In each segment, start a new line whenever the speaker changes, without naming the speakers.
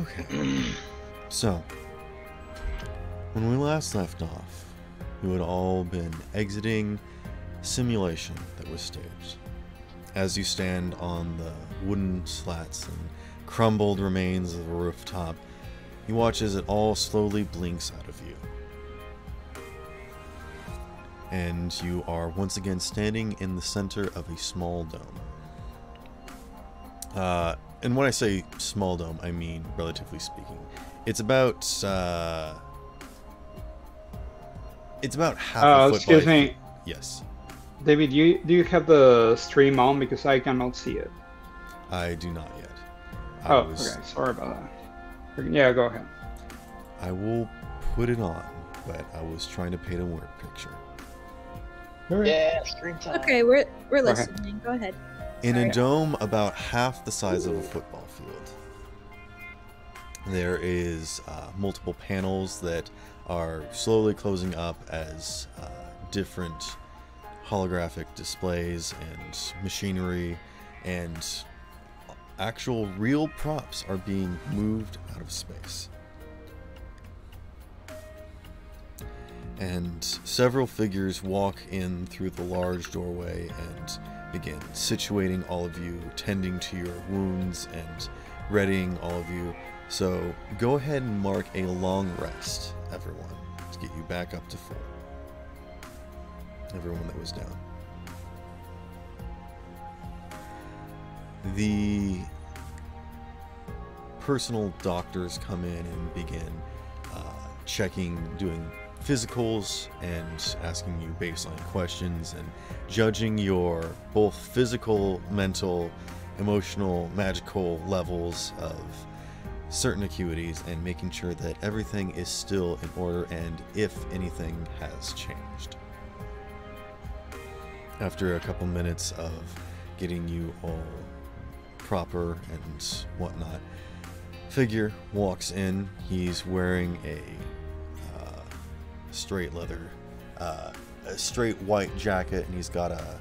Okay. so, when we last left off, you had all been exiting simulation that was staged. As you stand on the wooden slats and crumbled remains of the rooftop, you watch as it all slowly blinks out of view. And you are once again standing in the center of a small dome. Uh, and when I say small dome, I mean relatively speaking. It's about uh, it's about half
Uh,
a foot
excuse
by-
me,
Yes,
David. Do you do you have the stream on because I cannot see it?
I do not yet. I
Oh,
was-
okay. Sorry about that. Yeah, go ahead.
I will put it on, but I was trying to paint a word picture.
Yeah, stream time.
Okay, we're we're
Okay.
listening. Go ahead.
In a dome about half the size of a football field, there is uh, multiple panels that are slowly closing up as uh, different holographic displays and machinery and actual real props are being moved out of space. And several figures walk in through the large doorway and begin situating all of you, tending to your wounds, and readying all of you. So go ahead and mark a long rest, everyone, to get you back up to full. Everyone that was down. The personal doctors come in and begin uh, checking, doing physicals and asking you baseline questions and judging your both physical, mental, emotional, magical levels of certain acuities and making sure that everything is still in order and if anything has changed. After a couple minutes of getting you all proper and whatnot, figure walks in. He's wearing a straight leather, uh, a straight white jacket, and he's got a,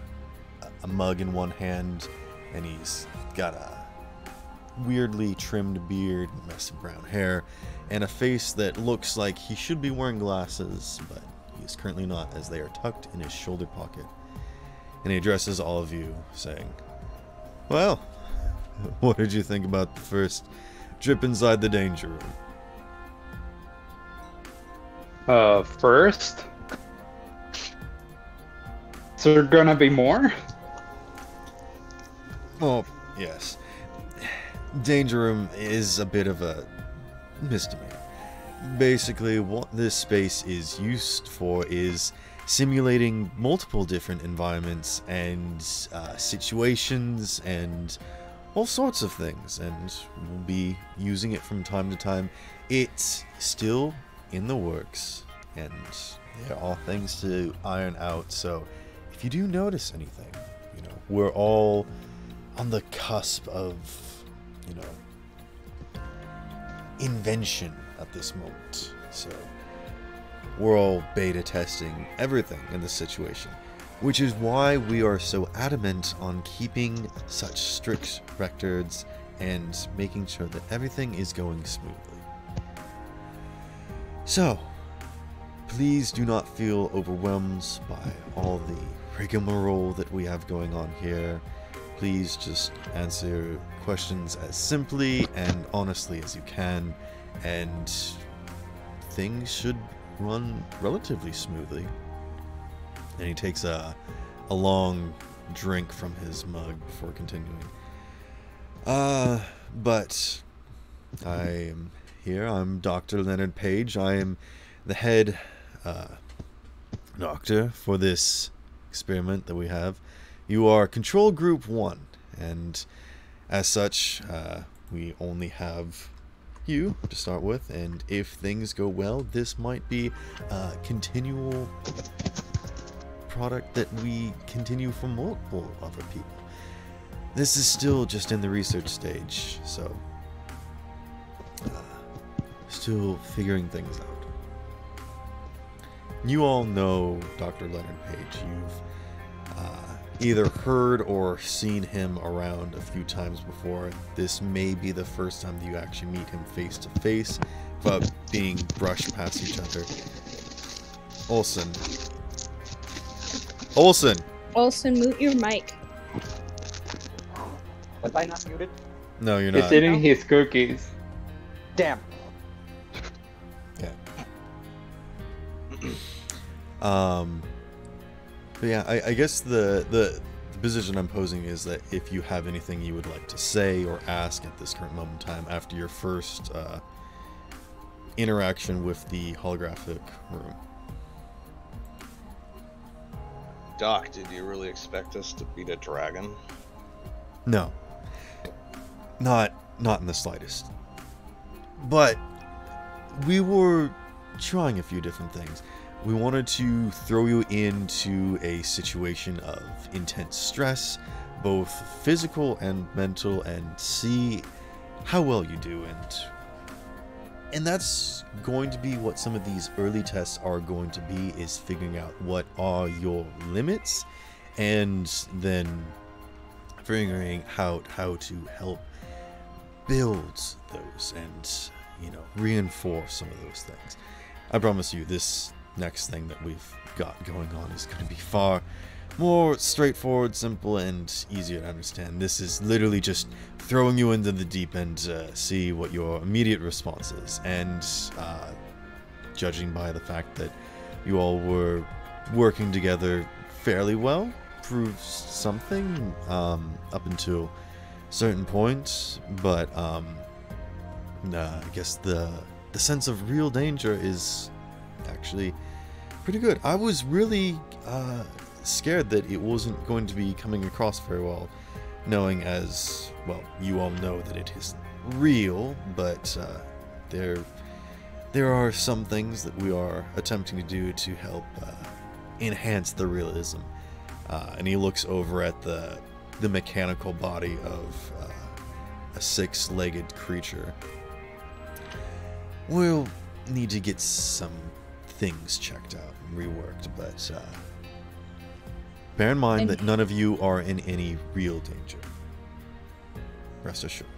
a mug in one hand, and he's got a weirdly trimmed beard, mess of brown hair, and a face that looks like he should be wearing glasses, but he is currently not, as they are tucked in his shoulder pocket. And he addresses all of you, saying, Well, what did you think about the first trip inside the danger room?
Uh, first. Is there gonna be more?
Well, yes. Danger Room is a bit of a misdemeanor. Basically, what this space is used for is simulating multiple different environments and uh, situations and all sorts of things, and we'll be using it from time to time. It's still in the works, and there are all things to iron out, so if you do notice anything, you know, we're all on the cusp of, you know, invention at this moment. So we're all beta testing everything in this situation, which is why we are so adamant on keeping such strict records and making sure that everything is going smoothly. So, please do not feel overwhelmed by all the rigmarole that we have going on here. Please just answer questions as simply and honestly as you can, and things should run relatively smoothly. And he takes a, a long drink from his mug before continuing. Uh, but I am here. I'm Dr. Leonard Page. I am the head uh, doctor for this experiment that we have. You are control group one, and as such, uh, we only have you to start with. And if things go well, this might be a continual product that we continue for multiple other people. This is still just in the research stage, so uh, still figuring things out. You all know Dr. Leonard Page. You've uh, either heard or seen him around a few times before. This may be the first time that you actually meet him face to face, but being brushed past each other. Olson. Olson!
Olson, mute your mic.
Was I not muted?
No, you're not.
He's
not.
eating his cookies.
Damn.
Um, but yeah, I, I guess the, the the position I'm posing is that if you have anything you would like to say or ask at this current moment in time after your first uh, interaction with the holographic room.
Doc, did you really expect us to beat a dragon?
No, not not in the slightest. But we were trying a few different things. We wanted to throw you into a situation of intense stress, both physical and mental, and see how well you do. And and that's going to be what some of these early tests are going to be is figuring out what are your limits and then figuring out how to help build those and you know reinforce some of those things i promise you this next thing that we've got going on is going to be far more straightforward simple and easier to understand. This is literally just throwing you into the deep end to see what your immediate response is and uh, judging by the fact that you all were working together fairly well proves something um, up until certain points, but um, uh, I guess the the sense of real danger is actually pretty good. I was really uh, scared that it wasn't going to be coming across very well, knowing as well you all know that it is real, but uh, there there are some things that we are attempting to do to help uh, enhance the realism. Uh, and he looks over at the the mechanical body of uh, a six-legged creature. We'll need to get some things checked out reworked, but uh, bear in mind
And-
that none of you are in any real danger. Rest assured.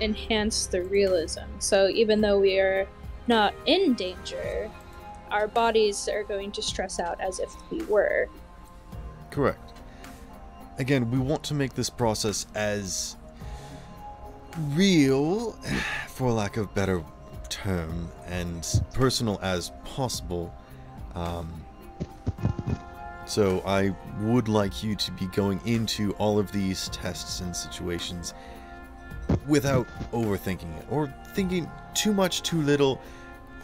Enhance the realism. So even though we are not in danger, our bodies are going to stress out as if we were.
Correct. Again, we want to make this process as real, for lack of better term, and personal as possible. Um, so I would like you to be going into all of these tests and situations without overthinking it or thinking too much, too little.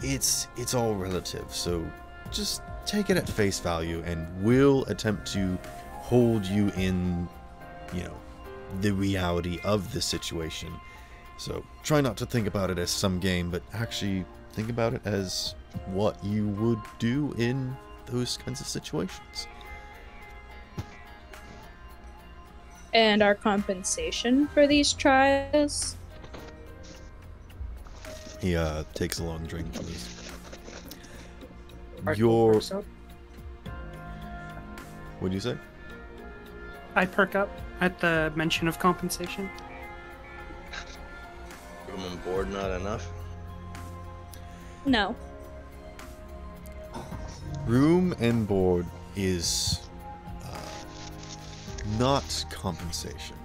It's it's all relative. So just take it at face value, and we'll attempt to hold you in, you know, the reality of the situation. So try not to think about it as some game, but actually think about it as what you would do in those kinds of situations.
And our compensation for these trials.
He uh, takes a long drink from his. Your what do you say?
I perk up at the mention of compensation.
Room and board not enough?
No.
Room and board is uh, not compensation.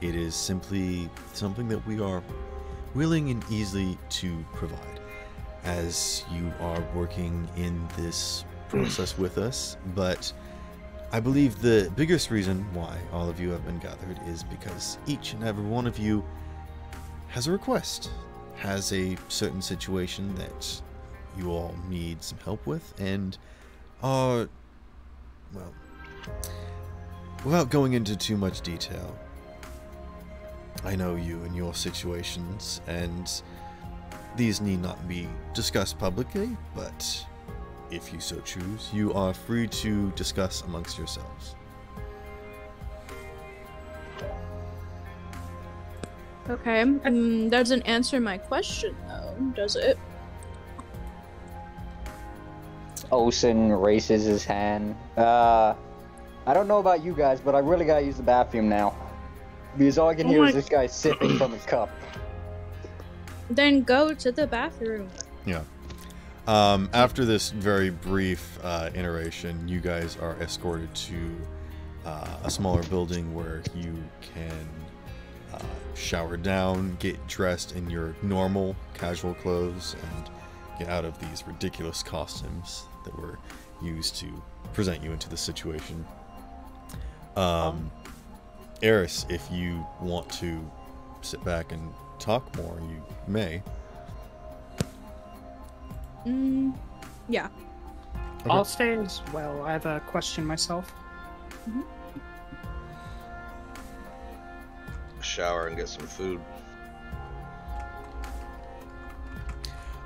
It is simply something that we are willing and easily to provide as you are working in this process with us. But I believe the biggest reason why all of you have been gathered is because each and every one of you has a request, has a certain situation that you all need some help with, and are, well, without going into too much detail, I know you and your situations, and these need not be discussed publicly, but if you so choose, you are free to discuss amongst yourselves.
Okay. Um, doesn't answer my question though, does it?
Osen raises his hand. Uh, I don't know about you guys, but I really gotta use the bathroom now. Because all I can
Oh
hear
my-
is this guy sipping from his cup.
Then go to the bathroom.
Um, after this very brief uh, iteration, you guys are escorted to uh, a smaller building where you can uh, shower down, get dressed in your normal casual clothes, and get out of these ridiculous costumes that were used to present you into the situation. Um, Eris, if you want to sit back and talk more, you may.
Mm, yeah.
I'll stay as well. I have a question myself.
Shower and get some food.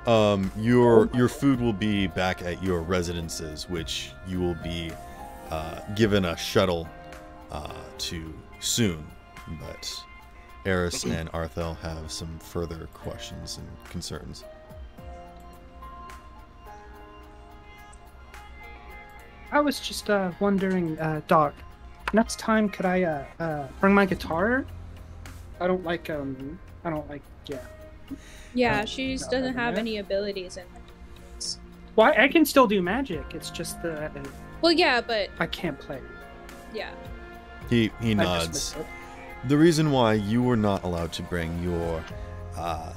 Um, your your food will be back at your residences, which you will be uh, given a shuttle uh, to soon. But Eris and Arthel have some further questions and concerns.
I was just uh, wondering, uh, Doc. Next time, could I uh, uh, bring my guitar? I don't like um. I don't like yeah.
Yeah,
Oh,
she
just
doesn't have
mind.
any abilities in
Why I can still do magic. It's just that uh,
Well, yeah, but
I can't play.
yeah.
He he nods. The reason why you were not allowed to bring your uh,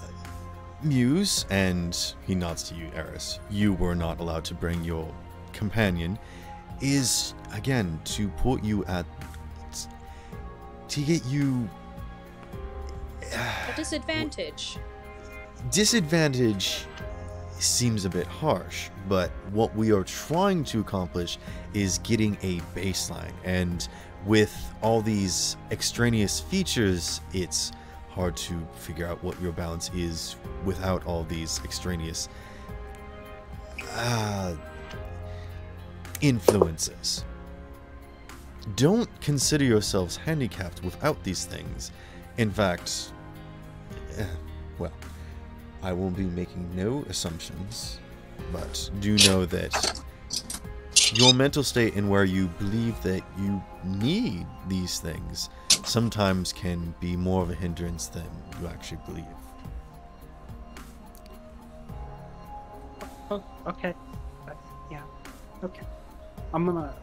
muse, and he nods to you, Eris, you were not allowed to bring your companion, is again to put you at. to get you.
A disadvantage.
Disadvantage seems a bit harsh, but what we are trying to accomplish is getting a baseline. And with all these extraneous features, it's hard to figure out what your balance is without all these extraneous uh, influences. Don't consider yourselves handicapped without these things. In fact, eh, well, I will be making no assumptions, but do know that your mental state and where you believe that you need these things sometimes can be more of a hindrance than you actually believe.
Oh, okay. Yeah. Okay. I'm gonna.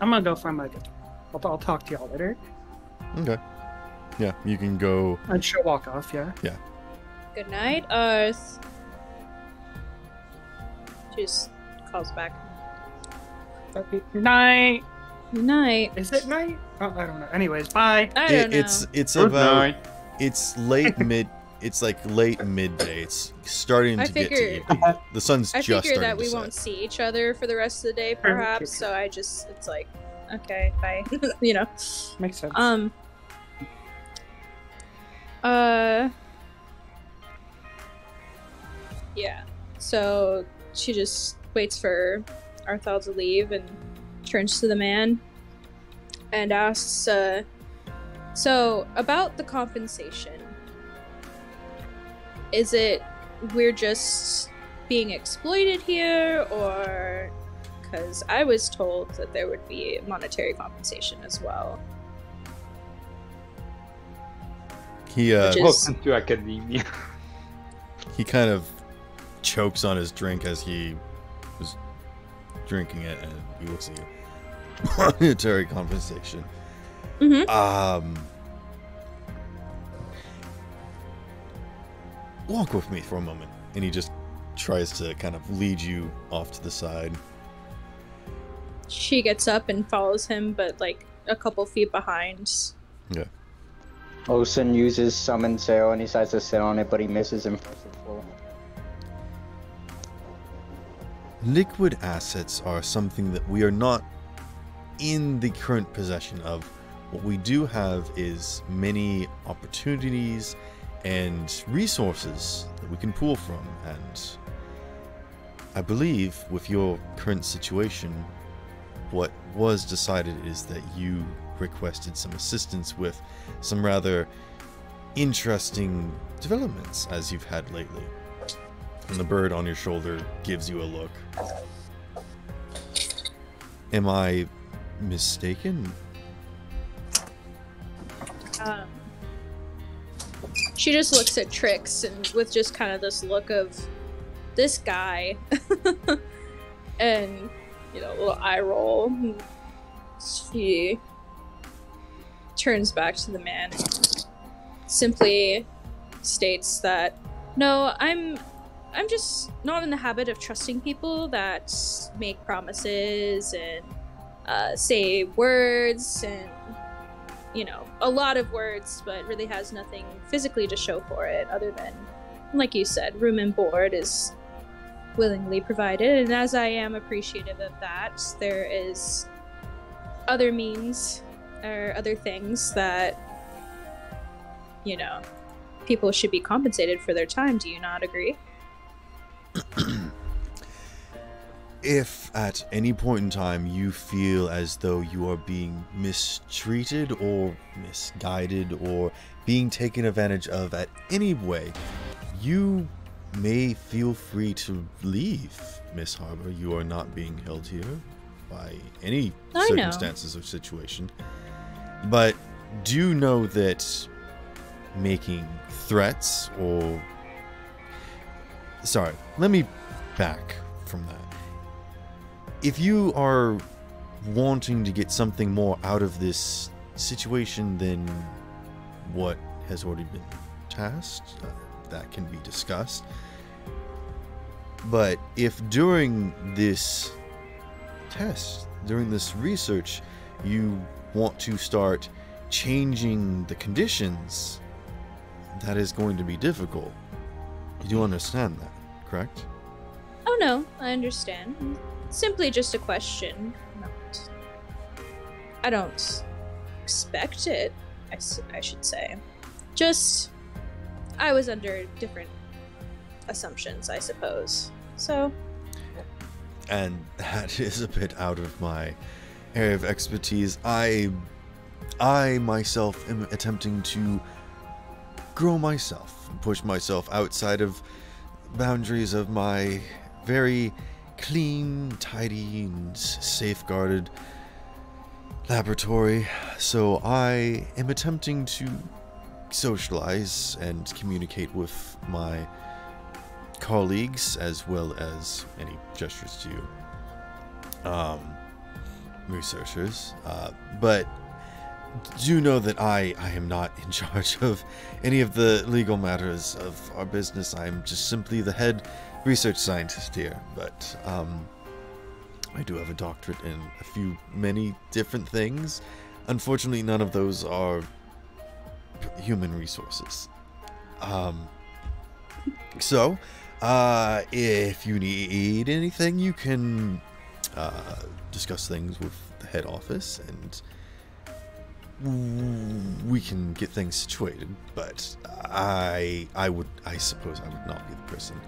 I'm gonna go find my guitar. I'll, I'll talk to y'all later.
Okay. Yeah, you can go.
And she'll walk off. Yeah. Yeah.
Good night, Earth. She just calls back.
Okay. Night.
Good night.
Is it night? Oh, I don't know. Anyways, bye.
I don't know.
it's it's
Good
about
night.
it's late mid. It's like late midday. It's starting
I
to get to
figured-
evening. The sun's
I
just
figure
starting
that we won't see each other for the rest of the day, perhaps. So I just, it's like, okay, bye. you know.
Makes sense.
Um. Uh. Yeah. So she just waits for Arthal to leave and turns to the man and asks, uh, so about the compensation. Is it we're just being exploited here or because I was told that there would be monetary compensation as well.
He uh,
Which is-
Welcome to academia.
he kind of chokes on his drink as he was drinking it, and he looks at you. Monetary compensation.
Mhm.
Um. Walk with me for a moment, and he just tries to kind of lead you off to the side.
She gets up and follows him, but like a couple feet behind. Yeah.
Osen uses summon sail and he decides to sit on it, but he misses him. first and foremost.
Liquid assets are something that we are not in the current possession of. What we do have is many opportunities and resources that we can pull from. And I believe with your current situation, what was decided is that you requested some assistance with some rather interesting developments as you've had lately. And the bird on your shoulder gives you a look. Am I mistaken?
Um, she just looks at Trix and with just kind of this look of this guy, and you know, a little eye roll. She turns back to the man, simply states that, "No, I'm." I'm just not in the habit of trusting people that make promises and uh, say words and you know a lot of words but really has nothing physically to show for it other than like you said room and board is willingly provided. And as i am appreciative of that there is other means or other things that you know people should be compensated for their time. Do you not agree
if at any point in time you feel as though you are being mistreated or misguided or being taken advantage of at any way, you may feel free to leave, Miss Harper. You are not being held here by any
I know.
circumstances or situation. But do know that making threats or sorry, let me back from that. If you are wanting to get something more out of this situation than what has already been tasked, uh, that can be discussed. But if during this test, during this research, you want to start changing the conditions, that is going to be difficult. You do understand that, correct?
Oh no, I understand. Simply just a question. Not. I don't expect it. I, s- I should say. Just, I was under different assumptions, I suppose. So,
and that is a bit out of my area of expertise. I I myself am attempting to grow myself, push myself outside of boundaries of my very clean, tidy, and safeguarded laboratory. So I am attempting to socialize and communicate with my colleagues as well as any gestures to you um researchers uh, but do know that I I am not in charge of any of the legal matters of our business. I'm just simply the head research scientist here. But um I do have a doctorate in a few many different things. Unfortunately none of those are human resources. Um so uh, if you need anything, you can uh, discuss things with the head office, and we can get things situated. But I, I would, I suppose, I would not be the person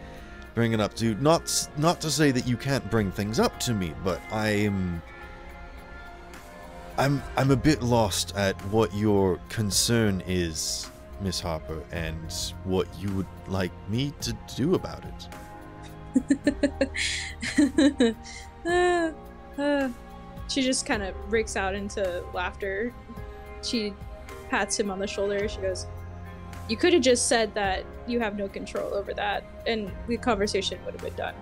bring it up to. not not to say that you can't bring things up to me, but I'm. I'm I'm a bit lost at what your concern is, Miss Harper, and what you would like me to do about it.
Uh, uh, she just kind of breaks out into laughter. She pats him on the shoulder. She goes, You could have just said that you have no control over that, and the conversation would have been done.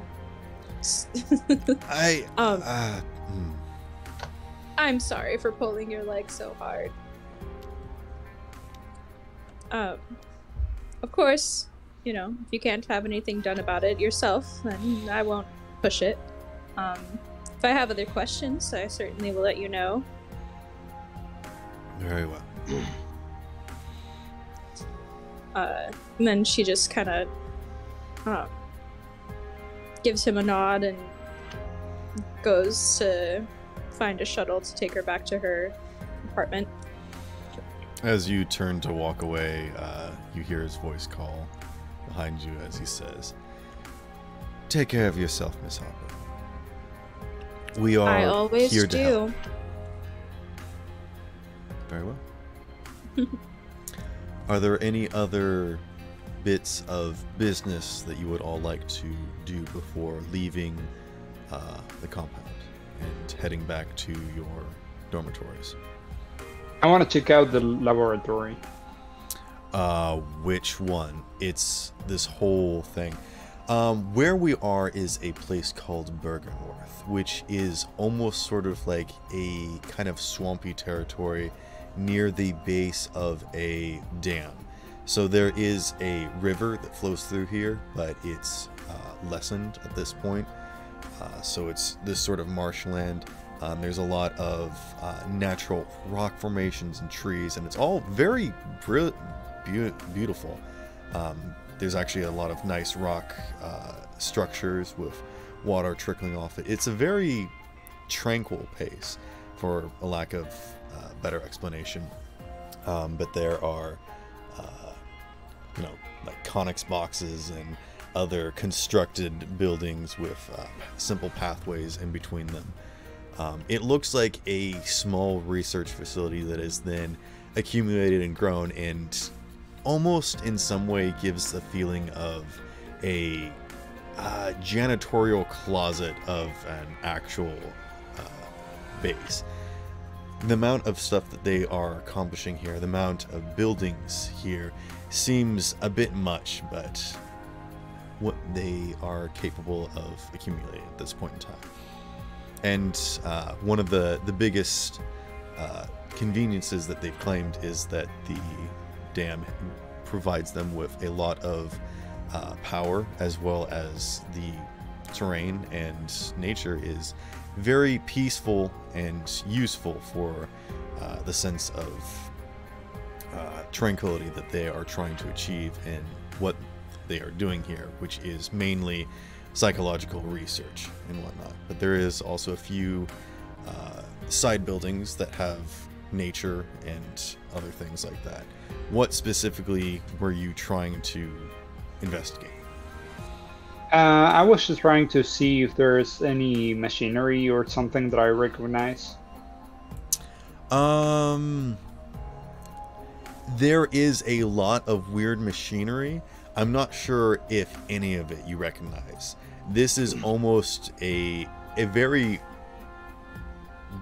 I
um,
uh, hmm.
I'm sorry for pulling your leg so hard. Um, of course, you know, if you can't have anything done about it yourself, then I won't push it. Um, if I have other questions, I certainly will let you know.
Very well.
Uh, and then she just kind of um, gives him a nod and goes to find a shuttle to take her back to her apartment.
As you turn to walk away, uh, you hear his voice call behind you as he says, "Take care of yourself, Miss Harper. We are
I always
here to help." Very well. Are there any other bits of business that you would all like to do before leaving uh, the compound and heading back to your dormitories.
I want to check out the laboratory.
Uh, which one? It's this whole thing. Um, where we are is a place called Bergenworth, which is almost sort of like a kind of swampy territory near the base of a dam. So there is a river that flows through here, but it's uh, lessened at this point. Uh, so it's this sort of marshland. Um, there's a lot of uh, natural rock formations and trees, and it's all very beau- beautiful. Um, there's actually a lot of nice rock uh, structures with water trickling off it. It's a very tranquil pace, for a lack of better explanation. Um, but there are, uh, you know, like Connex boxes and other constructed buildings with uh, simple pathways in between them. Um, it looks like a small research facility that is then accumulated and grown and almost in some way gives the feeling of a uh, janitorial closet of an actual uh, base. The amount of stuff that they are accomplishing here, the amount of buildings here, seems a bit much, but what they are capable of accumulating at this point in time. And uh, one of the the biggest uh, conveniences that they've claimed is that the dam provides them with a lot of uh, power as well as the terrain and nature is very peaceful and useful for uh, the sense of uh, tranquility that they are trying to achieve in what they are doing here, which is mainly psychological research and whatnot. But there is also a few uh, side buildings that have nature and other things like that. What specifically were you trying to investigate?
Uh, I was just trying to see if there's any machinery or something that I recognize.
Um, there is a lot of weird machinery. I'm not sure if any of it you recognize. This is almost a a very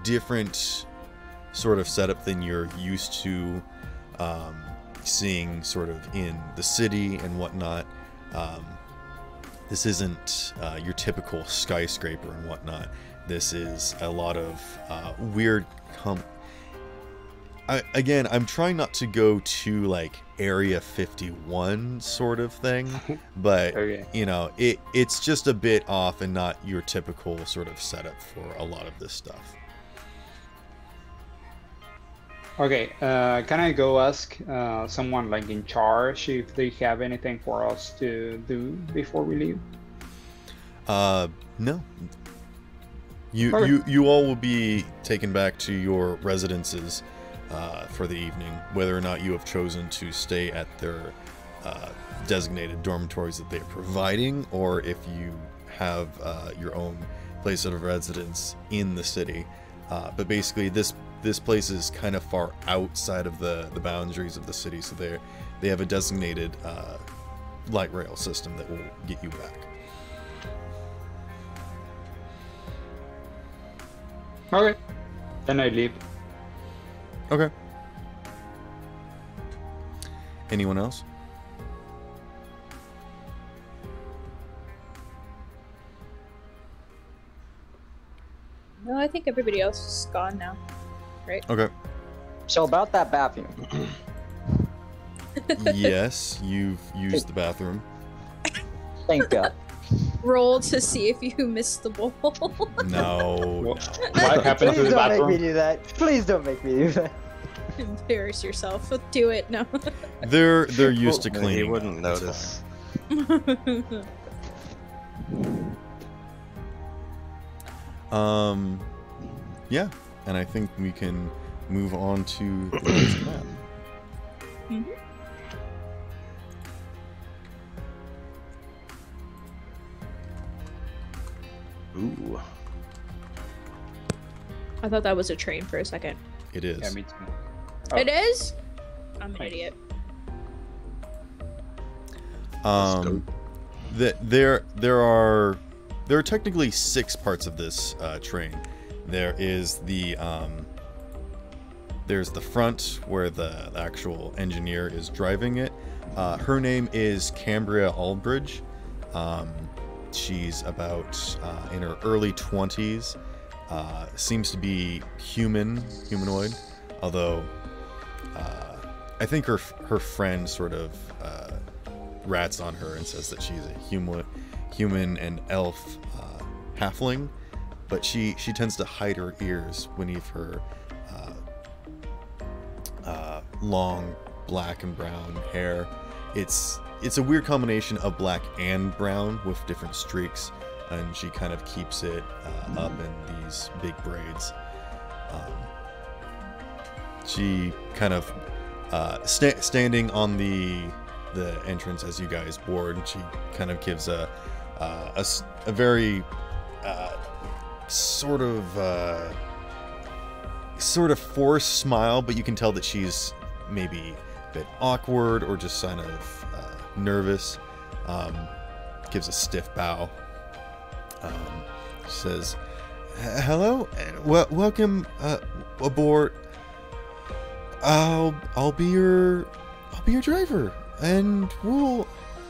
different sort of setup than you're used to um, seeing sort of in the city and whatnot. Um, this isn't uh, your typical skyscraper and whatnot. This is a lot of uh, weird. Com- I, again, I'm trying not to go to like Area 51 sort of thing, but
Okay.
you know, it it's just a bit off and not your typical sort of setup for a lot of this stuff.
Okay, uh, can I go ask uh, someone like in charge if they have anything for us to do before we leave?
Uh, no. You
Okay.
you you all will be taken back to your residences uh, for the evening, whether or not you have chosen to stay at their uh, designated dormitories that they are providing, or if you have uh, your own place of residence in the city. Uh, but basically, this this place is kind of far outside of the the boundaries of the city, so they they have a designated uh, light rail system that will get you back.
Okay, then I leave.
Okay. Anyone else?
No, I think everybody else is gone now.
Okay.
So about that bathroom.
yes, you've used the bathroom.
Thank God.
Roll to see if you missed the bowl.
No.
What, what happened to
Please
the
don't make me do that. Please don't make me do that.
Embarrass yourself. Do it. No.
They're they're used to cleaning.
He
cleaning.
wouldn't notice.
Um, yeah, and I think we can move on to the next map.
Ooh.
I thought that was a train for a second.
It is.
Yeah, me too. Oh.
It is. I'm an idiot.
Um, the, there there are there are technically six parts of this uh, train. There is the um, there's the front where the, actual engineer is driving it. Uh, her name is Cambria Aldbridge. Um, she's about uh, in her early 20s. Uh, seems to be human, humanoid, although uh, I think her her friend sort of uh, rats on her and says that she's a human, human and elf uh, halfling, but she she tends to hide her ears beneath her uh, uh, long black and brown hair. It's it's a weird combination of black and brown with different streaks, and she kind of keeps it uh, up in these big braids. Um, she kind of uh, sta- standing on the the entrance as you guys board. She kind of gives a uh, a, a very uh, sort of uh, sort of forced smile, but you can tell that she's maybe a bit awkward or just kind of uh, nervous. Um, gives a stiff bow. Um, says, "Hello, and wel- welcome uh, aboard. I'll I'll be your I'll be your driver, and we'll,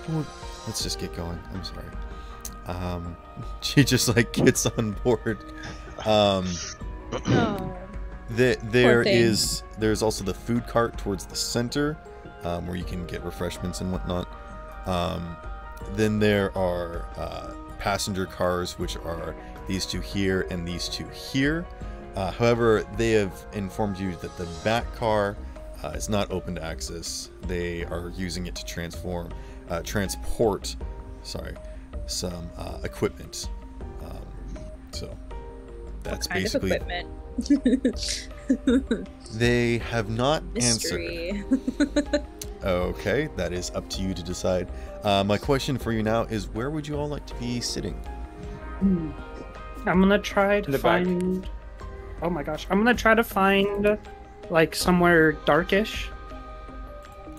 we'll let's just get going. I'm sorry." Um, she just like gets on board. Um,
Oh.
the, there is there's also the food cart towards the center, um, where you can get refreshments and whatnot. Um, then there are uh, passenger cars, which are these two here and these two here. Uh, however, they have informed you that the back car uh, is not open to access. They are using it to transform, uh, transport, sorry, some uh, equipment. Um, so that's
kind
basically
of equipment.
they have not answered.
Mystery.
Okay, that is up to you to decide. Uh, my question for you now is where would you all like to be sitting?
Hmm. I'm gonna try to
the back.
find. Oh my gosh, I'm gonna try to find like somewhere darkish,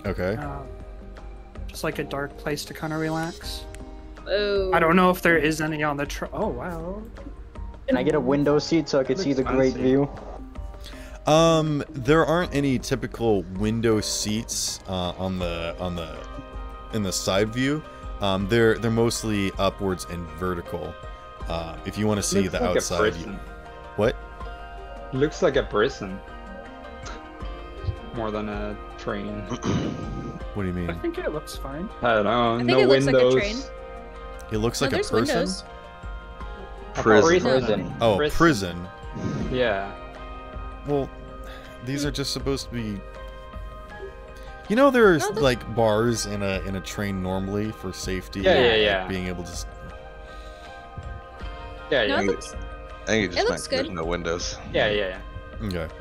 Okay.
uh, just like a dark place to kind of relax.
Oh.
I don't know if there is any on the. Tr- oh wow.
Can I get a window seat so I could see the great
fancy.
view?
Um, there aren't any typical window seats uh, on the on the in the side view. Um, they're they're mostly upwards and vertical. Uh, if you want to see
Looks
the
like
outside, you,
prison.
what?
Looks like a prison. More than a train.
What do you mean?
I think it looks fine.
I don't know.
think
no
it looks like a
windows.
train.
It looks
No,
like a person.
windows.
Prison.
Prison.
Oh,
Prison.
prison.
Yeah.
Well, these are just supposed to be. You know, there's
No,
like bars in a in a train normally for safety.
Yeah,
and,
yeah,
like,
yeah.
Being able to. s-
Yeah,
No,
yeah.
it looks.
I think it just
It
meant
looks
there's
good.
no windows.
Yeah, yeah, yeah.
Okay.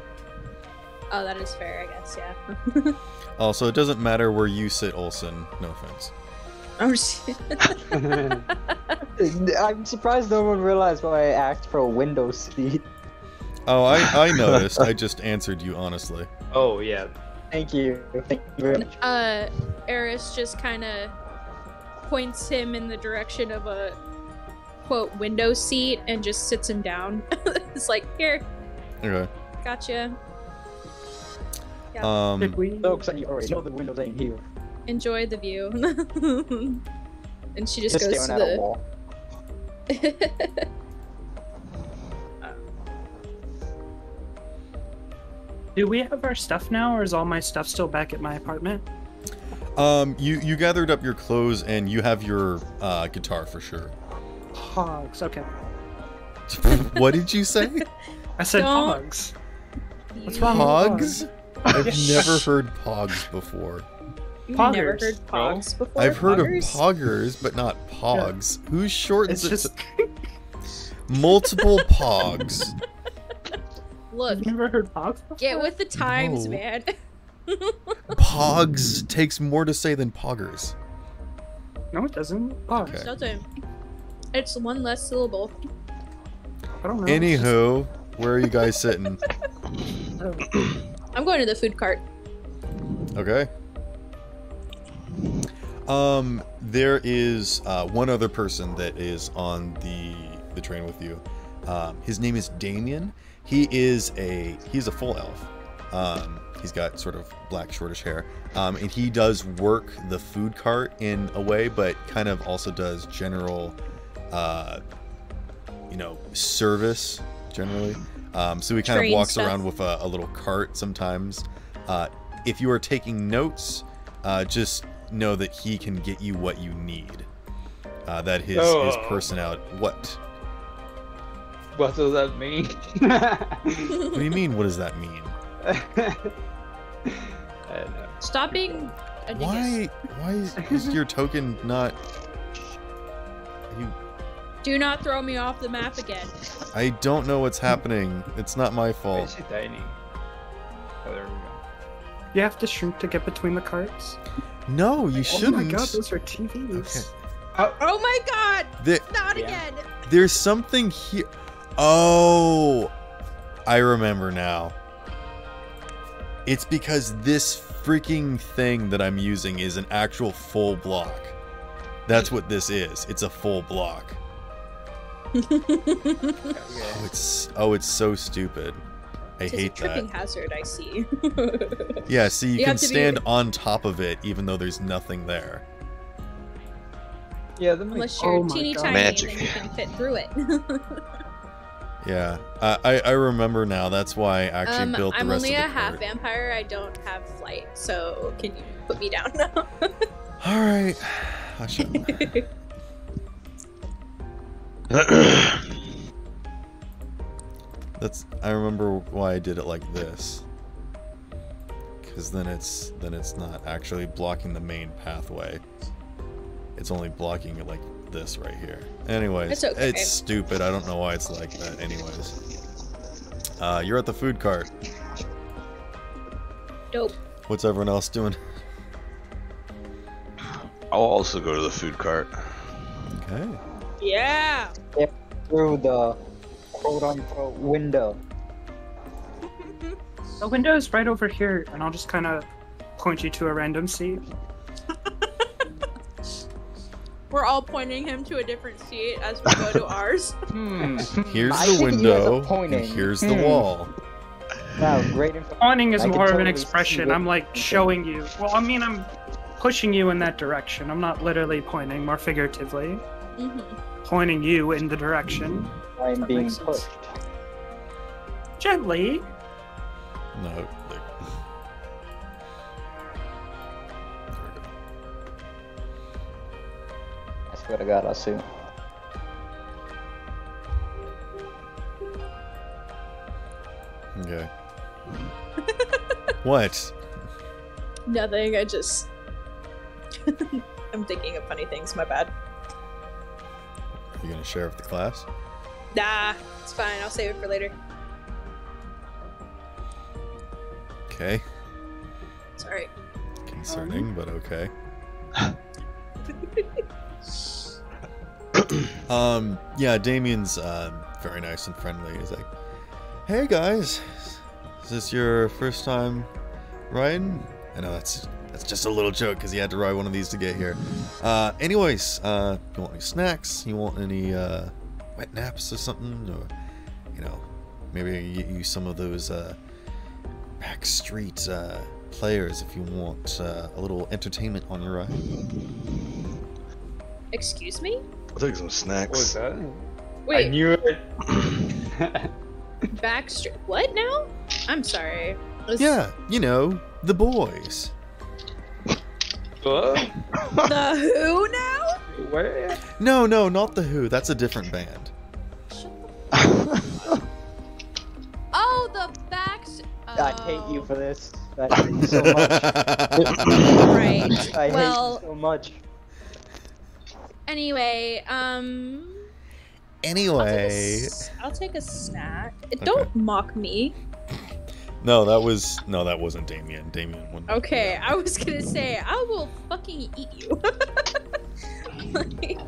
Oh, that is fair, I guess. Yeah.
Also, it doesn't matter where you sit, Olson. No offense.
I'm.
I'm surprised no one realized why I asked for a window seat.
Oh, I I noticed. I just answered you honestly.
oh, yeah.
Thank you. Thank you very much.
uh, Eris just kind of points him in the direction of a quote window seat and just sits him down. it's like, here,
Okay.
gotcha.
Did
Um.
we?
So excited you already know the windows ain't here.
Enjoy the view. and she just,
Just
goes to the.
wall.
Do we have our stuff now, or is all my stuff still back at my apartment?
Um. You you gathered up your clothes and you have your uh, guitar for sure.
Hogs. Okay.
what did you say?
I said
Don't-
hogs. What's wrong with
Pogs? I've never heard pogs before.
You've never
Poggers,
heard
no?
pogs before?
I've heard
Poggers?
of poggers, but not pogs. Who shortens
It's
it
just.
to multiple pogs?
Look,
I've never heard hogs before.
get with the times,
No.
man.
Pogs takes more to say than poggers.
No, it doesn't. Hogs.
Okay.
Doesn't. It's one less syllable.
I don't know.
Anywho, where are you guys sitting? Oh.
I'm going to the food cart.
Okay. Um, there is uh, one other person that is on the the train with you. Um, his name is Damien. He is a he's a full elf. Um, he's got sort of black shortish hair, um, and he does work the food cart in a way, but kind of also does general, uh, you know, service generally. Um, so he kind
Train
of walks
stuff.
around with a, a little cart sometimes. Uh, if you are taking notes, uh, just know that he can get you what you need. Uh, that his his
Oh.
personality. What?
What does that mean?
What do you mean? What does that mean?
I.
Stop being.
Why? Why is, is your token not? You.
Do not throw me off the map again.
I don't know what's happening. It's not my
Why
fault.
is it tiny? Oh, there we go.
You have to shrink to get between the carts.
No, you shouldn't.
Uh, oh my god, those are TVs.
Okay.
Oh my god!
There-
Not
Yeah.
again!
there's something here. Oh, I remember now. It's because this freaking thing that I'm using is an actual full block. That's what this is. It's a full block. Oh, it's oh, it's so stupid. I
It's a
hate
tripping
that.
hazard, I see.
Yeah, see, you,
You
can
have to be-
stand on top of it even though there's nothing there.
Yeah, that makes
Unless
Oh
you're
my
teeny
God.
tiny
Magic.
and then you can fit through it.
Yeah, I I, I remember now. That's why I actually
um,
built the
I'm
rest
only a
the
half vampire. I don't have flight, so can you put me down now?
All right, I shall. That's I remember why I did it like this. Cuz then it's then it's not actually blocking the main pathway. It's only blocking it like this right here. Anyways,
It's okay.
it's stupid. I don't know why it's like that anyways. Uh you're at the food cart.
Dope.
What's everyone else doing?
I'll also go to the food cart.
Okay.
Yeah.
Through the quote unquote window.
The window's right over here, and I'll just kind of point you to a random seat.
We're all pointing him to a different seat as we go to ours.
Hmm.
Here's
I
the
see you as a
window.
pointing.
And here's the
Hmm.
wall.
Wow, great info.
Pointing is
I can
more of an
totally see
expression. I'm like
okay.
showing you. Well, I mean, I'm pushing you in that direction. I'm not literally pointing, more figuratively.
hmm
Pointing you in the direction.
I'm
That
being pushed.
Gently.
No. Like...
I swear to God, I'll sue.
Okay. what?
Nothing. I just. I'm thinking of funny things. My bad.
Are you gonna share with the class?
Nah, it's fine. I'll save it for later.
Okay.
Sorry.
Concerning, but okay. um, yeah, Damien's uh, very nice and friendly. He's like, "Hey guys, is this your first time riding?" I know that's that's just a little joke because he had to ride one of these to get here. Uh, anyways, uh, you want any snacks? You want any uh, wet naps or something, or you know, maybe I can get you some of those uh, backstreet uh, players if you want uh, a little entertainment on your ride.
Excuse me?
I'll take some snacks.
What was
snacks.
that? I
Wait,
knew it.
Backstreet. What now? I'm sorry. Was
Yeah, you know, the boys.
What?
The Who now?
Where?
No, no, not the Who. That's a different band.
Oh, the backs.
I hate you
Oh.
for this. I hate you so much.
Right.
I
well,
hate you so much.
anyway, um. I'll take, a,
anyway,
s- I'll take a snack. Don't mock me.
No, that was no, that wasn't Damien. Damien wouldn't.
Okay. I was gonna say I will fucking eat you. Like,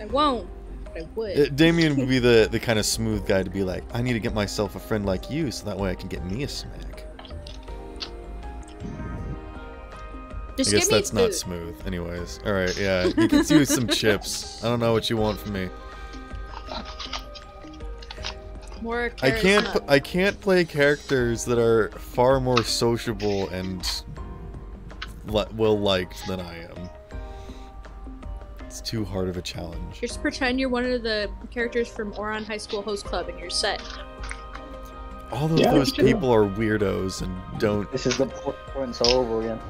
I won't, but I would.
Uh, Damien would be the the kind of smooth guy to be like, I need to get myself a friend like you, so that way I can get me a smack.
Just
I guess
give me
that's not smooth. Anyways, all right, yeah, you can do some chips. I don't know what you want from me.
More
I can't.
charisma.
p- I can't play characters that are far more sociable and li- well liked than I am. It's too hard of a challenge.
Just pretend you're one of the characters from Ouran High School Host Club and you're set.
All of
Yeah,
those people are weirdos and don't.
This is the points all over again.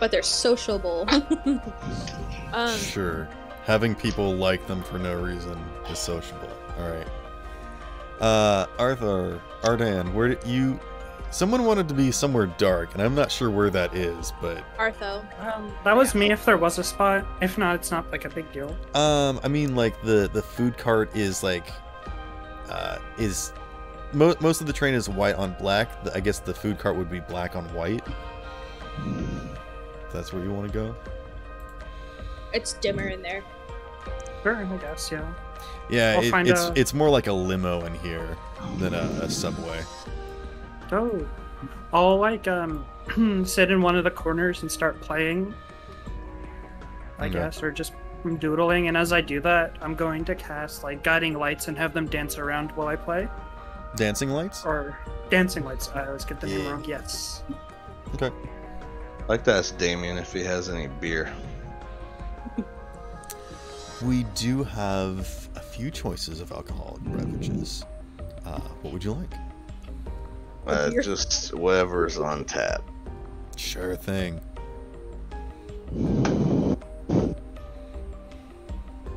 But they're sociable. um,
Sure, having people like them for no reason is sociable. All right. Uh, Arthur, Ardan, where did you? Someone wanted to be somewhere dark, and I'm not sure where that is, but
Artho.
Um, that was me if there was a spot. If not, it's not like a big deal.
Um, I mean, like the the food cart is like, uh, is mo- most of the train is white on black. The- I guess the food cart would be black on white. If that's where you want to go.
It's dimmer in there.
Sure, I guess, yeah.
Yeah, it, it's
a-
it's more like a limo in here than a, a subway.
Oh. I'll like um sit in one of the corners and start playing. I
Okay.
guess, or just doodling, and as I do that, I'm going to cast like guiding lights and have them dance around while I play.
Dancing lights.
Or dancing lights. I always get the name wrong. Yes.
Okay.
I'd like to ask Damien if he has any beer.
We do have a few choices of alcoholic beverages. Uh, what would you like?
Uh, just whatever's on tap.
Sure thing.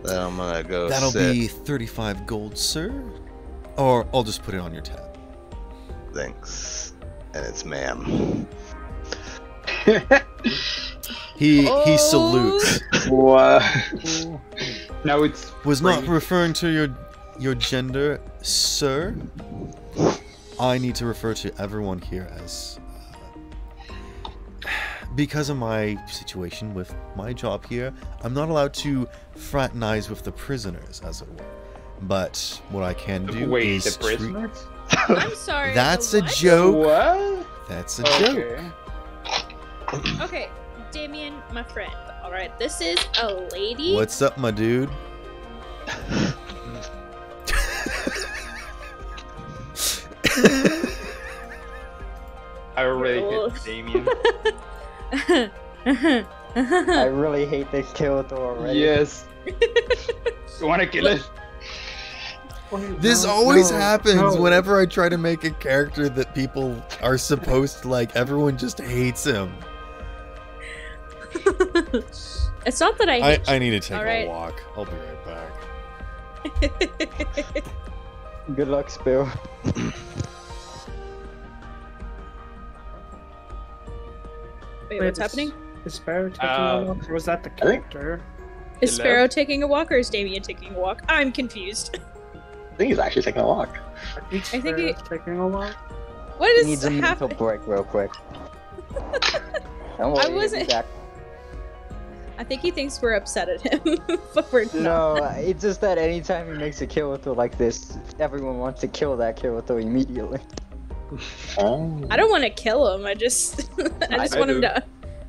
Then I'm gonna go.
That'll
sit.
be 35 gold, sir. Or I'll just put it on your tab.
Thanks. And it's ma'am.
He he
Oh.
salutes.
What? now it's
Was not referring to your your gender, sir. I need to refer to everyone here as uh, because of my situation with my job here, I'm not allowed to fraternize with the prisoners, as it were. But what I can do
Wait,
is
the
treat-
prisoners?
I'm sorry.
That's
the
a
what?
joke.
What?
That's a joke.
Okay.
Okay, Damien, my friend. All right, this is a lady.
What's up, my dude?
I already
Oh.
hit Damien.
I really hate this kill Thor already.
yes. you wanna kill it?
This
No,
always
no,
happens
no.
whenever I try to make a character that people are supposed to like. Everyone just hates him.
it's not that I
I, I need to take
Alright.
a walk. I'll be right back.
Good luck, Spill.
Wait,
Wait,
what's
is-
happening?
Is Sparrow taking
Uh,
a walk, or was that the character?
Is
Hello?
Sparrow taking a walk or is Damien taking a walk? I'm confused.
I think he's actually taking a walk.
I think
I think he-
taking a walk.
What
He
is
needs a mental break real quick. Don't worry,
I
he'll be
wasn't-
back.
I think he thinks we're upset at him, but we're not.
No, it's just that anytime he makes a kill with like this, everyone wants to kill that kill with immediately.
Oh.
I don't want to kill him. I just, I just
I
want him to,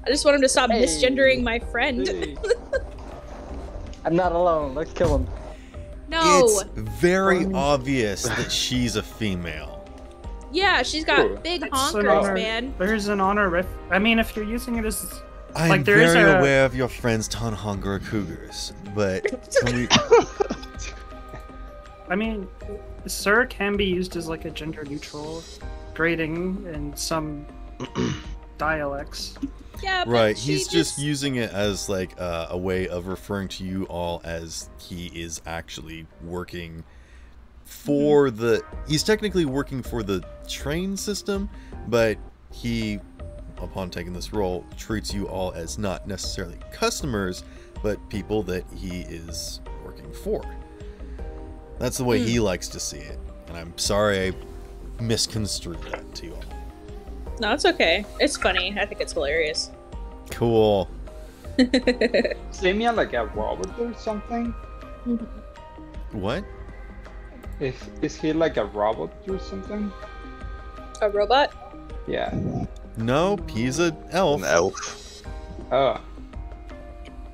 I just want him to stop
Hey.
misgendering my friend.
Hey.
I'm not alone. Let's kill him.
No.
It's very
Um,
obvious that she's a female.
Yeah, she's got
Ooh.
big
It's an
honkers,
honor.
man.
There's an honor if I mean if you're using it as
I'm
Like, there is
very
a-
aware of your friends Tanhungra Cougars, but can we?
I mean sir can be used as like a gender neutral grading in some dialects.
Yeah, but
right, he's just using it as like uh, a way of referring to you all as he is actually working for the. He's technically working for the train system, but he, upon taking this role, treats you all as not necessarily customers, but people that he is working for. That's the way he hmm. likes to see it, and I'm sorry I misconstrued that to you all.
No, it's okay. It's funny. I think it's hilarious.
Cool.
Is Damien like a robot or something?
What?
Is is he like a robot or something?
a robot?
Yeah.
Nope, he's an elf.
An elf.
Oh.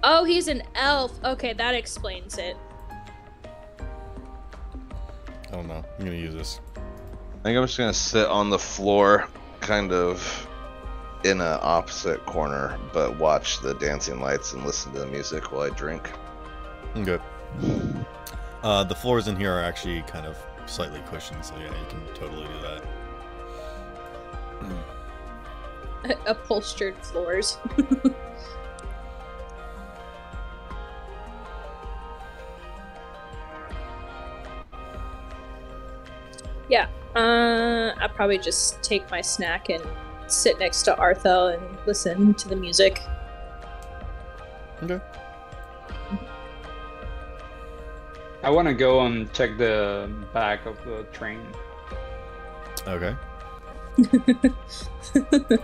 Oh, he's an elf. Okay, that explains it.
I don't know. I'm gonna use this.
I think I'm just gonna sit on the floor, kind of in a opposite corner, but watch the dancing lights and listen to the music while I drink.
Good. Uh, the floors in here are actually kind of slightly cushioned, so yeah, you can totally do that.
Upholstered floors. yeah. Uh, I'll probably just take my snack and sit next to Arthel and listen to the music.
Okay.
I want to go and check the back of the train.
Okay.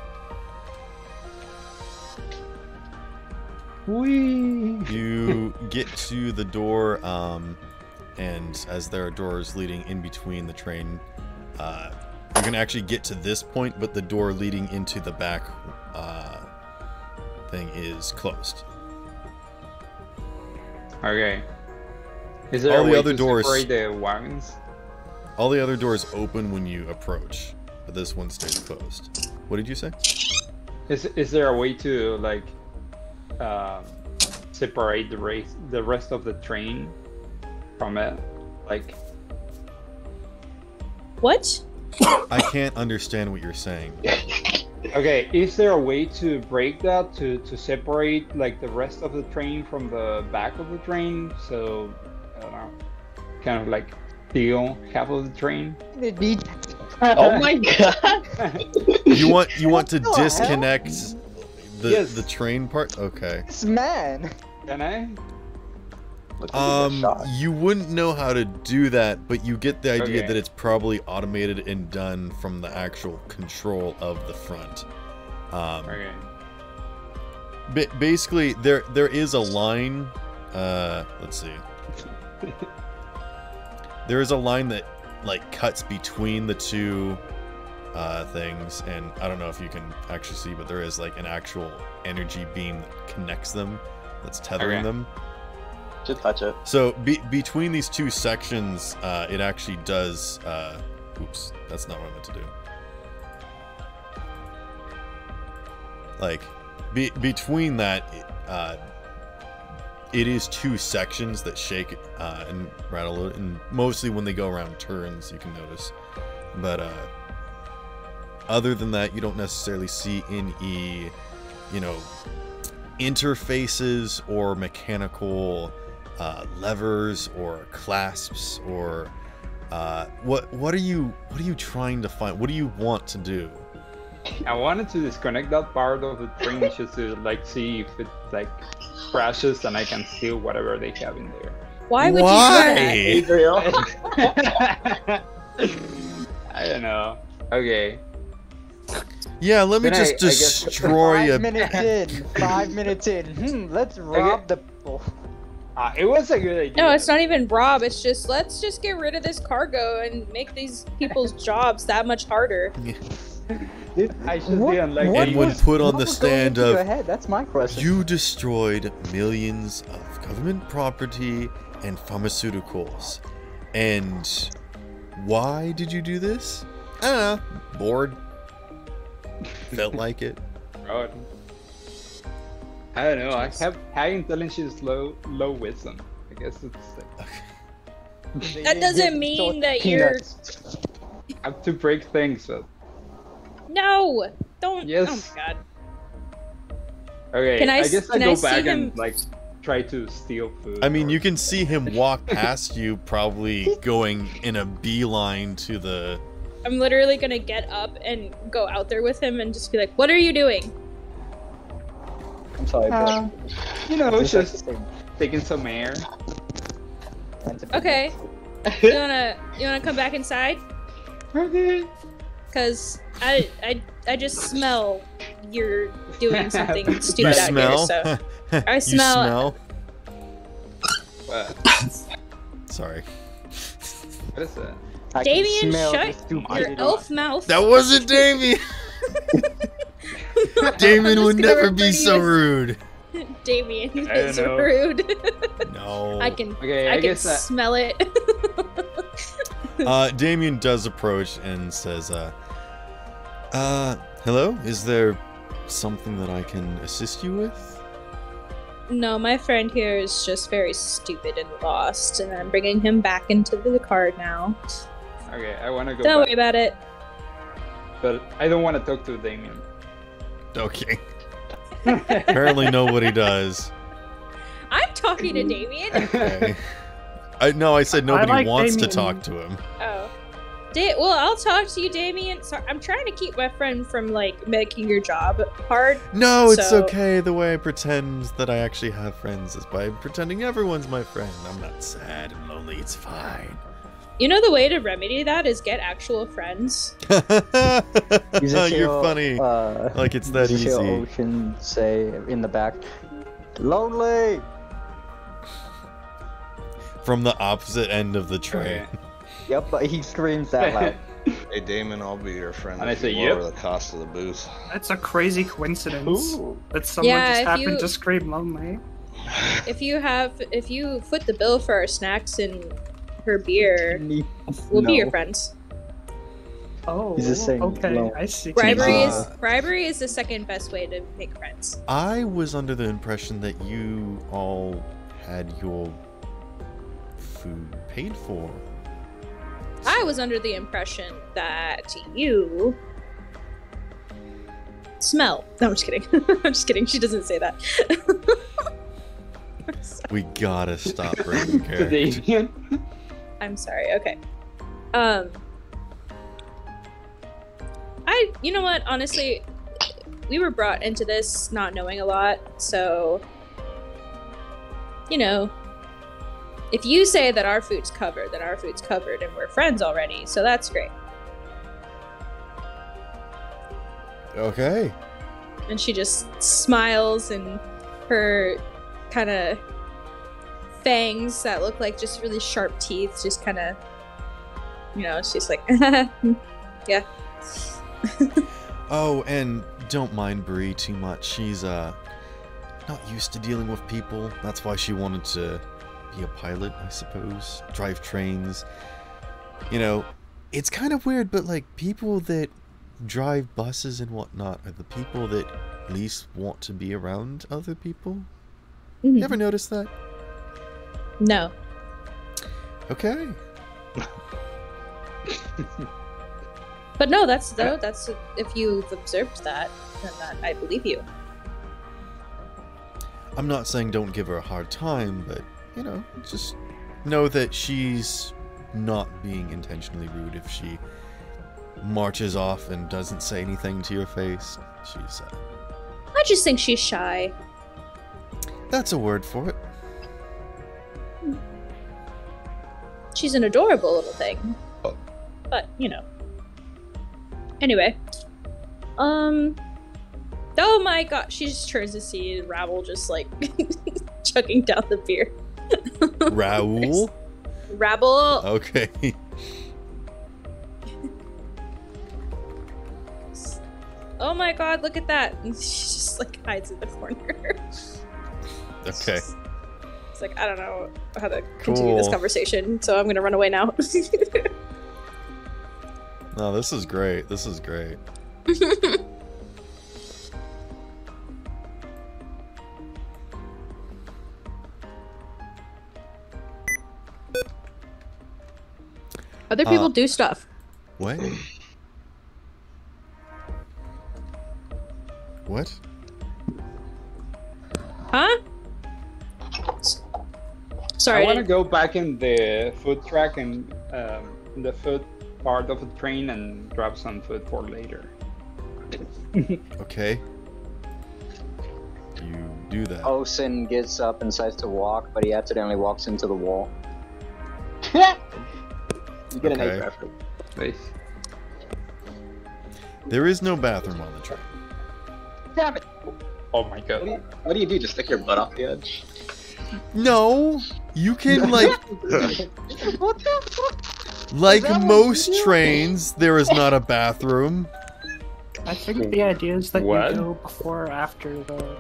Whee!
You get to the door, um, and as there are doors leading in between the train, uh, you can actually get to this point, but the door leading into the back uh, thing is closed.
Okay. Is there
All
a
the
way
other
to
doors-
separate the wagons?
All the other doors open when you approach, but this one stays closed. What did you say?
Is is there a way to like um, separate the race the rest of the train from it? Like
what?
I can't understand what you're saying.
okay, is there a way to break that to to separate like the rest of the train from the back of the train? So I don't know, kind of like steal half of the train.
Oh my god!
You want you want to
What the hell?
disconnect the
Yes.
the train part? Okay.
This man.
Can I?
Looks like he got
Um, you wouldn't know how to do that, but you get the idea
Okay.
that it's probably automated and done from the actual control of the front. Um,
Okay.
ba- basically, there there is a line. Uh, let's see. there is a line that like cuts between the two uh, things, and I don't know if you can actually see, but there is like an actual energy beam that connects them, that's tethering
Okay.
them.
Just touch it.
So be- between these two sections, uh, it actually does. Uh, oops, that's not what I meant to do. Like, be- between that, uh, it is two sections that shake uh, and rattle, and mostly when they go around turns, you can notice. But uh, other than that, you don't necessarily see any, you know, interfaces or mechanical uh, levers or clasps or uh, what what are you what are you trying to find? What do you want to do?
I wanted to disconnect that part of the train just to like see if it like crashes and I can steal whatever they have in there.
Why would
Why?
you do that?
I don't know. Okay.
Yeah, let me
Then
just
I guess-
destroy
Five
a.
minutes in. Five minutes in. Hmm, let's rob the people.
Uh, it was a good idea.
No, it's not even rob. It's just let's just get rid of this cargo and make these people's jobs that much harder.
I should
What-
be on like
what
And when put on the stand
into
of,
head? That's my question.
You destroyed millions of government property and pharmaceuticals. And why did you do this? I don't know. Bored. Felt like it.
God. I don't know. I have high intelligence, low low wisdom. I guess it's like,
They
That doesn't mean
so-
that you're-
I have to break things. But...
No, don't.
Oh yes.
Oh my god.
Okay.
Can I
I,
s-
guess I
can
go
I see
back
him-
and like try to steal food.
I mean,
or-
you can see him walk past you, probably going in a beeline to the.
I'm literally gonna get up and go out there with him and just be like, "What are you doing?"
I'm sorry, but
Uh, you know,
it's
just taking some air.
Okay. You wanna you wanna come back inside?
Okay.
Cause I I I just smell you're doing something
You
stupid out
smell?
here. So I
you
smell-
smell?
What?
Sorry.
What is that?
I
Damien, shut your elf mouth.
That wasn't Damien! Damien would never be so rude.
Damien is
know.
rude.
No.
I can
Okay,
I,
I,
can
guess that
smell it.
uh, Damien does approach and says, uh, uh, hello? Is there something that I can assist you with?
no, my friend here is just very stupid and lost, and I'm bringing him back into the card now.
Okay, I want to go
Don't
back,
worry about it.
but I don't want to talk to Damien.
Okay. Apparently nobody does.
I'm talking to Damien.
Okay. I no, I said nobody
like
wants
Damien.
to talk to him.
Oh. Da- well, I'll talk to you, Damien. Sorry, I'm trying to keep my friend from like making your job hard.
No, it's
So-
okay. The way I pretend that I actually have friends is by pretending everyone's my friend. I'm not sad and lonely. It's fine.
You know the way to remedy that is get actual friends.
You just
You're
hear,
funny.
Uh,
like it's that easy.
hear Ocean say in the back, "Lonely."
From the opposite end of the train.
Yep, but he screams that loud.
Hey Damien, I'll be your friend.
And I say,
you
yep.
lower the cost of the booze.
That's a crazy coincidence
Ooh.
that someone
Yeah,
just happened
you-
to scream lonely.
If you have, if you foot the bill for our snacks and her beer, we'll be your friends.
Oh,
He's just saying
okay,
low.
I see.
Bribery is
Uh,
bribery is the second best way to make friends.
I was under the impression that you all had your food paid for.
I was under the impression that you smell. No, I'm just kidding. I'm just kidding. She doesn't say that.
We gotta stop breaking
To
character.
I'm sorry. Okay. Um. I. You know what? Honestly, we were brought into this not knowing a lot, so. You know. If you say that our food's covered, then our food's covered, and we're friends already, so that's great.
Okay.
And she just smiles, and her kind of fangs that look like just really sharp teeth just kind of, you know, she's like, yeah.
Oh, and don't mind Bree too much. She's uh not used to dealing with people. That's why she wanted to be a pilot, I suppose. Drive trains. You know, it's kind of weird, but like people that drive buses and whatnot are the people that least want to be around other people.
Mhm.
You ever notice that?
No.
Okay.
But no, that's though that's if you've observed that, then that I believe you.
I'm not saying don't give her a hard time, but you know, just know that she's not being intentionally rude if she marches off and doesn't say anything to your face. She's uh,
I just think she's shy.
that's a word for it.
She's an adorable little thing. But, you know. Anyway. Um Oh my god, she just turns to see Rabble just like chugging down the beer.
Raoul.
Rabble
Okay.
Oh my god, look at that. And she just like hides in the corner.
Okay.
It's like I don't know how to continue this conversation, so I'm gonna run away now.
No, this is great. This is great.
Other people
Uh,
do stuff.
What? What?
Huh? S- Sorry.
I
I
want to go back in the food track and um, in the food part of the train and grab some food for later.
Okay. You do that.
Osen gets up and decides to walk, but he accidentally walks into the wall.
You get an
Okay.
A for effort.
Nice.
There is no bathroom on the train.
Damn it!
Oh my
What do,
god.
you, what do you do? Just stick your butt off the edge?
No, you can like
what the fuck?
like most trains. There is not a bathroom.
I think the idea is that
What?
you go before or after the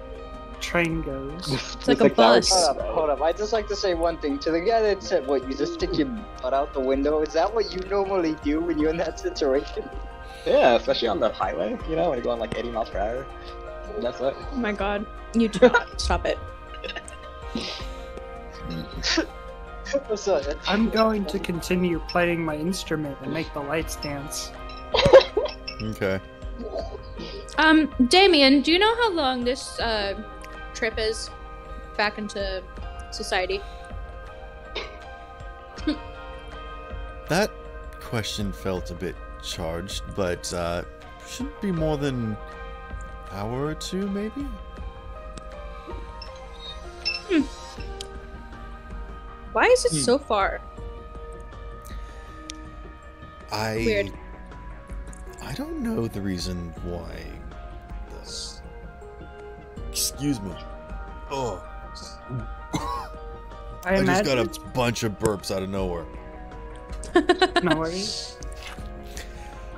train goes.
It's like a
like was-
bus.
Hold up, hold up. I just like to say one thing to the guy that said, "What you just stick your butt out the window?" Is that what you normally do when you're in that situation?
Yeah, especially on the highway, you know, when you're going like 80 miles per hour. That's it.
Oh my god. You do not. Stop it.
What's up? That's-
I'm going to continue playing my instrument and make the lights dance.
Okay.
Um, Damien, do you know how long this uh, trip is back into society?
That question felt a bit charged, but uh, shouldn't be more than hour or two, maybe.
Why is it
Hmm.
so far?
I
Weird.
I don't know the reason why. This. Excuse me. Oh,
I,
I, just got a bunch of burps out of nowhere.
no worries.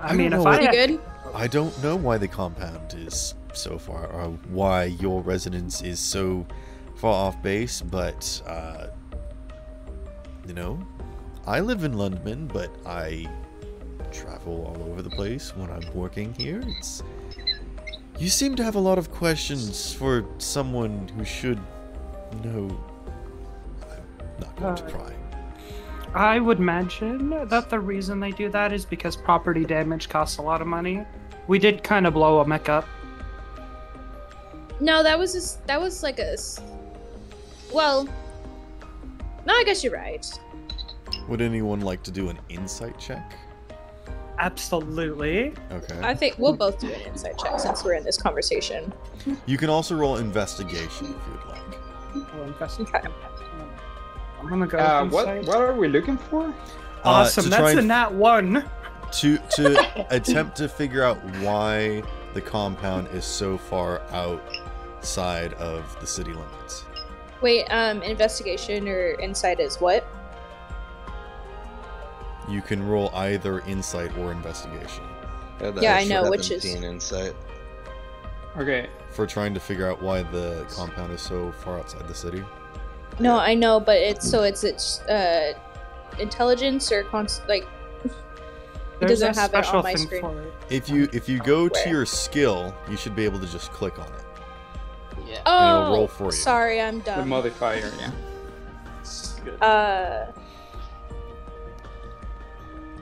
I,
I
mean, if I
what-
You
had,
good?
I don't know why the compound is so far, or why your residence is so far off base, but, uh, you know, I live in London, but I travel all over the place when I'm working here. It's. You seem to have a lot of questions for someone who should know. I'm not going to
Uh,
cry.
I would imagine that the reason they do that is because property damage costs a lot of money. We did kind of blow a mech up.
No, that was just, that was like a. s- Well, no, I guess you're right.
Would anyone like to do an insight check?
Absolutely.
Okay.
I think we'll both do an insight check since we're in this conversation.
You can also roll investigation if you'd like.
Well, invest-
Okay.
I'm gonna go.
Uh, what
insight.
what are we looking for?
Uh,
Awesome.
to
That's a nat one.
to to attempt to figure out why the compound is so far outside of the city limits.
Wait, um, investigation or insight is what?
You can roll either insight or investigation
that
Yeah, I know, which is-
17 insight.
Okay.
for trying to figure out why the compound is so far outside the city.
No, I know, but it's so it's it's uh intelligence or const like
There's
doesn't
a
have it on
special
my
thing
screen.
for it.
If you if you go to your skill, you should be able to just click on it.
Yeah.
it'll
oh
roll for you.
sorry I'm
The
dumb.
modifier, yeah.
Good.
uh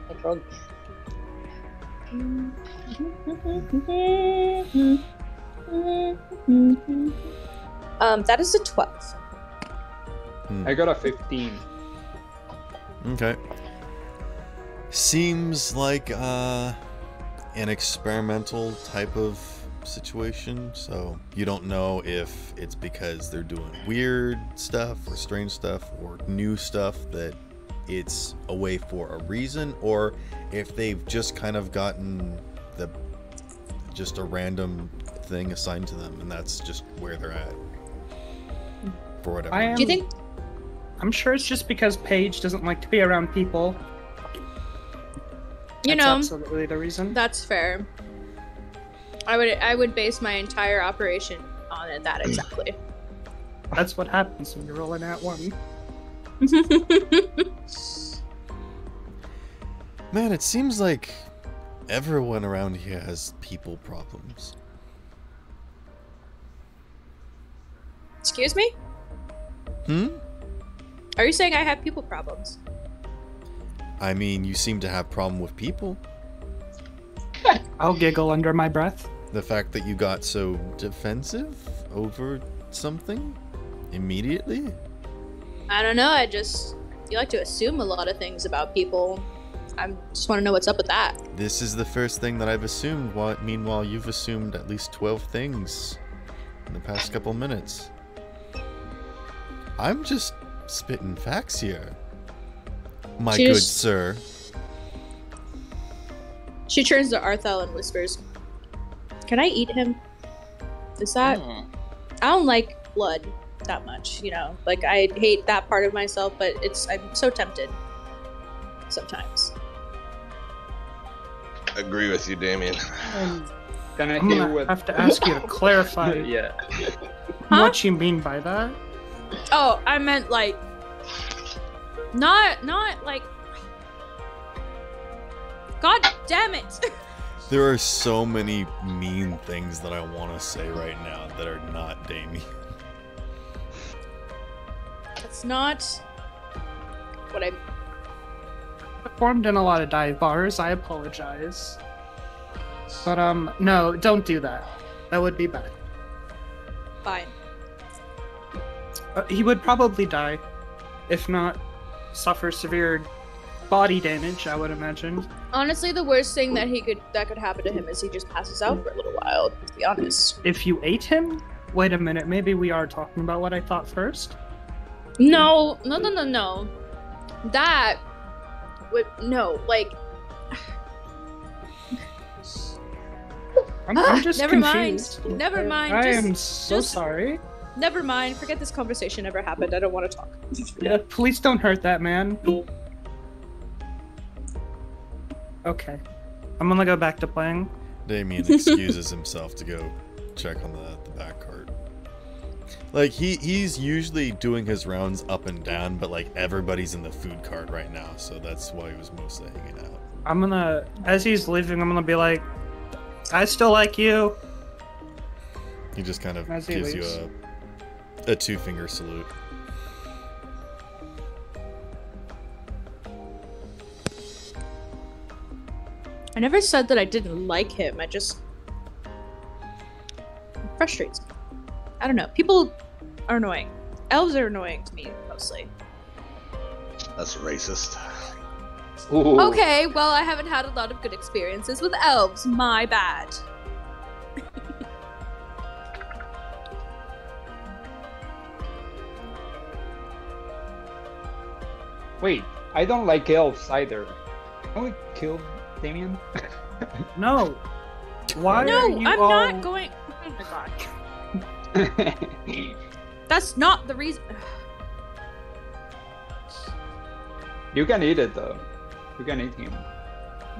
No problem.
um that is a 12.
I got a 15.
Okay. Seems like uh, an experimental type of situation. So you don't know if it's because they're doing weird stuff or strange stuff or new stuff that it's away for a reason, or if they've just kind of gotten the just a random thing assigned to them, and that's just where they're at. For whatever.
I am-
Do you think
I'm sure it's just because Paige doesn't like to be around people.
you
That's
know
absolutely the reason.
that's fair. I would I would base my entire operation on it that exactly.
That's what happens when you're rolling at one.
Man, it seems like everyone around here has people problems.
Excuse me?
Hmm?
Are you saying I have people problems?
I mean, you seem to have problem with people.
I'll giggle under my breath.
The fact that you got so defensive over something immediately?
I don't know. I just you like to assume a lot of things about people. I just want to know what's up with that.
This is the first thing that I've assumed. While, meanwhile, you've assumed at least 12 things in the past couple minutes. I'm just spitting facts here. My
She
good
just-
sir.
She turns to Arthel and whispers, "Can I eat him? Is that
Hmm.
I don't like blood that much, you know. Like I hate that part of myself, but it's I'm so tempted sometimes.
Agree with you, Damien.
Can I
I'm
hear
gonna
what?
have to ask you to clarify.
yeah.
Huh?
what you mean by that.
Oh, I meant like not not like God damn it.
There are so many mean things that I want to say right now that are not Damien.
That's not what I
Performed in a lot of dive bars. I apologize. But um, no, don't do that. That would be bad.
fine.
Uh, he would probably die, if not suffer severe body damage. I would imagine.
Honestly, the worst thing that he could that could happen to him is he just passes out for a little while, to be honest.
If you ate him, wait a minute. Maybe we are talking about what I thought first.
No, no, no, no, no. That would no, like
I'm, I'm just
Never mind. Never mind,
I
just-
am so
just-
sorry.
never mind. Forget this conversation ever happened. I don't want to talk.
Yeah, please don't hurt that man. Okay. I'm gonna go back to playing.
Damien excuses himself to go check on the, the back cart. Like he he's usually doing his rounds up and down, but like everybody's in the food cart right now, so that's why he was mostly hanging out.
I'm gonna, as he's leaving, I'm gonna be like, I still like you.
He just kind of gives you a a two finger salute.
I never said that I didn't like him. I just it frustrates me. I don't know. People are annoying. Elves are annoying to me mostly.
That's racist.
Ooh.
Okay, well, I haven't had a lot of good experiences with elves. My bad.
Wait, I don't like elves either. Can we kill Damien?
No. Why
no,
are you
I'm
all...
not going. Oh my god. That's not the reason.
you can eat it though. You can eat him.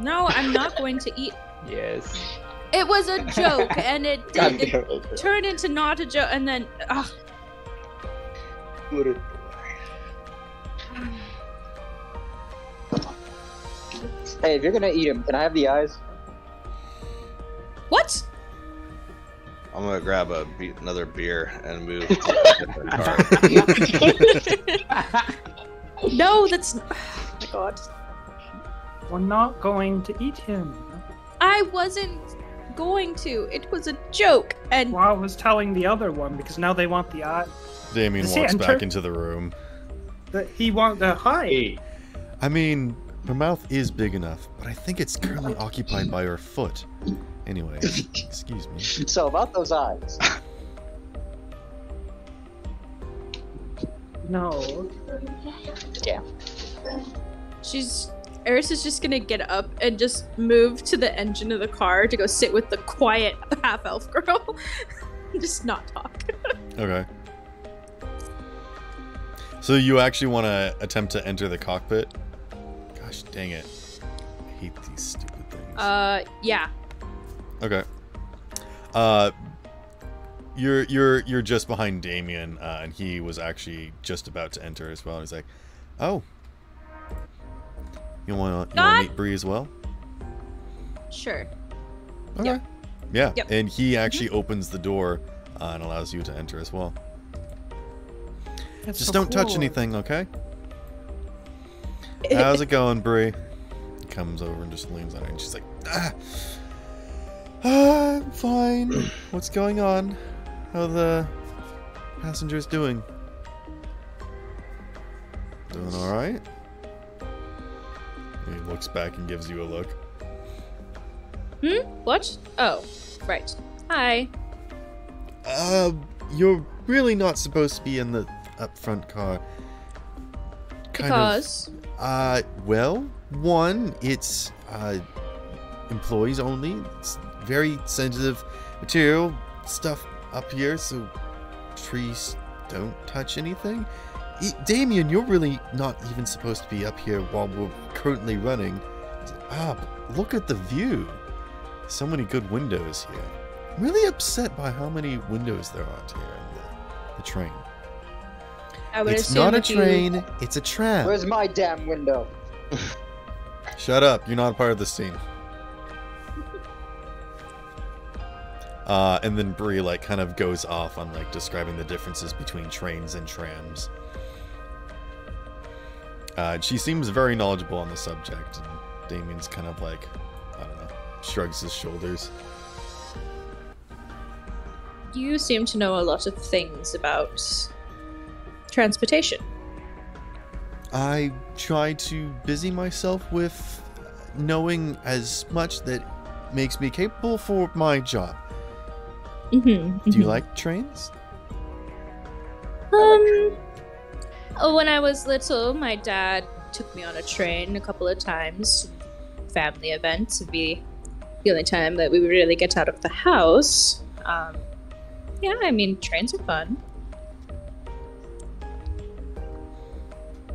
No, I'm not going to eat.
Yes.
It was a joke, and it did. It
it.
turned into not a joke, and then. Ugh.
Hey, if you're gonna eat him, can I have the eyes?
What?
I'm gonna grab a be- another beer and move to a different cart.
No, that's. Oh my god.
We're not going to eat him.
I wasn't going to. It was a joke, and
Well, I was telling the other one because now they want the eye.
Damien
Does he
walks
enter?
back into the room.
That he want the hi.
I mean, her mouth is big enough, but I think it's currently occupied by her foot. Anyway, excuse me.
So about those eyes.
No.
Yeah.
she's. Eris is just gonna get up and just move to the engine of the car to go sit with the quiet half elf girl. just not talk.
Okay. So you actually want to attempt to enter the cockpit? Gosh dang it. I hate these stupid things.
Uh, yeah.
Okay. Uh, you're you're you're just behind Damien, uh, and he was actually just about to enter as well. He's like, "Oh, you want to you wanna meet Bree as well?"
Sure.
Okay.
Yep.
Yeah.
Yep.
And he actually opens the door uh, and allows you to enter as well.
That's
Just
so
don't touch anything, okay? How's it going, Bree? He comes over and just leans on her, and she's like, ah, ah, I'm fine. What's going on? How the passengers doing? Doing all right. He looks back and gives you a look.
Hmm? What? Oh, right. Hi.
Uh, you're really not supposed to be in the up front car. Kind of-
Because.
Uh, well, one, it's uh, employees only. It's very sensitive material stuff up here, so trees don't touch anything. Damien, you're really not even supposed to be up here while we're currently running. Ah, look at the view. So many good windows here. I'm really upset by how many windows there are here. And the train.
I would
It's
assume
not a
if you-
train, it's a tram.
Where's my damn window?
Shut up, you're not part of the scene. Uh, and then Bree like kind of goes off on like describing the differences between trains and trams. Uh, she seems very knowledgeable on the subject, and Damien's kind of like, I don't know, shrugs his shoulders.
You seem to know a lot of things about transportation.
I try to busy myself with knowing as much that makes me capable for my job.
Mm-hmm.
Do you like trains?
Um, oh, when I was little, my dad took me on a train a couple of times. Family events would be the only time that we would really get out of the house. Um, yeah, I mean, trains are fun.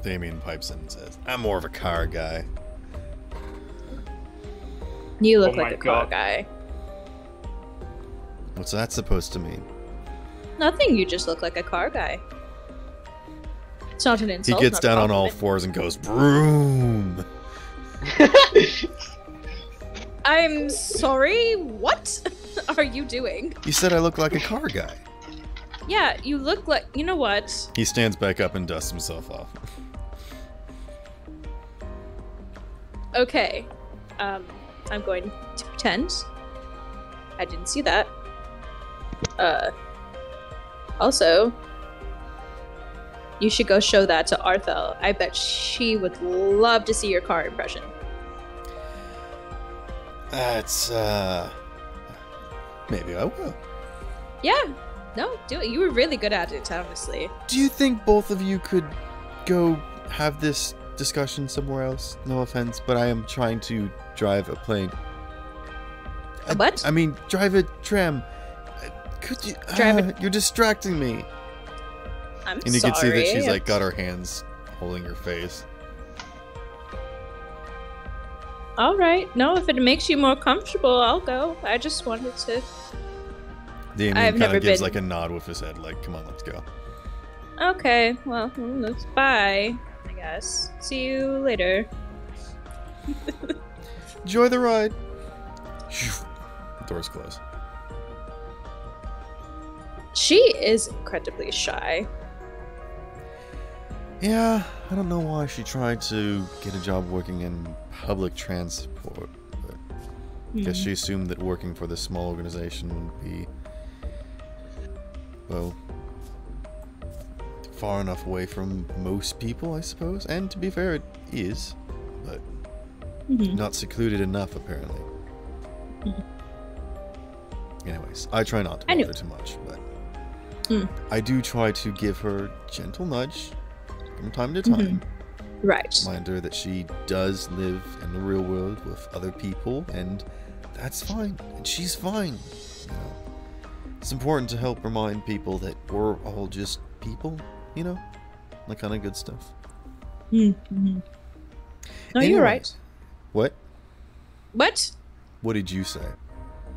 Damien pipes in and says, I'm more of a car guy.
You look
Oh
like
my
a car guy.
What's that supposed to mean?
Nothing. You just look like a car guy. It's not an insult. He gets
down on all fours and goes, Broom!
I'm sorry. What are you doing?
You said I look like a car guy.
Yeah, you look like. You know what?
He stands back up and dusts himself off.
Okay. Um, I'm going to pretend I didn't see that. Uh, also, you should go show that to Arthel. I bet she would love to see your car impression.
That's, uh. Maybe I will.
Yeah, no, do it. You were really good at it, honestly.
Do you think both of you could go have this discussion somewhere else? No offense, but I am trying to drive a plane.
A
I-
what?
I mean, drive a tram. Could you?
Drive
uh, You're distracting me.
I'm
And you
sorry.
can see that she's like got her hands holding her face.
All right. No, if it makes you more comfortable, I'll go. I just wanted to.
Damien
I've
kind
never
of gives
been-
like a nod with his head, like, "Come on, let's go."
Okay. Well, let's bye. I guess. See you later.
Enjoy the ride. Phew. Doors close.
She is incredibly shy.
Yeah, I don't know why she tried to get a job working in public transport, but I guess
Hmm.
she assumed that working for this small organization would be, well, far enough away from most people, I suppose. And to be fair, it is, but
Mhm.
not secluded enough, apparently.
Mhm.
Anyways, I try not to bother too much, but
Mm.
I do try to give her gentle nudge from time to
Mhm.
time.
Right.
Remind her that she does live in the real world with other people, and that's fine. And she's fine. You know, it's important to help remind people that we're all just people. You know, that kind of good stuff.
Mm-hmm. No,
Anyway.
you're right.
What?
What?
What did you say?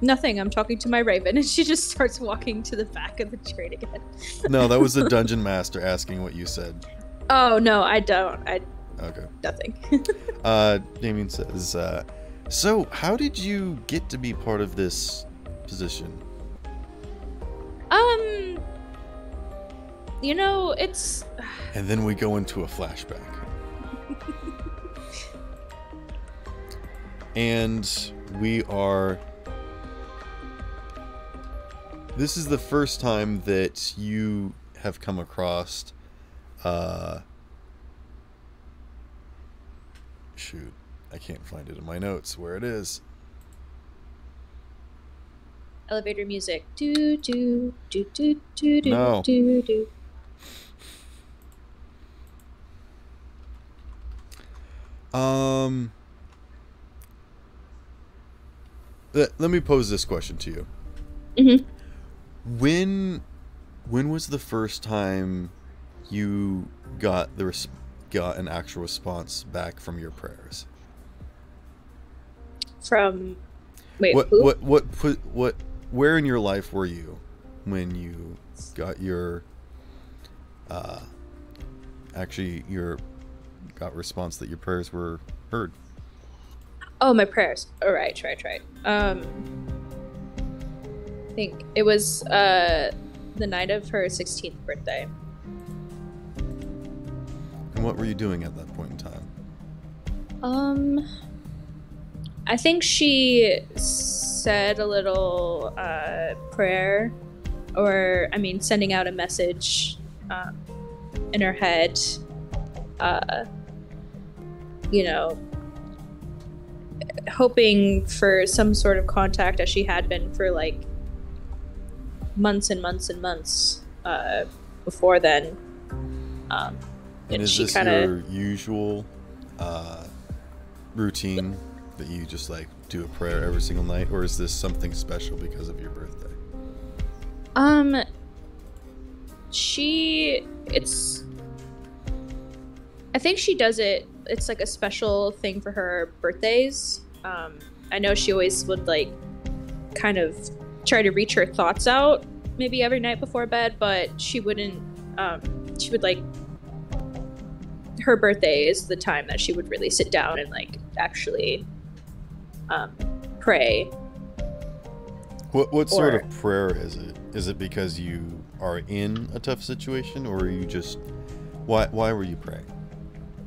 Nothing. I'm talking to my raven, and she just starts walking to the back of the train again.
No, that was the dungeon master asking what you said.
Oh no, I don't. I
Okay.
nothing.
Uh, Damien says, uh, so how did you get to be part of this position?
um, you know, it's
And then we go into a flashback. and we are. This is the first time that you have come across. Uh, shoot, I can't find it in my notes where it is.
elevator music. Do do do do do do
No.
do do.
Um. Let, let me pose this question to you.
Mhm.
When when was the first time you got the res- got an actual response back from your prayers?
From wait,
what
who?
what what put what where in your life were you when you got your uh, actually, your got response that your prayers were heard.
Oh, my prayers. All right, right, right. Um, I think it was uh the night of her 16th birthday.
And what were you doing at that point in time?
Um, I think she said a little uh, prayer, or I mean, sending out a message um, in her head. Uh, you know, hoping for some sort of contact, as she had been for like months and months and months uh, before then. Um,
And
and
is
she
this
kind of
your usual uh, routine that you just like do a prayer every single night, or is this something special because of your birthday?
Um, she, it's, I think she does it. It's like a special thing for her birthdays. Um, I know she always would like kind of try to reach her thoughts out maybe every night before bed, but she wouldn't, um, she would like, her birthday is the time that she would really sit down and like actually um, pray
What what sort of prayer is it? Is it because you are in a tough situation, or are you just why why were you praying?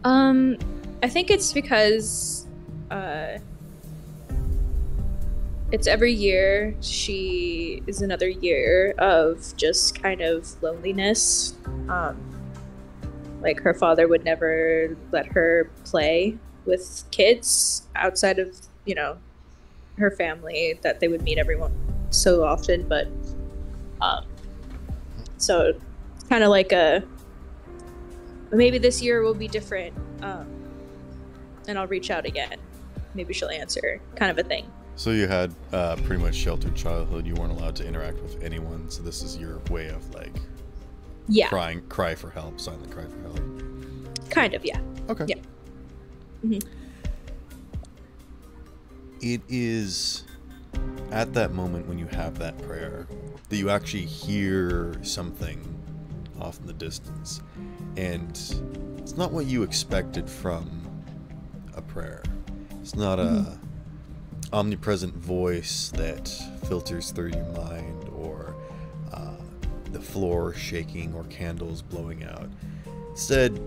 Um, I think it's because uh, it's every year. She is another year of just kind of loneliness. Um, like her father would never let her play with kids outside of you know her family that they would meet everyone so often, but um, so kind of like a maybe this year will be different um, and i'll reach out again maybe she'll answer kind of a thing
So you had uh, pretty much sheltered childhood. You weren't allowed to interact with anyone. So this is your way of like
yeah
crying, cry for help, silent cry for help.
kind of yeah
Okay.
Yeah. Mhm.
It is at that moment when you have that prayer that you actually hear something off in the distance. And it's not what you expected from a prayer. It's not a omnipresent voice that filters through your mind or uh, the floor shaking or candles blowing out. Instead,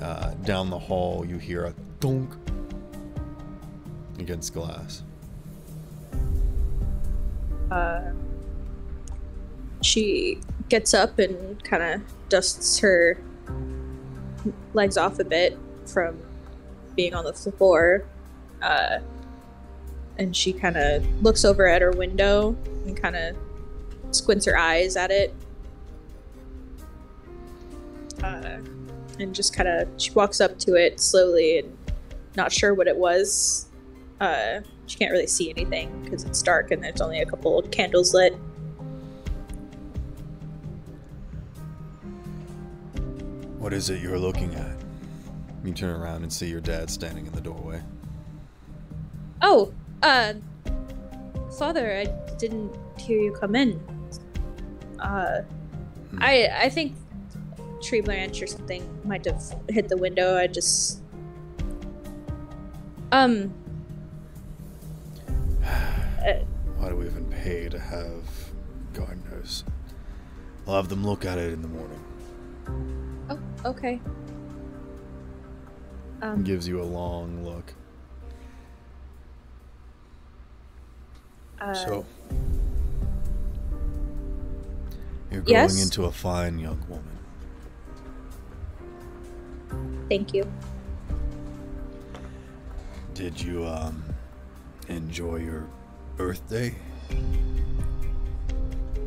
uh, down the hall, you hear a thunk against glass.
uh, she gets up and kind of dusts her legs off a bit from being on the floor uh, and she kind of looks over at her window and kind of squints her eyes at it. Uh, and just kind of she walks up to it slowly and not sure what it was. Uh, she can't really see anything because it's dark and there's only a couple candles lit
What is it you're looking at? You turn around and see your dad standing in the doorway.
oh uh father i didn't hear you come in uh
Hmm.
i i think tree branch or something might have hit the window i just um
Why do we even pay to have gardeners? I'll have them look at it in the morning.
Okay um
gives you a long look.
uh,
So, you're going
Yes?
into a fine young woman.
thank you
Did you um enjoy your birthday?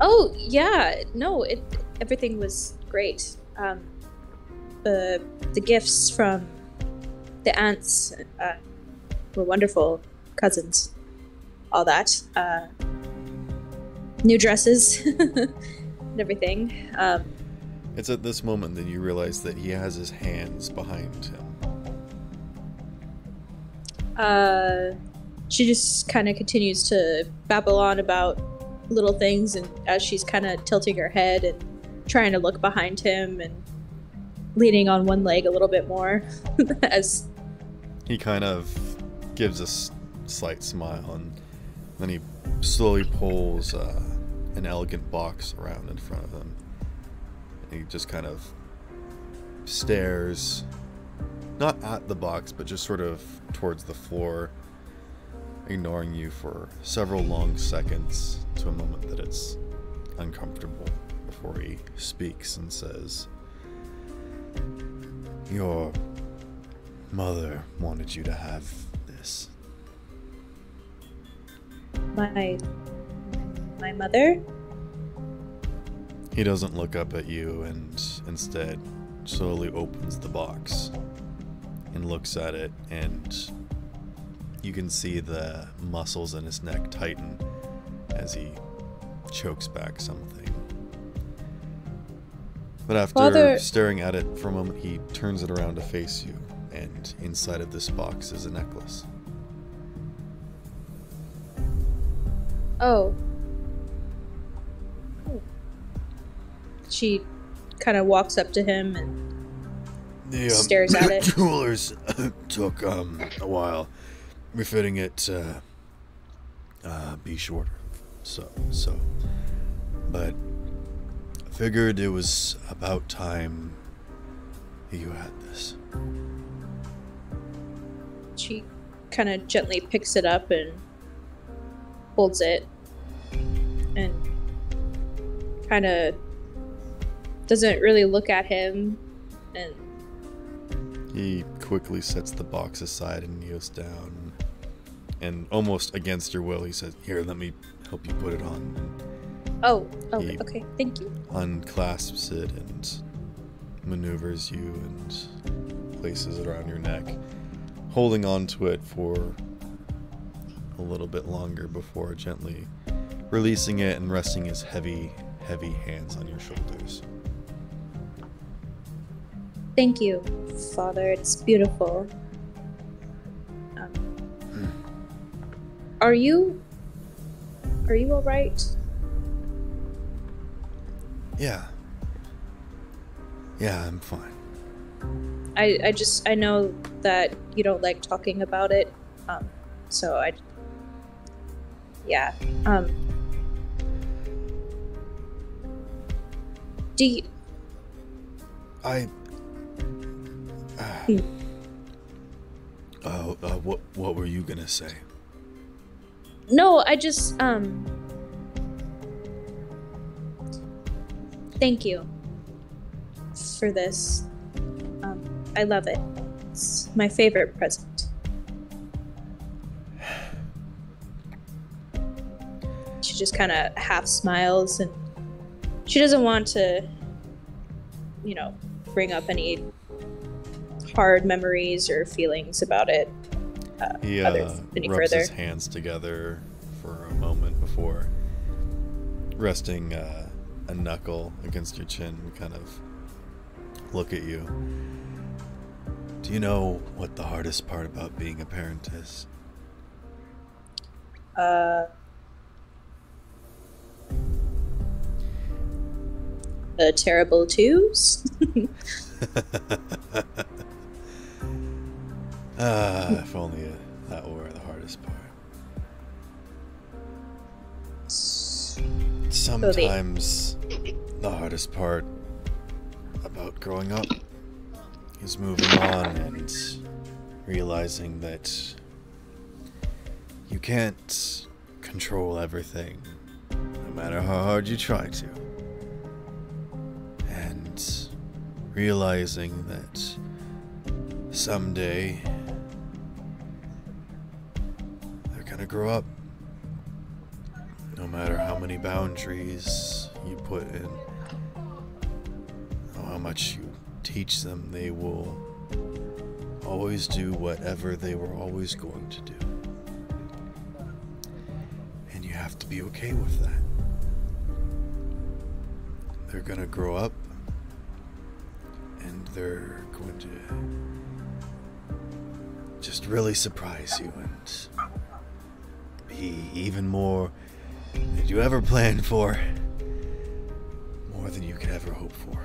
Oh yeah, no, it everything was great. Um, the the gifts from the aunts uh, were wonderful, cousins, all that. Uh, new dresses and everything. Um,
It's at this moment that you realize that he has his hands behind him.
uh, she just kind of continues to babble on about little things, and as she's kind of tilting her head and trying to look behind him and leaning on one leg a little bit more as
He kind of gives a slight smile and then he slowly pulls uh, an elegant box around in front of him. And he just kind of stares, not at the box, but just sort of towards the floor, ignoring you for several long seconds to a moment that it's uncomfortable before he speaks and says, Your mother wanted you to have this.
my my mother.
He doesn't look up at you and instead slowly opens the box and looks at it and you can see the muscles in his neck tighten as he chokes back something. But after
Father-
staring at it for a moment, he turns it around to face you, and inside of this box is a necklace.
Oh. Oh. She kind of walks up to him and
The
Stares at it.
jewelers took um, a while refitting it. Uh, uh, be shorter, so so. But figured it was about time you had this.
she kind of gently picks it up and holds it and kind of doesn't really look at him and
He quickly sets the box aside and kneels down, and almost against your will, he says, "Here, let me help you put it on."
Oh oh
He-
okay. Thank you.
unclasps it and maneuvers you and places it around your neck, holding on to it for a little bit longer before gently releasing it and resting his heavy, heavy hands on your shoulders.
thank you father. It's beautiful. Um, are you are you all right
Yeah. Yeah, I'm fine.
I, I just I know that you don't like talking about it, um, so I. Yeah. Um. Do you,
I. Uh,
Hmm.
uh, uh, what what were you gonna say?
no, I just um. Thank you for this. Um, I love it. It's my favorite present. She just kind of half smiles and she doesn't want to, you know, bring up any hard memories or feelings about it.
He
other-
uh,
any
rubs his
further?
hands together for a moment before resting uh, a knuckle against your chin and kind of look at you. Do you know what the hardest part about being a parent is?
Uh, the terrible twos.
ah, if only that were the hardest part. Sometimes the hardest part about growing up is moving on and realizing that you can't control everything, no matter how hard you try to. And realizing that someday they're gonna grow up. No matter how many boundaries you put in, how much you teach them, they will always do whatever they were always going to do. And you have to be okay with that. They're gonna grow up and they're going to just really surprise you and be even more than you ever planned for. More more than you could ever hope for.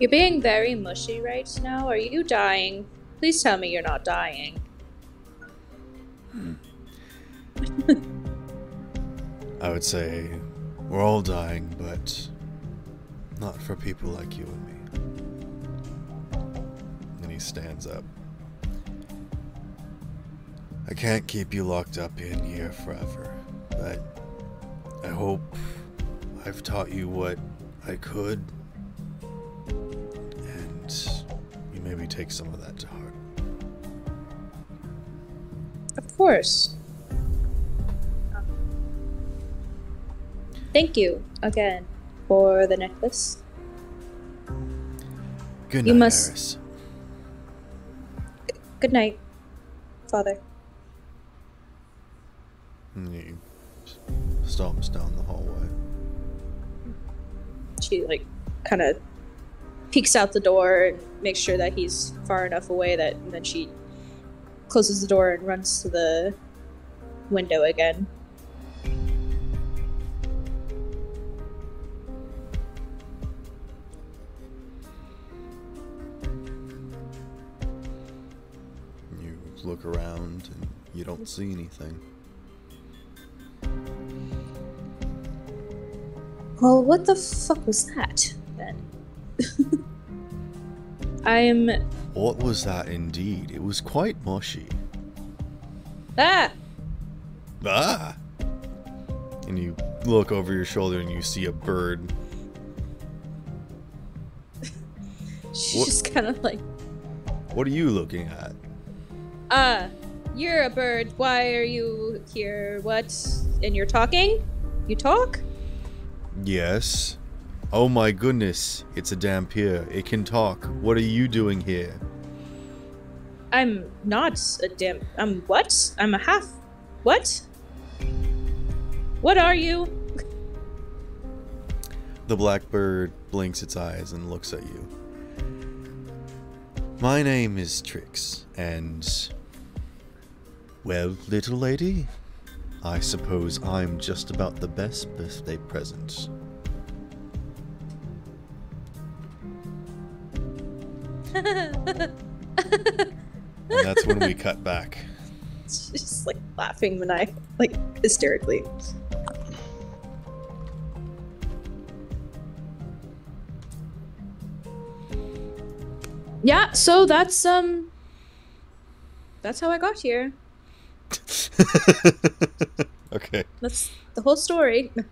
You're being very mushy right now. Are you dying? Please tell me you're not dying. Hmm.
I would say we're all dying, but not for people like you and me. And he stands up. I can't keep you locked up in here forever, but I hope I've taught you what I could, and you maybe take some of that to heart.
Of course. Thank you again for the necklace.
Good
You
night,
must-
Eris.
Good night, Father.
And he stomps down the hallway.
She like kind of peeks out the door and makes sure that he's far enough away that and then she closes the door and runs to the window again.
You look around and you don't see anything.
Well, what the fuck was that then? I'm
What was that indeed? It was quite mushy.
ah.
Ah! And you look over your shoulder and you see a bird.
She's
What-
just kind of like,
What are you looking at?
ah, you're a bird. Why are you here? What? And you're talking? You talk?
Yes. Oh my goodness, it's a Dampier. It can talk. What are you doing here?
I'm not a damp. I'm what? I'm a half. What? What are you?
The blackbird blinks its eyes and looks at you. My name is Trix, and. Well, little lady, I suppose I'm just about the best birthday present. And that's when we cut back.
She's just like laughing maniac, like hysterically. Yeah, so that's um that's how I got here.
okay.
That's the whole story.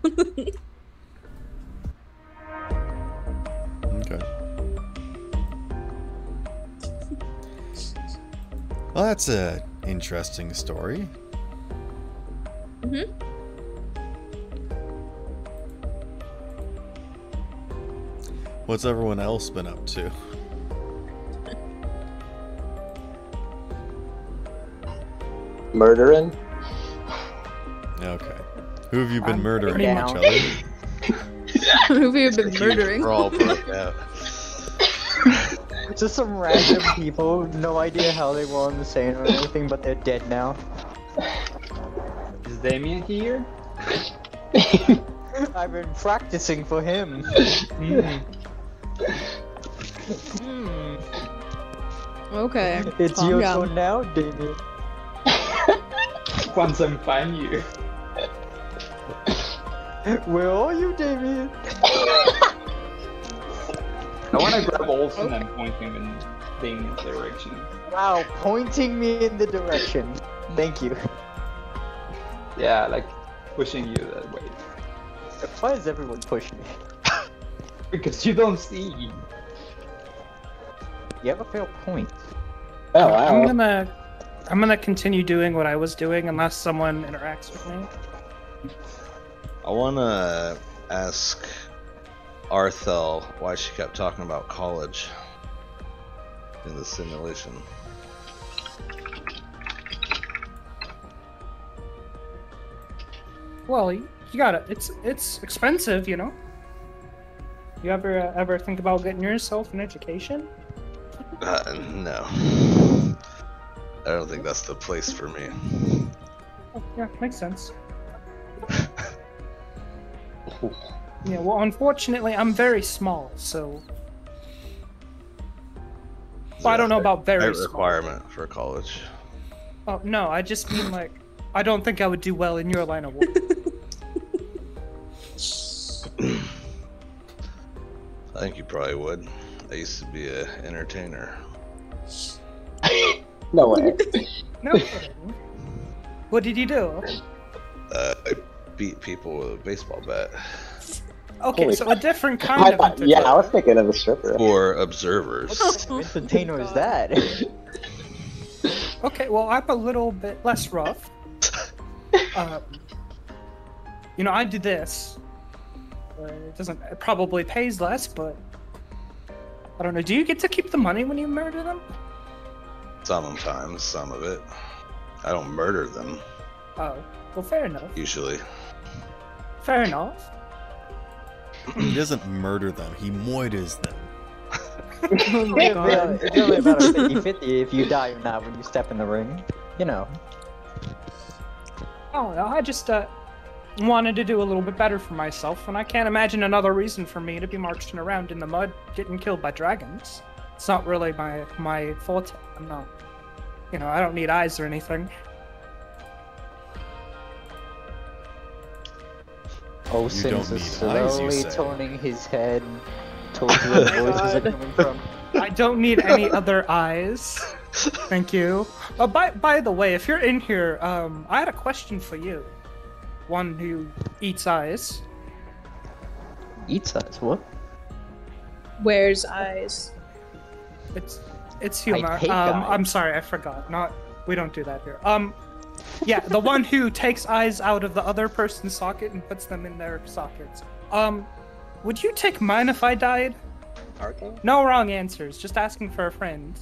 Okay. Well, that's a interesting story.
Mhm.
What's everyone else been up to?
Murdering?
Okay. Who have you been
I'm
murdering,
down.
Who have you been
Huge
murdering?
brawl broke out.
Just some random people, no idea how they were on the scene or anything, but they're dead now.
Is Damien here?
I've been practicing for him.
Mm.
Hmm.
Okay.
It's
calm
your
down.
turn now, Damien.
Once I find you.
Where are you, Damien?
I want to grab Olsen and point him in Damien's direction.
Wow, pointing me in the direction. Thank you.
Yeah, like pushing you that way.
Why is everyone pushing me?
Because you don't see.
You ever fail points?
Oh
I'm
wow.
gonna, I'm gonna continue doing what I was doing unless someone interacts with me.
I want to ask Arthel why she kept talking about college in the simulation.
Well, you, you gotta. It's it's expensive, you know. You ever uh, ever think about getting yourself an education?
Uh, no. I don't think that's the place for me.
Oh, yeah, makes sense. Yeah, well, unfortunately, I'm very small, so. Well, I don't know about very
Height
small.
requirement for college.
Oh no, I just mean like I don't think I would do well in your line of work.
I think you probably would. I used to be an entertainer.
No way.
no. kidding. What did you do?
Uh, I beat people with a baseball bat.
Okay,
Holy
so a different kind
I
of
thought, yeah, I was thinking of a stripper.
For observers.
What entertainer is that?
Okay, well I'm a little bit less rough. Um, you know, I do this. Uh, It doesn't. It probably pays less, but I don't know. Do you get to keep the money when you murder them?
Sometimes, some of it. I don't murder them,
Oh, well, fair enough.
usually.
Fair enough.
He doesn't murder them, he moiters them.
oh my god. It's only about a 50 50 if you die or not when you step in the ring. You know.
Oh, no, I just uh, wanted to do a little bit better for myself, and I can't imagine another reason for me to be marching around in the mud, getting killed by dragons. It's not really my my forte. I'm not, you know, I don't need eyes or anything.
Olsen's
don't
is
need eyes, you
slowly
say.
turning his head towards where the voices are coming from.
I don't need any other eyes. Thank you. Uh, by by the way, if you're in here, um, I had a question for you. One who eats eyes.
Eats eyes? what?
Where's eyes?
It's it's humor.
hate
Um,
eyes.
I'm sorry, I forgot. Not we don't do that here. Um, yeah, the one who takes eyes out of the other person's socket and puts them in their sockets. Um, would you take mine if I died?
Arcane?
No wrong answers. Just asking for a friend.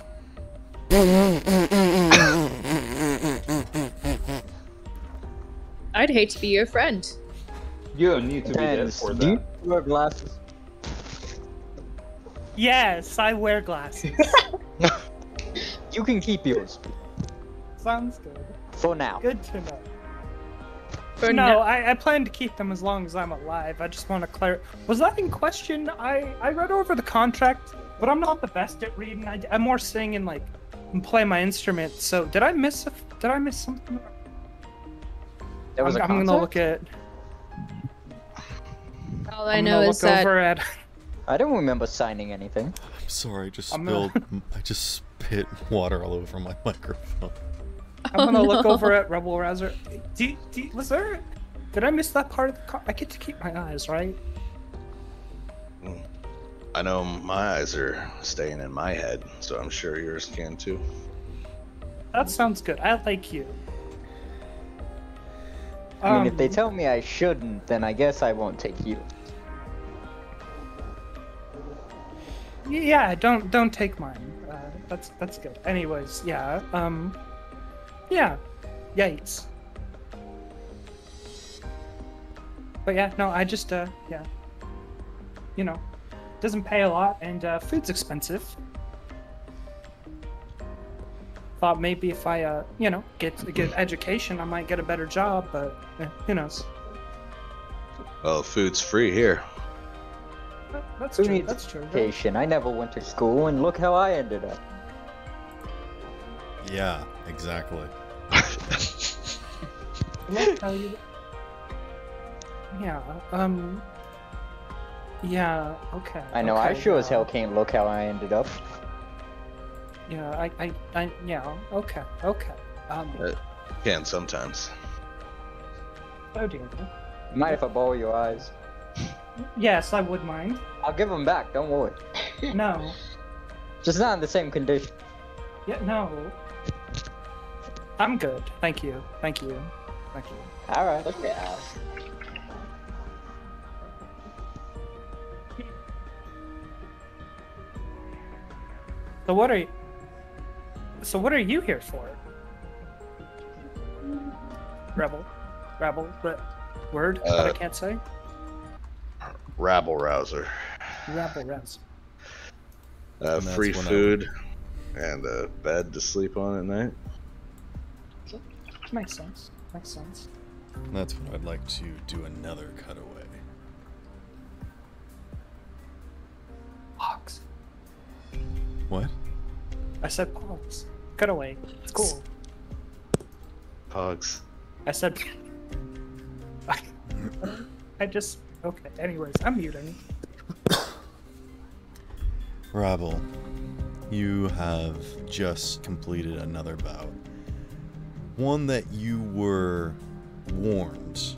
I'd hate to be your friend.
You don't need to be dead
Depends.
for
Do you wear glasses?
Yes, I wear glasses.
You can keep yours.
Sounds good.
For now.
Good to know.
For
no,
now.
I, I plan to keep them as long as I'm alive. I just want to clear. Was that in question? I I read over the contract, but I'm not the best at reading. I, am more sing and like and play my instrument. So did I miss? A, did I miss something?
There was
I'm,
a
I'm gonna look
concept?
at.
All I
I'm
know
gonna
is
look
that
over at.
I don't remember signing anything.
I'm sorry, I just
I'm
spilled.
gonna-
I just spit water all over my microphone.
I'm gonna
Oh,
look over at Rebel Rouser. Do, do, was there? Did I miss that part of the? Con- I get to keep my eyes, right?
I know my eyes are staying in my head, so I'm sure yours can too.
That sounds good. I like you.
I mean, if they
Um,
tell me I shouldn't, then I guess I won't take you.
Yeah, don't don't take mine. Uh, that's that's good. Anyways, yeah. Um, yeah, yikes. But yeah, no, I just uh, yeah. You know, doesn't pay a lot, and uh, food's expensive. Thought maybe if I uh, you know, get a good education, I might get a better job, but eh, who knows?
Well, food's free here.
That- That's
Who
true.
needs
That's true.
education? I never went to school, and look how I ended up.
Yeah, exactly.
Let me you. Yeah. Um. Yeah. Okay.
I know, I
okay,
sure as hell can't look how I ended up.
Yeah. I. I. I. Yeah. Okay. Okay. Um.
Uh, Can sometimes.
Oh dear.
Mind if I borrow your eyes?
Yes, I would mind.
I'll give them back, don't worry.
No.
Just not in the same condition.
Yeah. No. I'm good. Thank you. Thank you. Thank you.
Alright.
Look at ass.
So what are you? So what are you here for? Rebel. Rebel. Re- word that I
Uh,
can't say
rabble rouser.
Rabble rouser.
Uh, free food and a bed to sleep on at night.
Makes sense. Makes sense.
That's what I'd like to do another cutaway. Pogs. What?
I said pogs. Cutaway. It's cool.
Pogs.
I said. I just Okay. Anyways, I'm muting.
Rabble, you have just completed another bout. One that you were warned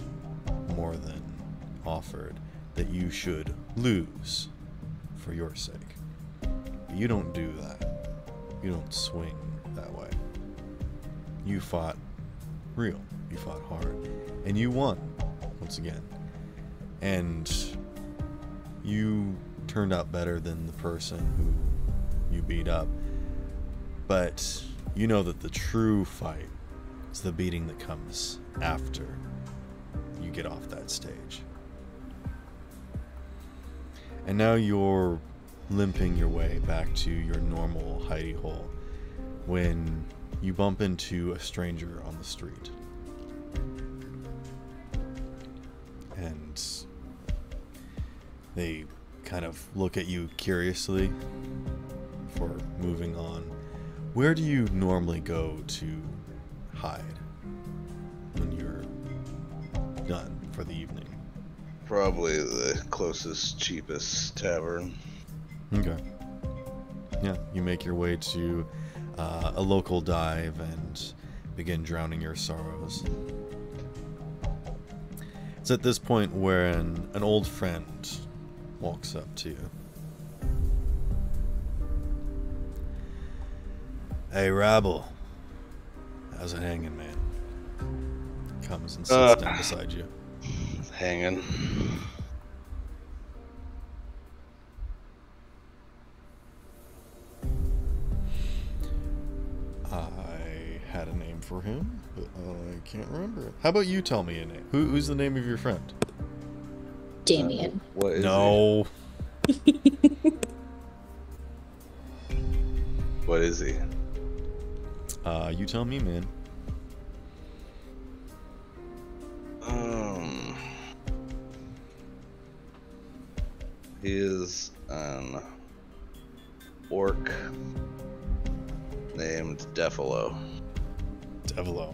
more than offered that you should lose for your sake. But you don't do that. You don't swing that way. You fought real. You fought hard. And you won, once again. And you turned out better than the person who you beat up. But you know that the true fight is the beating that comes after you get off that stage. And now you're limping your way back to your normal hidey hole when you bump into a stranger on the street. And they kind of look at you curiously for moving on. Where do you normally go to hide when you're done for the evening?
Probably the closest, cheapest tavern.
Okay. Yeah, you make your way to uh, a local dive and begin drowning your sorrows. It's at this point where an, an old friend walks up to you. Hey, Rabble. How's it hanging, man? Comes and sits
Uh.
down beside you.
Hanging.
I had a name for him, but I can't remember it. How about you tell me a name? Who, who's the name of your friend?
Damien.
What is
no.
he? What is he?
Uh, you tell me, man.
Um, he is an orc named Defalo.
Devilo.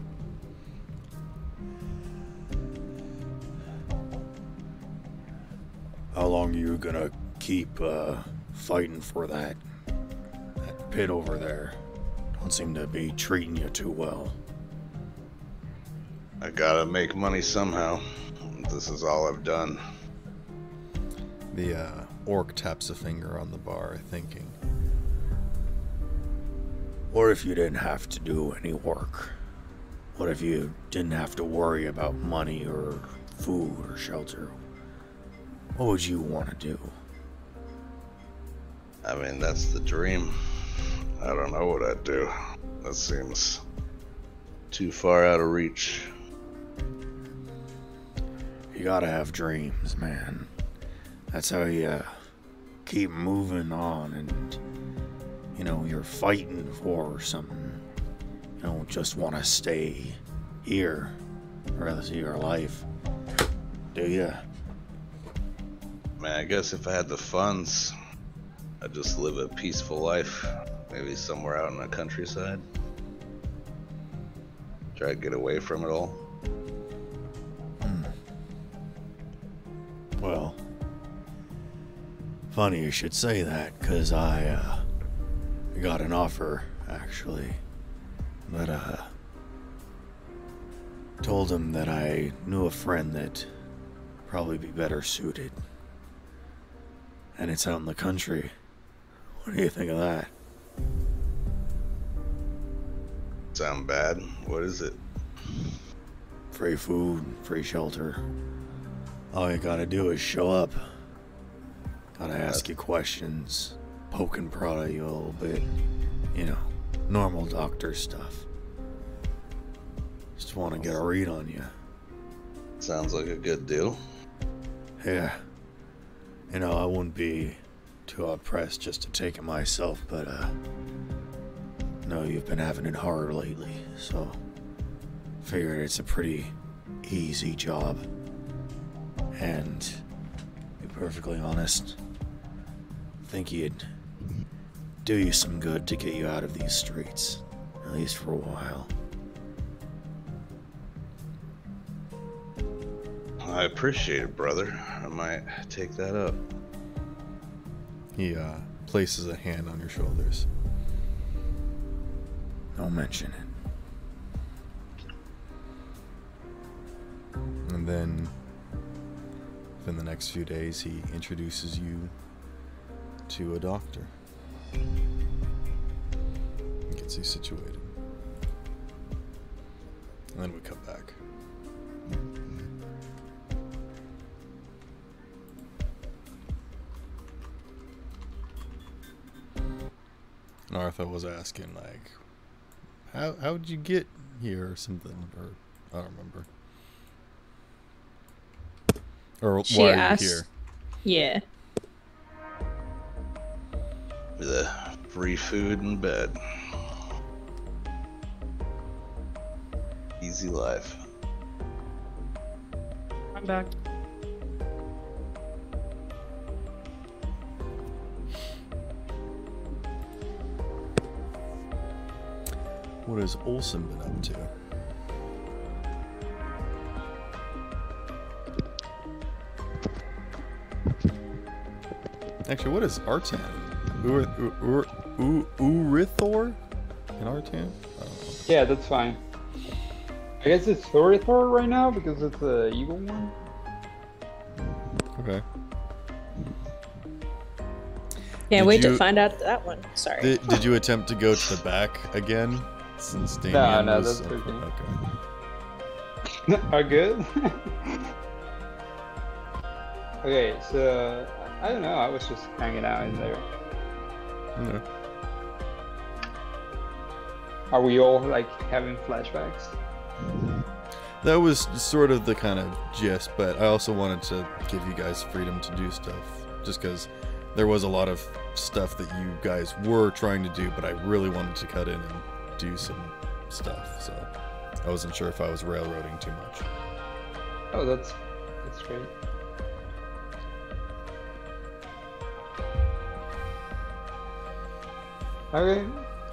How long are you gonna keep uh, fighting for that that pit over there? Don't seem to be treating you too well.
I gotta make money somehow. This is all I've done.
The uh, orc taps a finger on the bar, thinking.
What if you didn't have to do any work? What if you didn't have to worry about money or food or shelter? What would you want to do?
I mean, that's the dream. I don't know what I'd do. That seems too far out of reach.
You gotta have dreams, man. That's how you uh, keep moving on and, you know, you're fighting for something. You don't just want to stay here for the rest of your life. Do you?
Man, I guess if I had the funds, I'd just live a peaceful life. Maybe somewhere out in the countryside. Try to get away from it all.
Well, funny you should say that, because I, uh, got an offer, actually. But, uh, told him that I knew a friend that probably be better suited. And it's out in the country. What do you think of that?
Sound bad? What is it?
Free food, free shelter. All you gotta do is show up. Gotta ask you questions, poke and prod at you a little bit. You know, normal doctor stuff. Just wanna get a read on you.
Sounds like a good deal.
Yeah. You know, I wouldn't be too oppressed just to take it myself, but, uh. No, you've been having it hard lately, so. Figured it's a pretty easy job. And, be perfectly honest, think you'd do you some good to get you out of these streets, at least for a while.
I appreciate it, brother. I might take that up.
He uh, places a hand on your shoulders.
Don't mention it.
And then, within the next few days, he introduces you to a doctor. And gets you situated. And then we come back. And Arthur was asking, like, how how did you get here or something? Or I don't remember. Or
She
why
asked-
are you here?
Yeah.
The free food and bed. Easy life.
I'm back.
What has Olson been up to? Actually, what is Artan? Ur, Ur, Ur, Urithor in Artan? I don't know.
Yeah, that's fine. I guess it's Thorithor right now because it's the evil one.
Okay.
Can't
Did
wait
you-
to find out that one. Sorry.
Did, did you attempt to go to the back again? Since
No,
Damien
no,
was
that's
okay.
okay. Are good? okay, so I don't know. I was just hanging out in there.
Okay.
Are we all like having flashbacks?
That was sort of the kind of gist, but I also wanted to give you guys freedom to do stuff. Just because there was a lot of stuff that you guys were trying to do, but I really wanted to cut in and do some stuff. So I wasn't sure if I was railroading too much.
Oh, that's that's great. Okay,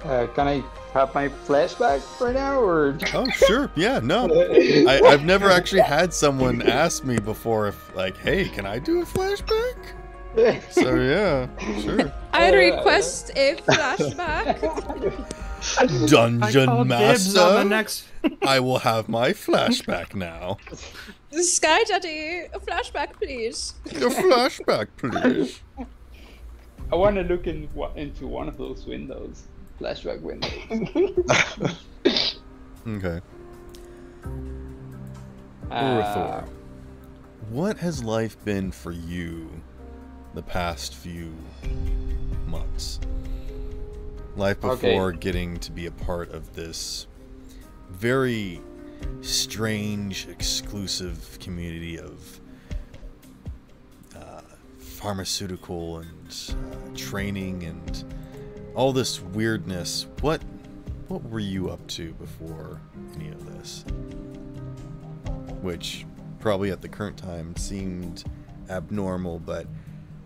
uh, can I have my flashback right now, or?
Oh, sure. Yeah, no. I, I've never actually had someone ask me before if, like, hey, can I do a flashback? So, yeah, sure.
I
Yeah, yeah,
request a flashback.
Dungeon
I call on the
Master,
next.
I will have my flashback now.
Sky Daddy, a flashback, please.
A flashback, please.
I want to look in, into one of those windows, flashback windows.
Okay.
Uh,
Urthor, what has life been for you the past few months? Life
Okay.
before getting to be a part of this very strange, exclusive community of uh, pharmaceutical and uh, training and all this weirdness. What what were you up to before any of this? Which probably at the current time seemed abnormal, but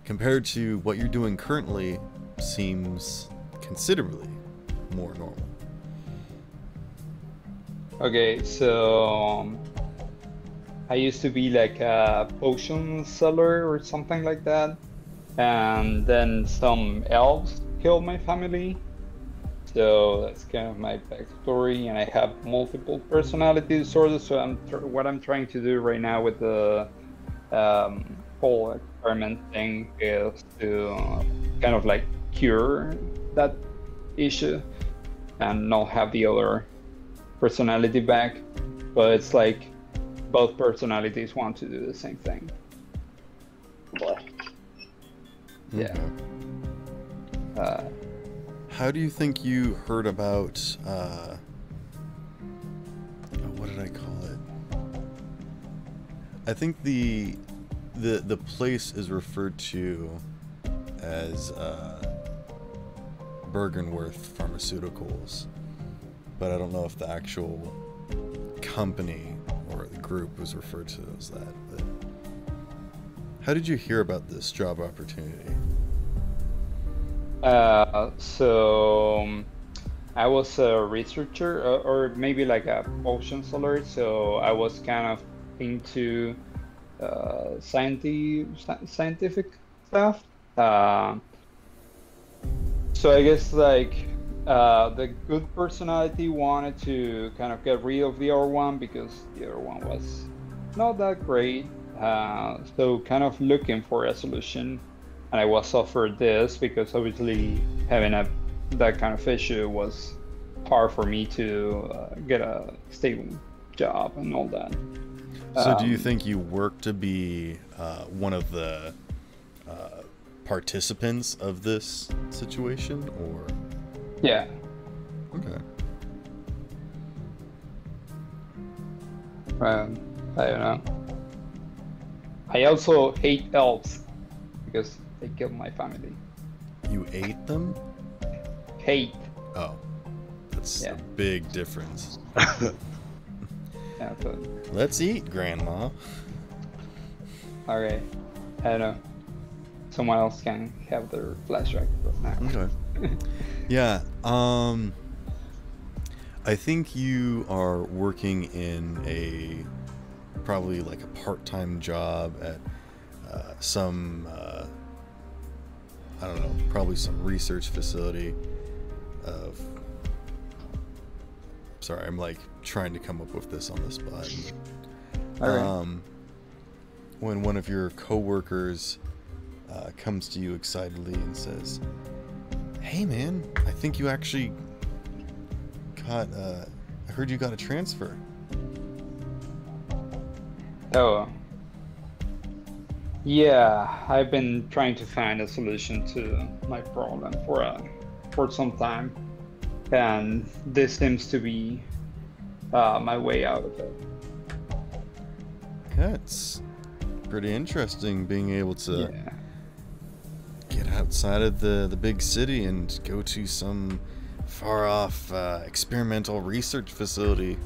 compared to what you're doing currently, seems considerably more normal.
Okay, so um, I used to be like a potion seller or something like that, and then some elves killed my family. So that's kind of my backstory, and I have multiple personality disorders. So I'm what I'm trying to do right now with the um, whole experiment thing is to uh, kind of like cure that issue and not have the other personality back, but it's like both personalities want to do the same thing.
Boy.
Yeah. Uh,
How do you think you heard about uh what did I call it? I think the the the place is referred to as uh Bergenworth Pharmaceuticals. But I don't know if the actual company or the group was referred to as that. But how did you hear about this job opportunity?
Uh, so I was a researcher, uh, or maybe like a oceans alert. So I was kind of into uh, scientific scientific stuff. Uh, so I guess like uh, the good personality wanted to kind of get rid of the other one because the other one was not that great. Uh, so kind of looking for a solution, and I was offered this because obviously having a that kind of issue was hard for me to uh, get a stable job and all that.
So, do you
Um,
think you work to be uh, one of the uh, participants of this situation, or
Yeah.
okay?
Um, I don't know. I also hate elves because they killed my family.
You ate them?
Hate.
Oh, that's
Yeah.
a big difference.
Yeah, but
Let's eat, Grandma.
okay. I don't know. Someone else can have their flashback.
Okay. Yeah. Um. I think you are working in a probably like a part-time job at uh, some uh, I don't know, probably some research facility of. Sorry, I'm like trying to come up with this on the spot.
Alright.
Um, when one of your coworkers uh, comes to you excitedly and says, "Hey, man, I think you actually got. Uh, I heard you got a transfer."
Oh. Yeah, I've been trying to find a solution to my problem for a, for some time, and this seems to be uh, my way out of it.
That's pretty interesting being able to
Yeah.
Get outside of the the big city and go to some far off uh, experimental research facility.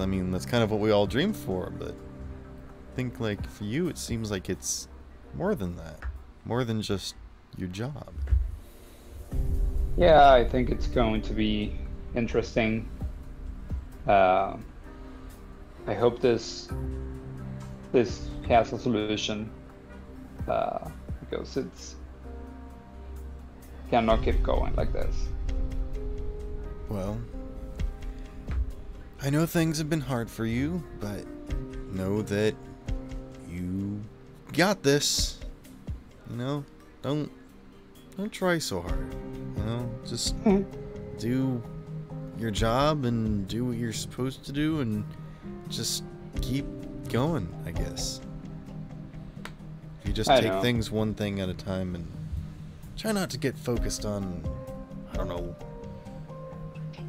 I mean, that's kind of what we all dream for, but I think like for you, it seems like it's more than that, more than just your job.
Yeah, I think it's going to be interesting. Uh, I hope this this has a solution uh, because it's cannot keep going like this.
Well, I know things have been hard for you, but know that you got this. You know, don't don't try so hard. You know, just do your job and do what you're supposed to do and just keep going, I guess. You just
I
take
know.
things one thing at a time and try not to get focused on I don't know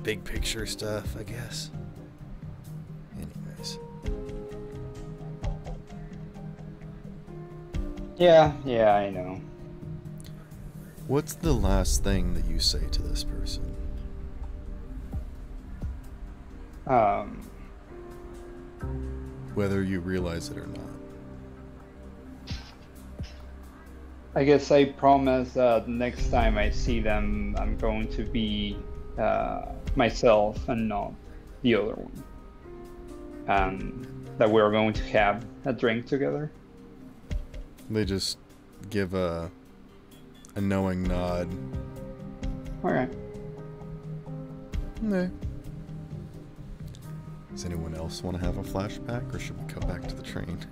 big picture stuff, I guess. Anyways.
Yeah, yeah, I know.
What's the last thing that you say to this person?
Um,
Whether you realize it or not.
I guess I promise that next time I see them, I'm going to be uh, myself and not the other one. And that we're going to have a drink together.
They just give a a knowing nod.
Alright.
Okay. Does anyone else want to have a flashback, or should we go back to the train?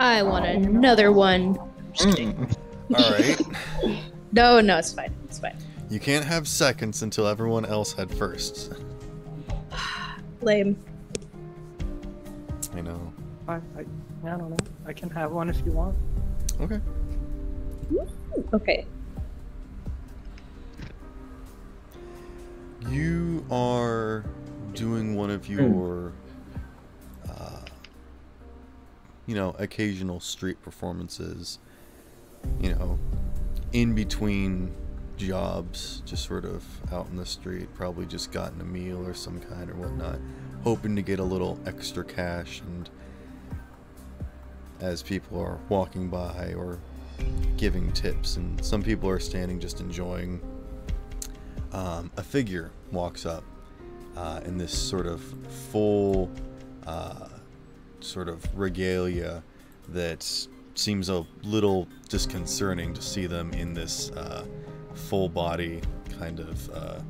I want another one. Just mm. kidding.
All right.
No, no, it's fine. It's fine.
You can't have seconds until everyone else had first.
Lame.
I know.
I, I, I don't know. I can have one if you want.
Okay.
Okay.
You are doing one of hmm. your, you know, occasional street performances. You know, in between jobs, just sort of out in the street, probably just gotten a meal or some kind or whatnot, hoping to get a little extra cash and as people are walking by or giving tips, and some people are standing just enjoying. Um, a figure walks up uh, in this sort of full, uh, sort of regalia that seems a little disconcerting to see them in this uh, full body kind of uh,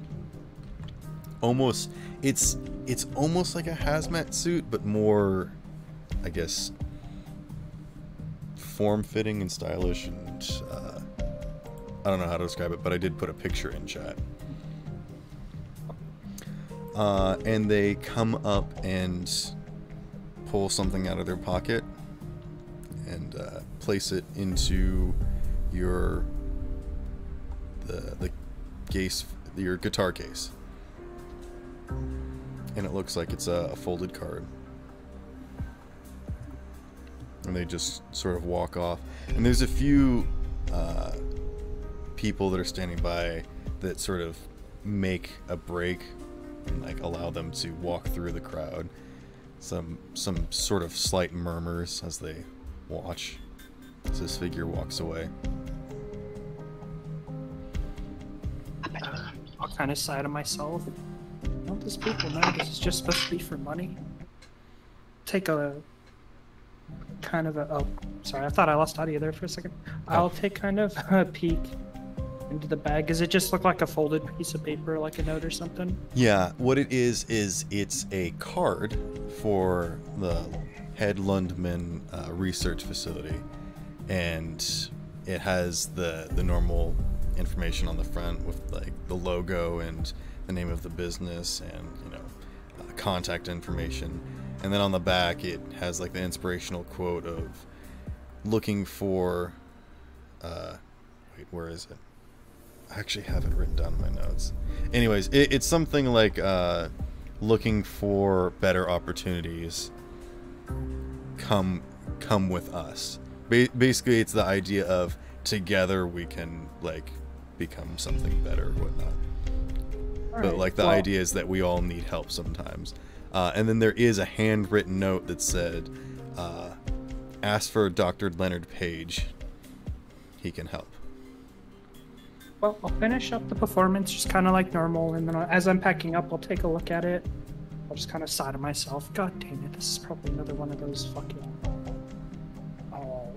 almost it's it's almost like a hazmat suit but more i guess form fitting and stylish and uh, i don't know how to describe it but i did put a picture in chat. Uh, and they come up and pull something out of their pocket and uh, place it into your the the case your guitar case. And it looks like it's a, a folded card. And they just sort of walk off. And there's a few uh, people that are standing by that sort of make a break and like allow them to walk through the crowd some some sort of slight murmurs as they watch as this figure walks away
I'll kind of sigh to myself. Don't these people know this is just supposed to be for money? Take a kind of a oh sorry, I thought I lost audio there for a second. Oh. I'll take kind of a peek into the bag. Does it just look like a folded piece of paper, like a note or something?
Yeah, what it is is it's a card for the Head Lundman uh, Research Facility, and it has the the normal information on the front with like the logo and the name of the business and you know uh, contact information, and then on the back it has like the inspirational quote of looking for. Uh, wait, where is it? I actually have it written down in my notes. Anyways, it, it's something like uh, looking for better opportunities. Come, come with us. Ba- basically, it's the idea of together we can like become something better, or whatnot. but
Alright,
like the
well-
idea is that we all need help sometimes. Uh, and then there is a handwritten note that said, uh, "Ask for Dr. Leonard Page. He can help."
Well, I'll finish up the performance just kind of like normal, and then I'll- as I'm packing up, I'll take a look at it. I'll just kind of sigh to myself. God damn it, this is probably another one of those fucking. Oh.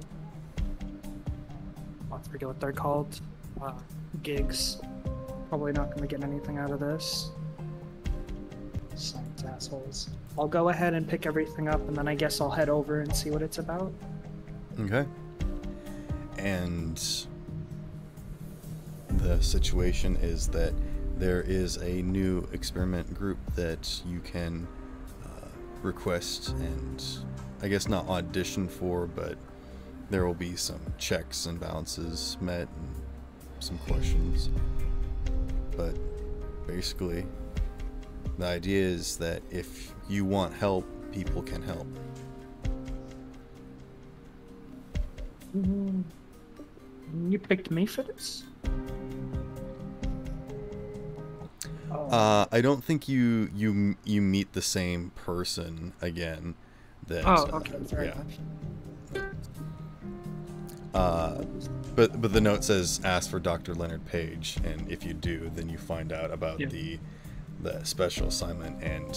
I forget what they're called. Uh, gigs. Probably not going to get anything out of this. Science assholes. I'll go ahead and pick everything up, and then I guess I'll head over and see what it's about.
Okay. And the situation is that there is a new experiment group that you can uh, request and I guess not audition for, but there will be some checks and balances met and some questions. But basically, the idea is that if you want help, people can help.
Mm, You picked me for this? Oh.
Uh, I don't think you you you meet the same person again. That
Oh,
uh,
okay, fair
yeah. Uh, but but the note says ask for Dr. Leonard Page, and if you do, then you find out about
Yeah.
the the special assignment, and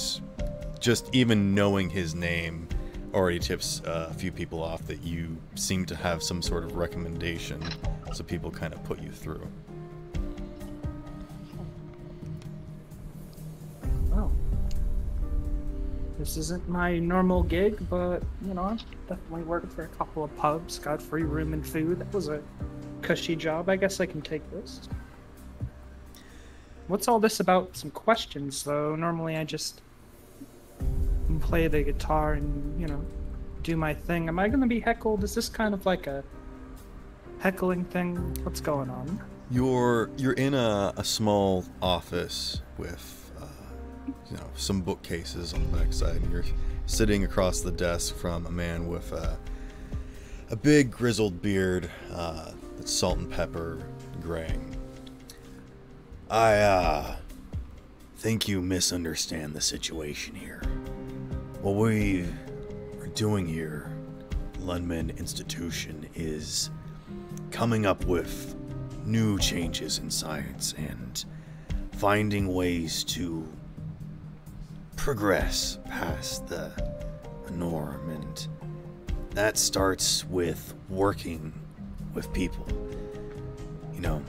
just even knowing his name already tips uh, a few people off that you seem to have some sort of recommendation, so people kind of put you through.
This isn't my normal gig, but you know, I've definitely worked for a couple of pubs, got free room and food. That was a cushy job. I guess I can take this. What's all this about? Some questions, though. Normally, I just play the guitar and you know do my thing. Am I going to be heckled? Is this kind of like a heckling thing? What's going on?
You're you're in a, a small office with you know some bookcases on the backside, and you're sitting across the desk from a man with a a big grizzled beard uh, that's salt and pepper graying. I uh think you misunderstand the situation here. What we are doing here, Lundman Institution is coming up with new changes in science and finding ways to progress past the, norm. And that starts with working with people. You know,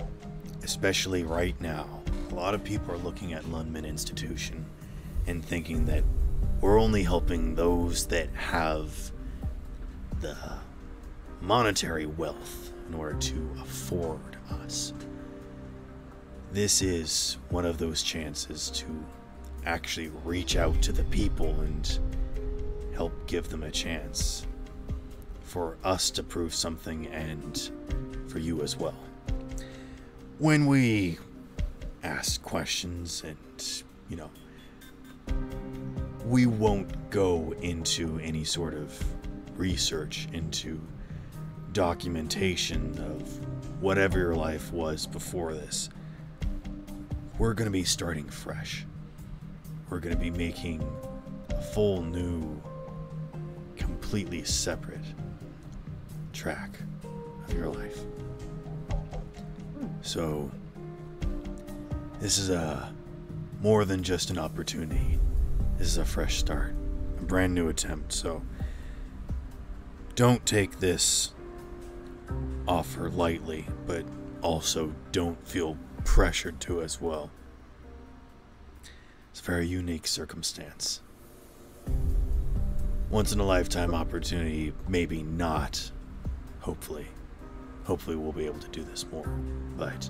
especially right now, a lot of people are looking at Lundman Institution and thinking that we're only helping those that have the monetary wealth in order to afford us. This is one of those chances to actually reach out to the people and help give them a chance for us to prove something and for you as well. When we ask questions and, you know, we won't go into any sort of research into documentation of whatever your life was before this. We're going to be starting fresh. We're going to be making a full new, completely separate track of your life. So, this is a more than just an opportunity. This is a fresh start, a brand new attempt. So, don't take this offer lightly, but also don't feel pressured to as well. It's a very unique circumstance. Once in a lifetime opportunity, maybe not. Hopefully. Hopefully, we'll be able to do this more. But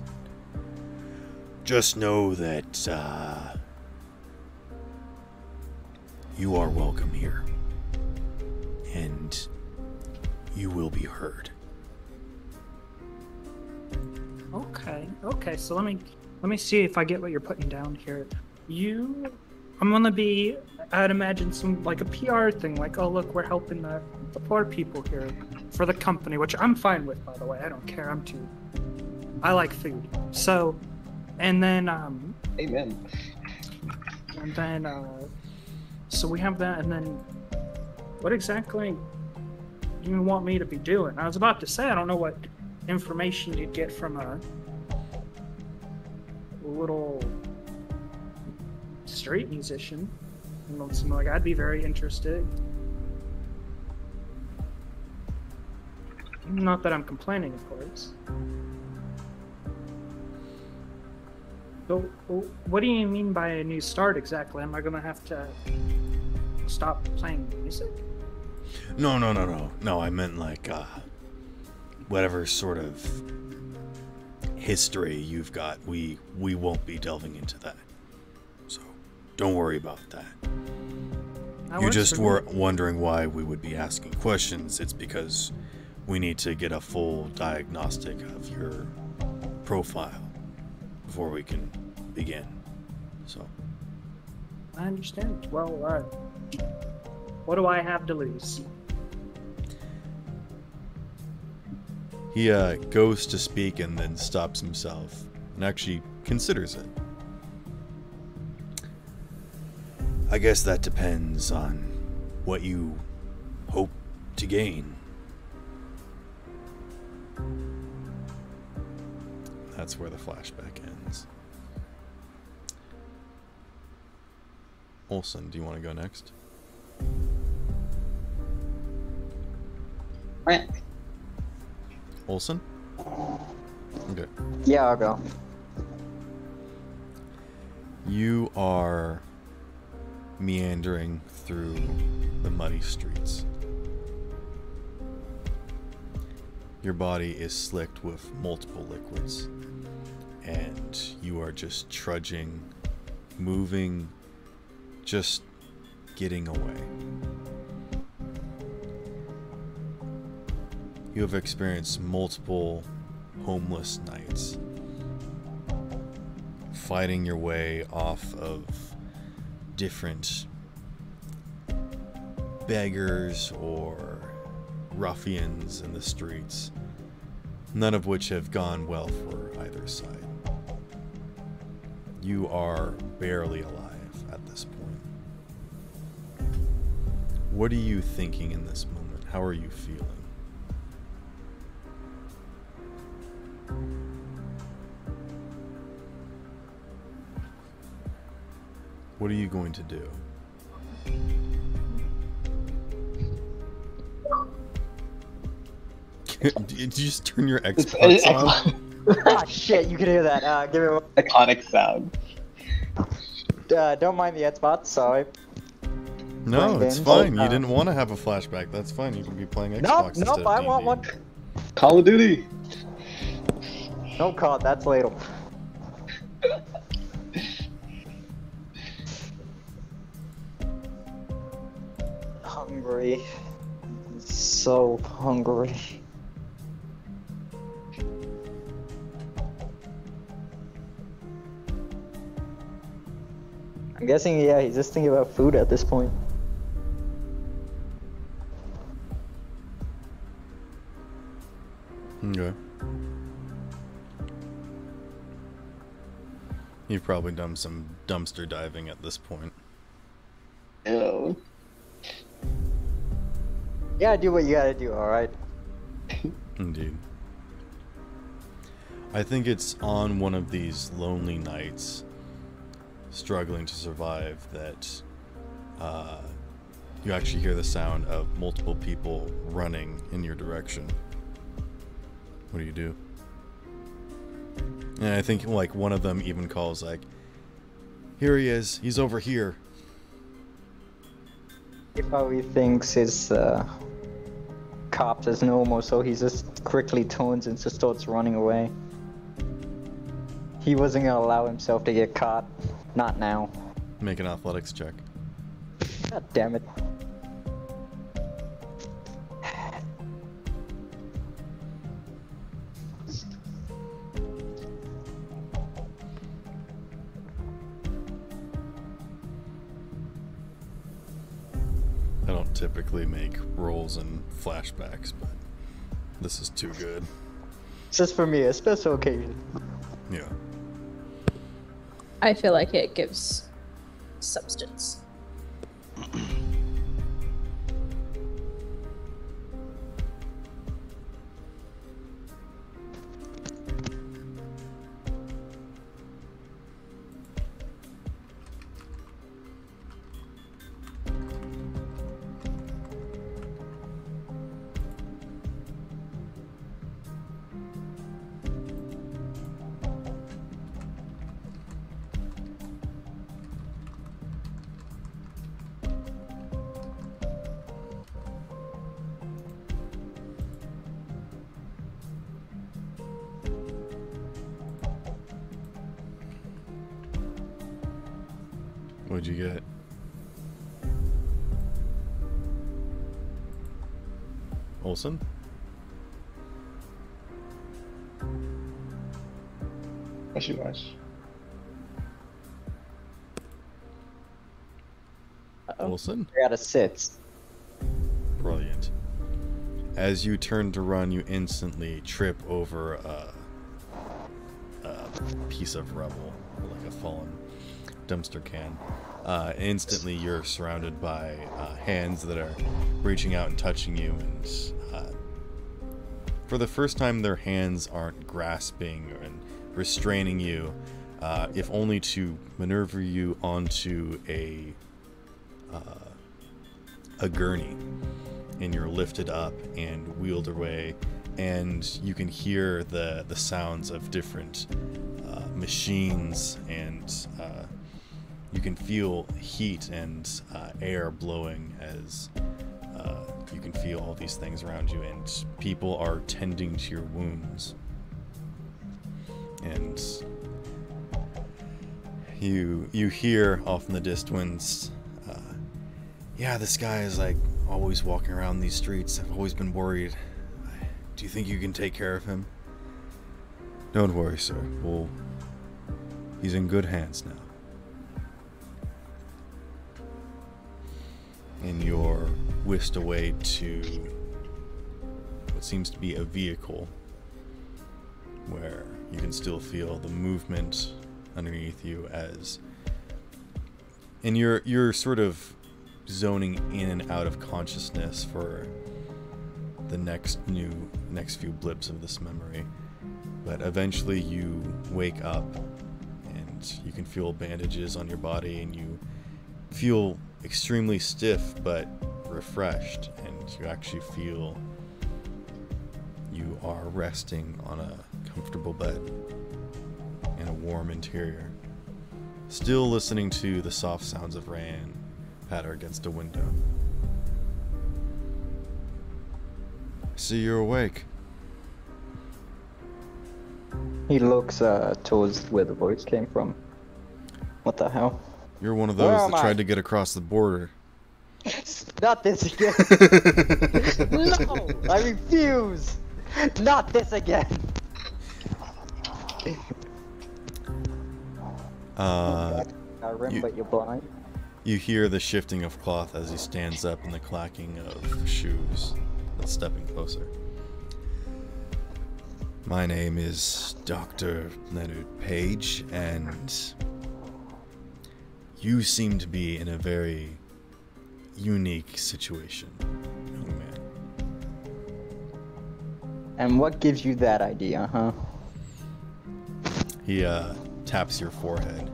just know that uh, you are welcome here. And you will be heard.
Okay, okay. So let me let me see if I get what you're putting down here. You, I'm gonna be. I'd imagine some like a PR thing, like oh look, we're helping the, the poor people here for the company, which I'm fine with, by the way. I don't care. I'm too. I like food. So, and then um.
Amen.
And then uh, so we have that, and then what exactly do you want me to be doing? I was about to say I don't know what information you'd get from a little street musician. Know, something like I'd be very interested. Not that I'm complaining, of course. So, what do you mean by a new start exactly? Am I gonna have to stop playing music?
No, no, no, no. No, I meant like uh whatever sort of history you've got. We we won't be delving into that. Don't worry about that.
That
you just were wondering why we would be asking questions. It's because we need to get a full diagnostic of your profile before we can begin. So,
I understand. Well, uh, what do I have to lose?
He uh, goes to speak and then stops himself and actually considers it.
I guess that depends on what you hope to gain.
That's where the flashback ends. Olson, do you want to go next? Olson? Okay.
Yeah, I'll go.
You are meandering through the muddy streets. Your body is slicked with multiple liquids, and you are just trudging, moving, just getting away. You have experienced multiple homeless nights, fighting your way off of different beggars or ruffians in the streets, none of which have gone well for either side. You are barely alive at this point. What are you thinking in this moment?
How are you feeling? What are you going to do? Did you just turn your
It's
Xbox
an
on?
ah, shit, you can hear that. Uh, give me one.
iconic sound.
Uh, don't mind the Xbox, sorry.
No, it's
games?
fine. You
Uh,
didn't want to have a flashback. That's fine. You can be playing Xbox
Nope,
instead
nope,
of
I want one.
Call of Duty.
No card, that's later. Hungry. So hungry. I'm guessing, yeah, he's just thinking about food at this point.
Okay. You've probably done some dumpster diving at this point.
Ew.
Yeah, do what you gotta do, alright?
Indeed. I think it's on one of these lonely nights, struggling to survive, that uh, you actually hear the sound of multiple people running in your direction. What do you do? And I think like one of them even calls like, "Here he is. He's over here."
He probably thinks his uh, cops is normal, so he just quickly turns and just starts running away. He wasn't gonna allow himself to get caught. Not now.
Make an athletics check.
God damn it.
Typically make rolls and flashbacks, but this is too good.
It's just for me, a special occasion.
Yeah.
I feel like it gives substance.
Mushy mush.
Olson?
I got a six.
Brilliant. As you turn to run, you instantly trip over a, a piece of rubble, like a fallen dumpster can. Uh, instantly, you're surrounded by uh, hands that are reaching out and touching you, and uh, for the first time, their hands aren't grasping and restraining you, uh, if only to maneuver you onto a uh, a gurney and you're lifted up and wheeled away and you can hear the the sounds of different uh, machines and uh, you can feel heat and uh, air blowing as uh, you can feel all these things around you and people are tending to your wounds and you you hear off in the distance uh, yeah, this guy is like always walking around these streets. I've always been worried. Do you think you can take care of him? Don't worry, sir. Well, he's in good hands now. And you're whisked away to what seems to be a vehicle where you can still feel the movement underneath you as and you're you're sort of zoning in and out of consciousness for the next new next few blips of this memory. But eventually you wake up and you can feel bandages on your body and you feel extremely stiff but refreshed and you actually feel you are resting on a comfortable bed and a warm interior. Still listening to the soft sounds of rain patter against a window. See you're awake.
He looks uh, towards where the voice came from. What the hell?
You're one of those
am
that
I?
tried to get across the border.
Not this again. no, I refuse. Not this again.
Uh,
I
you-
but you're blind.
you hear the shifting of cloth as he stands up and the clacking of shoes. That's stepping closer. My name is Dr. Leonard Page, and you seem to be in a very unique situation, young man.
And what gives you that idea, huh?
He uh, taps your forehead.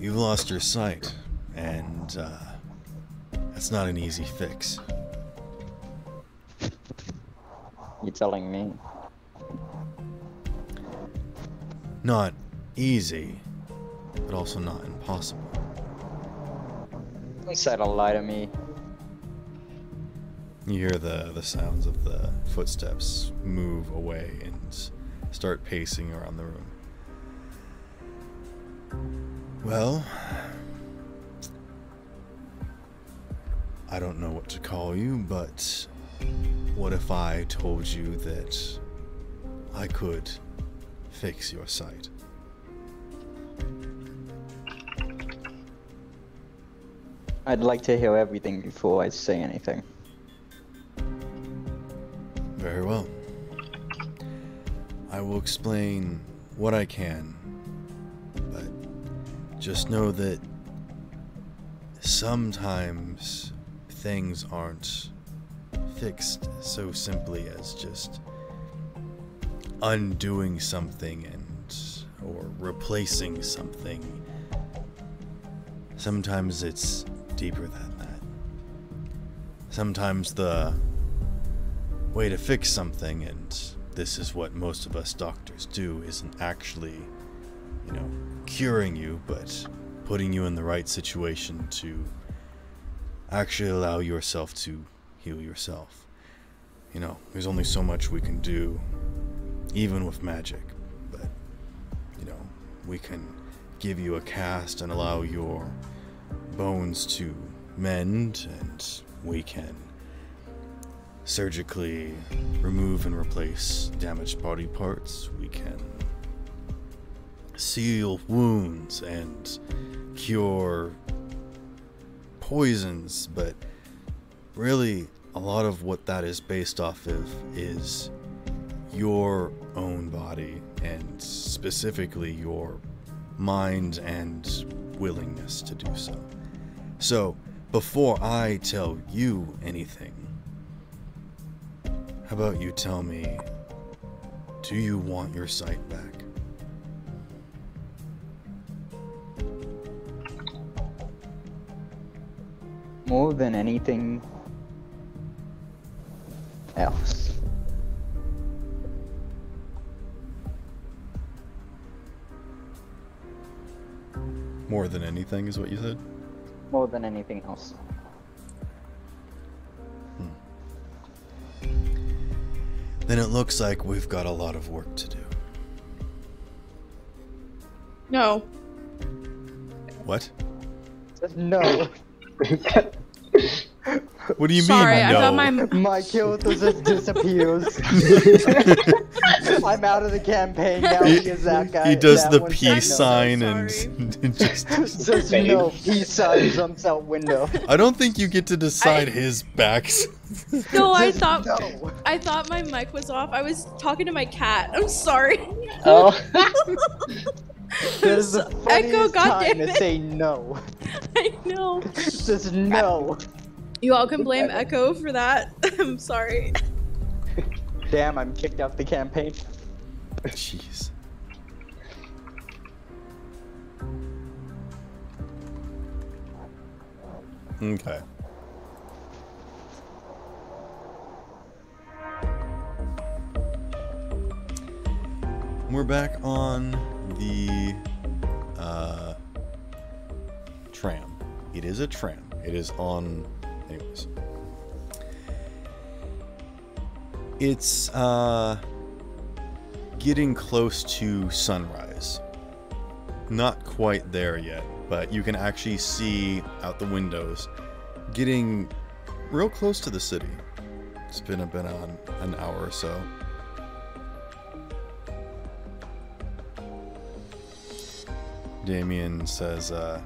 You've lost your sight, and uh, that's not an easy fix.
You're telling me?
Not easy, but also not impossible.
Don't say a lie to me.
You hear the, the sounds of the footsteps move away and start pacing around the room. Well, I don't know what to call you, but what if I told you that I could fix your sight?
I'd like to hear everything before I say anything.
Very well. I will explain what I can, but just know that sometimes things aren't fixed so simply as just undoing something and or replacing something. Sometimes it's deeper than that. Sometimes the way to fix something, and this is what most of us doctors do, isn't actually, you know, curing you, but putting you in the right situation to actually allow yourself to heal yourself. You know, there's only so much we can do, even with magic, but, you know, we can give you a cast and allow your bones to mend, and we can surgically remove and replace damaged body parts. We can seal wounds and cure poisons, but really, a lot of what that is based off of is your own body and specifically your mind and willingness to do so. So, before I tell you anything, how about you tell me do you want your sight back?
More than anything else.
More than anything, is what you said?
More than anything else.
Then it looks like we've got a lot of work to do.
No.
What?
No.
What do you
Sorry,
mean?
I
no?
thought my
My character just disappears. I'm out of the campaign now.
he,
He is that guy.
he does
that
the
one
peace sign
no.
and just.
Just no. Peace sign jumps out window.
I don't think you get to decide his backs.
No, I thought
no.
I thought my mic was off. I was talking to my cat. I'm sorry.
Oh.
This is the
Echo,
funniest time
goddamn
to say no.
I know.
Just no.
You all can blame Echo for that. I'm sorry.
Damn, I'm kicked off the campaign.
Jeez. Okay. We're back on the uh, tram. It is a tram. It is on. Anyways. It's uh, getting close to sunrise. Not quite there yet, but you can actually see out the windows getting real close to the city. It's been a been on an hour or so. Damien says, uh,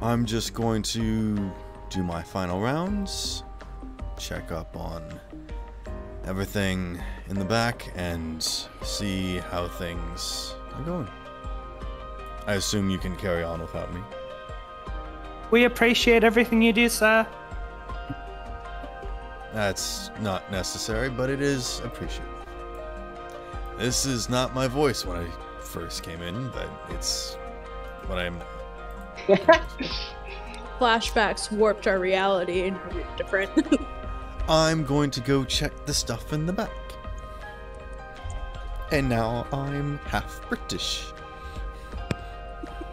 I'm just going to do my final rounds, check up on everything in the back, and see how things are going. I assume you can carry on without me.
We appreciate everything you do, sir.
That's not necessary, but it is appreciated. This is not my voice when I first came in, but it's what I'm.
Flashbacks warped our reality and different.
I'm going to go check the stuff in the back. And now I'm half British.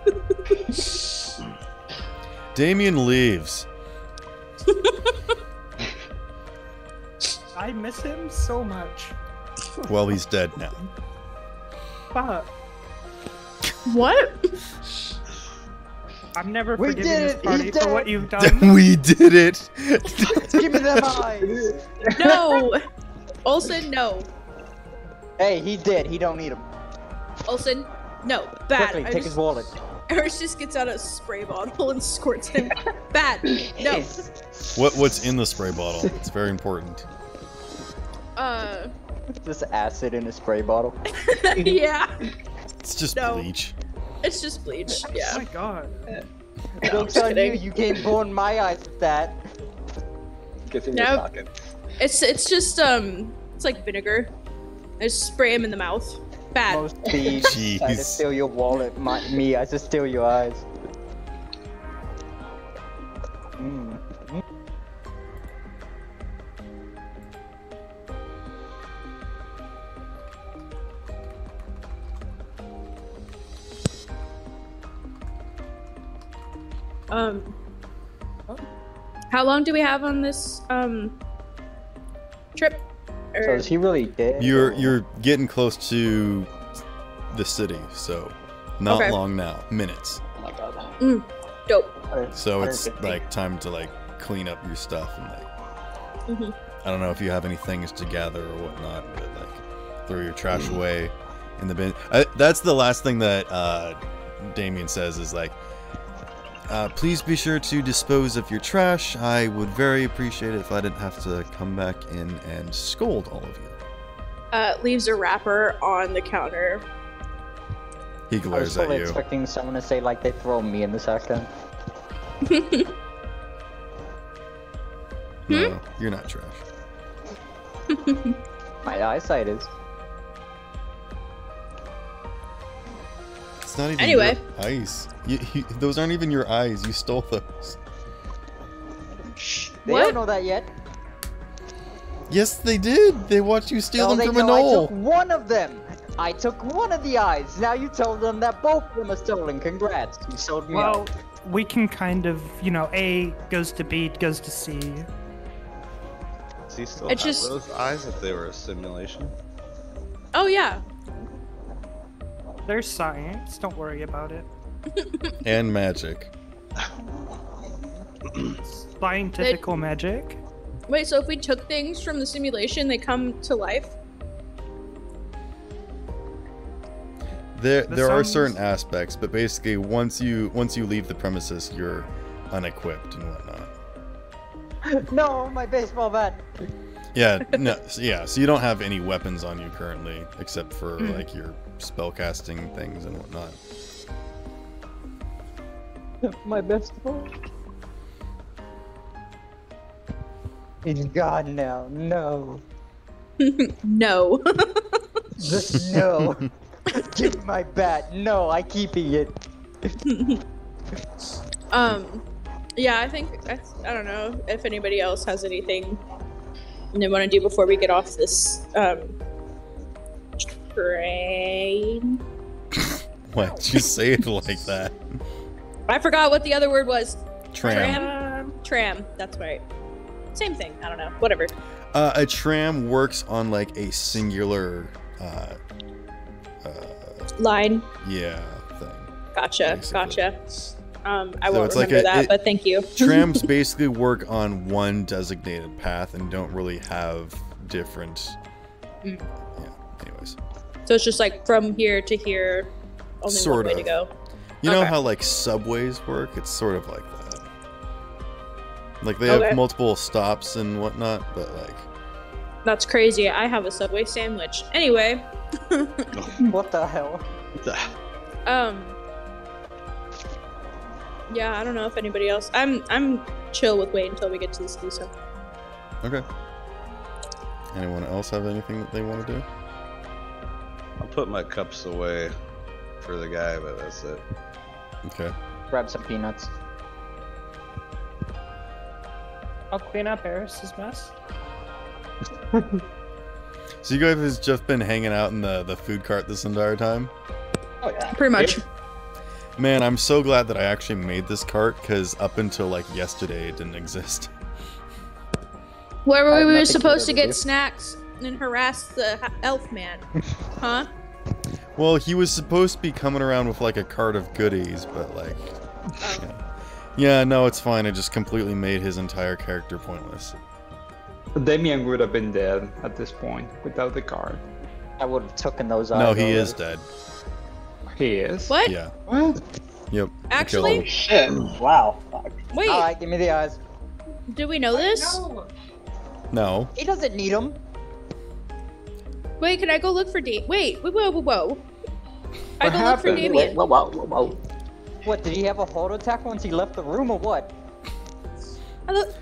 Damien leaves.
I miss him so much.
Well, he's dead now.
Fuck.
what?
I'm never
We
forgiving
did
this
it!
party
He's
for
dead!
what you've done.
we did it!
Give me them eyes!
No! Olsen, no.
Hey, he did. He don't need them.
Olsen, no. Bad.
Quickly,
I
take
just-
his wallet.
Eris just gets out a spray bottle and squirts him. Bad. No.
what What's in the spray bottle? It's very important.
Uh,
Just acid in a spray bottle.
yeah.
It's just
No.
bleach.
It's just bleach. Yeah.
Oh
Yeah.
my god.
No,
Joke's
just
on you.
kidding.
You can't burn my eyes with that.
Gets in your
Nope.
pocket.
It's it's just um, it's like vinegar. I just spray him in the mouth. Bad.
Most thieves try to
Jeez.
steal your wallet. My, me, I just steal your eyes. Mm.
Um, how long do we have on this um trip?
So is he really dead?
You're you're getting close to the city, so not
Okay.
long now. Minutes.
Oh my god.
Mm, dope.
So it's like time to like clean up your stuff and like
Mhm.
I don't know if you have any things to gather or whatnot, but like throw your trash away in the bin. I, that's the last thing that uh, Damien says is like, uh, please be sure to dispose of your trash. I would very appreciate it if I didn't have to come back in and scold all of you.
Uh, leaves a wrapper on the counter.
He
I was
glares at
fully
you.
expecting someone to say like they throw me in the second.
No, you're not trash.
My eyesight is.
It's not even
Anyway.
your eyes. You, you, those aren't even your eyes. You stole those. Shh.
They
What?
don't know that yet.
Yes, they did. They watched you steal
No,
them
they
from a
know I took one of them. I took one of the eyes. Now you told them that both of them are stolen. Congrats. You sold me
Well,
out.
we can kind of, you know, A goes to B, goes to C.
Does he still
I
have
just-
those eyes if they were a simulation?
Oh yeah.
There's science. Don't worry about it.
And magic.
Scientifical magic.
Wait, so if we took things from the simulation, they come to life?
There,
That
there are certain aspects, but basically, once you once you leave the premises, you're unequipped and whatnot.
no, my baseball bat.
Yeah, no, so- yeah. So you don't have any weapons on you currently, except for
Hmm.
like your spellcasting things and whatnot.
my best baseball. He's gone now. No.
no.
Just no. Give me my bat. No, I keeping it.
um, yeah, I think I, I don't know if anybody else has anything they want to do before we get off this um train.
Why'd you say it like that?
I forgot what the other word was.
Tram.
Tram. Tram. That's right. Same thing. I don't know. Whatever.
Uh, a tram works on like a singular, uh, uh,
Line.
yeah, thing.
Gotcha.
Basically.
Gotcha. Um, I
So
won't
it's like
remember
a-
that,
it-
but thank you.
Trams basically work on one designated path and don't really have different.
Mm.
Yeah. Anyways,
So it's just like from here to here, only
Sort
one way
of.
to go.
you know how like subways work? It's sort of like that. Like they
Okay.
have multiple stops and whatnot, but like
That's crazy. I have a Subway sandwich. Anyway,
What the hell?
um, yeah, I don't know if anybody else. I'm I'm chill with waiting until we get to the ski stuff.
okay. Anyone else have anything that they want to do?
I'll put my cups away for the guy, but that's it.
Okay.
Grab some peanuts.
I'll clean up Eris's mess.
So you guys have just been hanging out in the the food cart this entire time?
Oh yeah.
Pretty much.
Man, I'm so glad that I actually made this cart because up until like yesterday, it didn't exist.
Where were
have
we
nothing
supposed to
to
get
do.
snacks and harass the elf man? Huh?
Well, he was supposed to be coming around with like a cart of goodies, but like, oh. yeah, yeah no, it's fine. I just completely made his entire character pointless.
Damien would have been dead at this point without the card.
I would have taken those eyes.
No, he
already.
is dead.
He is.
What?
Yeah.
What?
Yep.
Actually?
killed him.
Shit. Wow. Fuck.
Wait,
Alright, give me the eyes.
did we know this?
No.
He doesn't need them.
Wait, can I go look for Da- Wait, whoa, whoa, whoa, whoa. I
What
go look for? Damien.
Whoa, whoa, whoa, whoa.
What, did he have a heart attack once he left the room or what?
I look-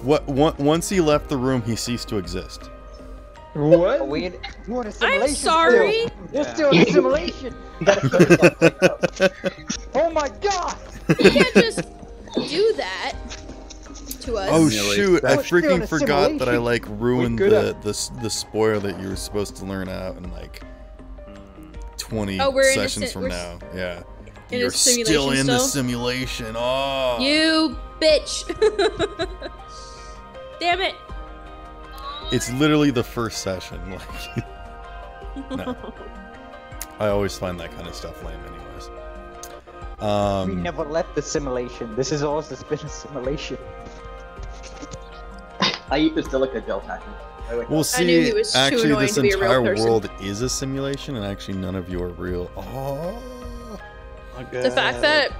What? One, once he left the room, he ceased to exist.
What?
Are we in, we're in a
I'm sorry.
Still. We're still in a simulation. oh my god!
You can't just do that to us.
Oh shoot! I
We're still in
freaking forgot that I like ruined the,
at-
the the spoiler that you were supposed to learn out in like twenty
Oh, we're
sessions
si-
from
we're
now.
s-
Yeah.
in
You're still
simulation
in the simulation. Oh.
You bitch. Damn it.
It's literally the first session. Like, no. I always find that kind of stuff lame, anyways.
we
Um,
never left the simulation. This is all just been a simulation.
I eat the silica gel packet.
We'll
that.
See.
he was too
Actually, this
to be a real
entire world is a simulation, and actually none of you are real. Oh.
The fact that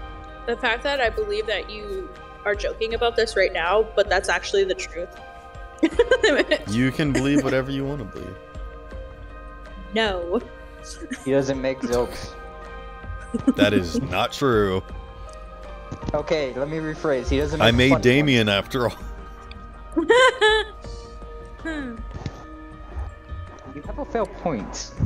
the fact that I believe that you are joking about this right now, but that's actually the truth.
You can believe whatever you want to believe.
no.
He doesn't make jokes.
That is not true.
Okay, let me rephrase. He doesn't. Make
I made
funny
Damien after all.
Ones. You have a fail point.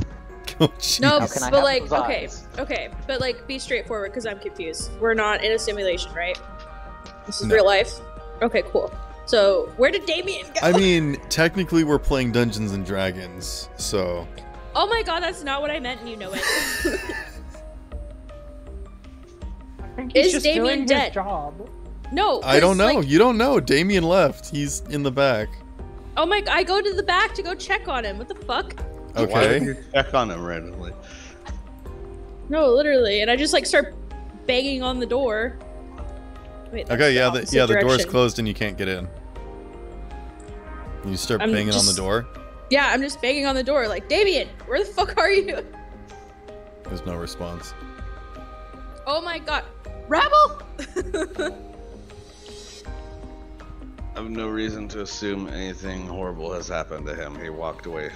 Oh,
no,
How
but like, okay, okay, but like, be straightforward because I'm confused. We're not in a simulation, right? This is
No.
real life. Okay, cool. So, where did Damien go?
I mean, technically, we're playing Dungeons and Dragons, so
oh my god, that's not what I meant, and you know it.
I think he's
Is
just
Damien
doing
dead?
his job.
No,
I don't know.
like,
you don't know. Damien left. He's in the back.
oh my, I go to the back to go check on him. What the fuck?
Why
Okay.
did you check on him randomly?
No, literally, and I just like start banging on the door. Wait, that's
Okay. Yeah. The,
opposite
yeah. The door's
direction.
closed and you can't get in. You start
I'm
banging on the door.
Yeah, I'm just banging on the door, like Damien, where the fuck are you?
There's no response.
Oh my god, Rabble!
I have no reason to assume anything horrible has happened to him. He walked away.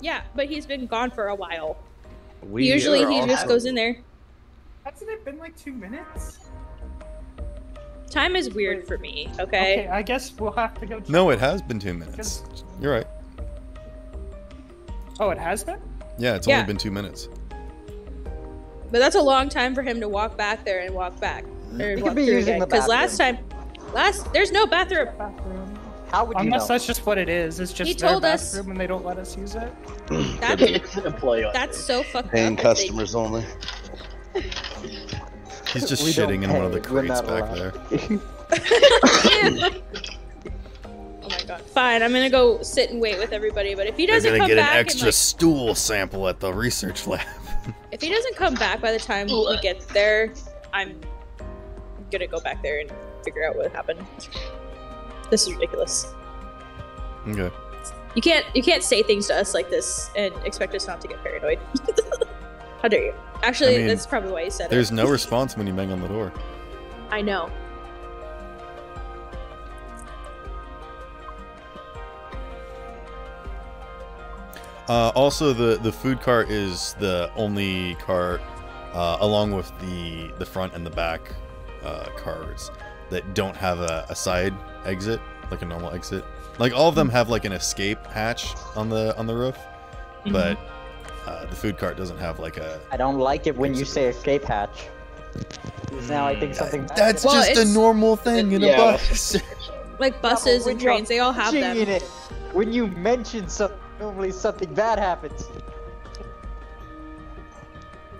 yeah, but he's been gone for a while.
We
Usually he
all
just goes in there.
Hasn't it been like two minutes?
Time is weird for me.
Okay,
Okay.
I guess we'll have to go.
No, it has been two minutes. You're right.
Oh, it has been.
Yeah, it's
Yeah.
only been two minutes.
But that's a long time for him to walk back there and walk back.
He could be
through
using
again.
the
Because last time, last there's no bathroom. bathroom.
How would you
Unless
know?
that's just what it is. It's just
He
their
told us-
bathroom and they don't let us use it.
That,
It's an employee.
that's so fucked
Paying
up. that they-
customers only.
He's just
We don't
shitting in one of the
pay, we're
crates
not
back
allowed.
there.
oh my god. Fine, I'm gonna go sit and wait with everybody. But if he
They're
doesn't
gonna
come
get an
back, in,
extra
like,
stool sample at the research lab.
if he doesn't come back by the time we get there, I'm gonna go back there and figure out what happened. This is ridiculous.
okay.
You can't you can't say things to us like this and expect us not to get paranoid. How dare you? Actually,
I mean,
that's probably why you said
There's
it.
no response when you bang on the door.
I know.
Uh, also, the the food cart is the only cart, uh, along with the the front and the back uh, carts that don't have a, a side exit, like a normal exit. Like all of them hmm. have like an escape hatch on the on the roof, mm-hmm. but uh, the food cart doesn't have like a.
I don't like it when you say escape hatch. now I think hmm. something. bad
That's
Well,
just a normal thing in a
Yeah,
bus.
Like buses
when
and trains, they all have
pitching
them.
it. When you mention something, normally something bad happens.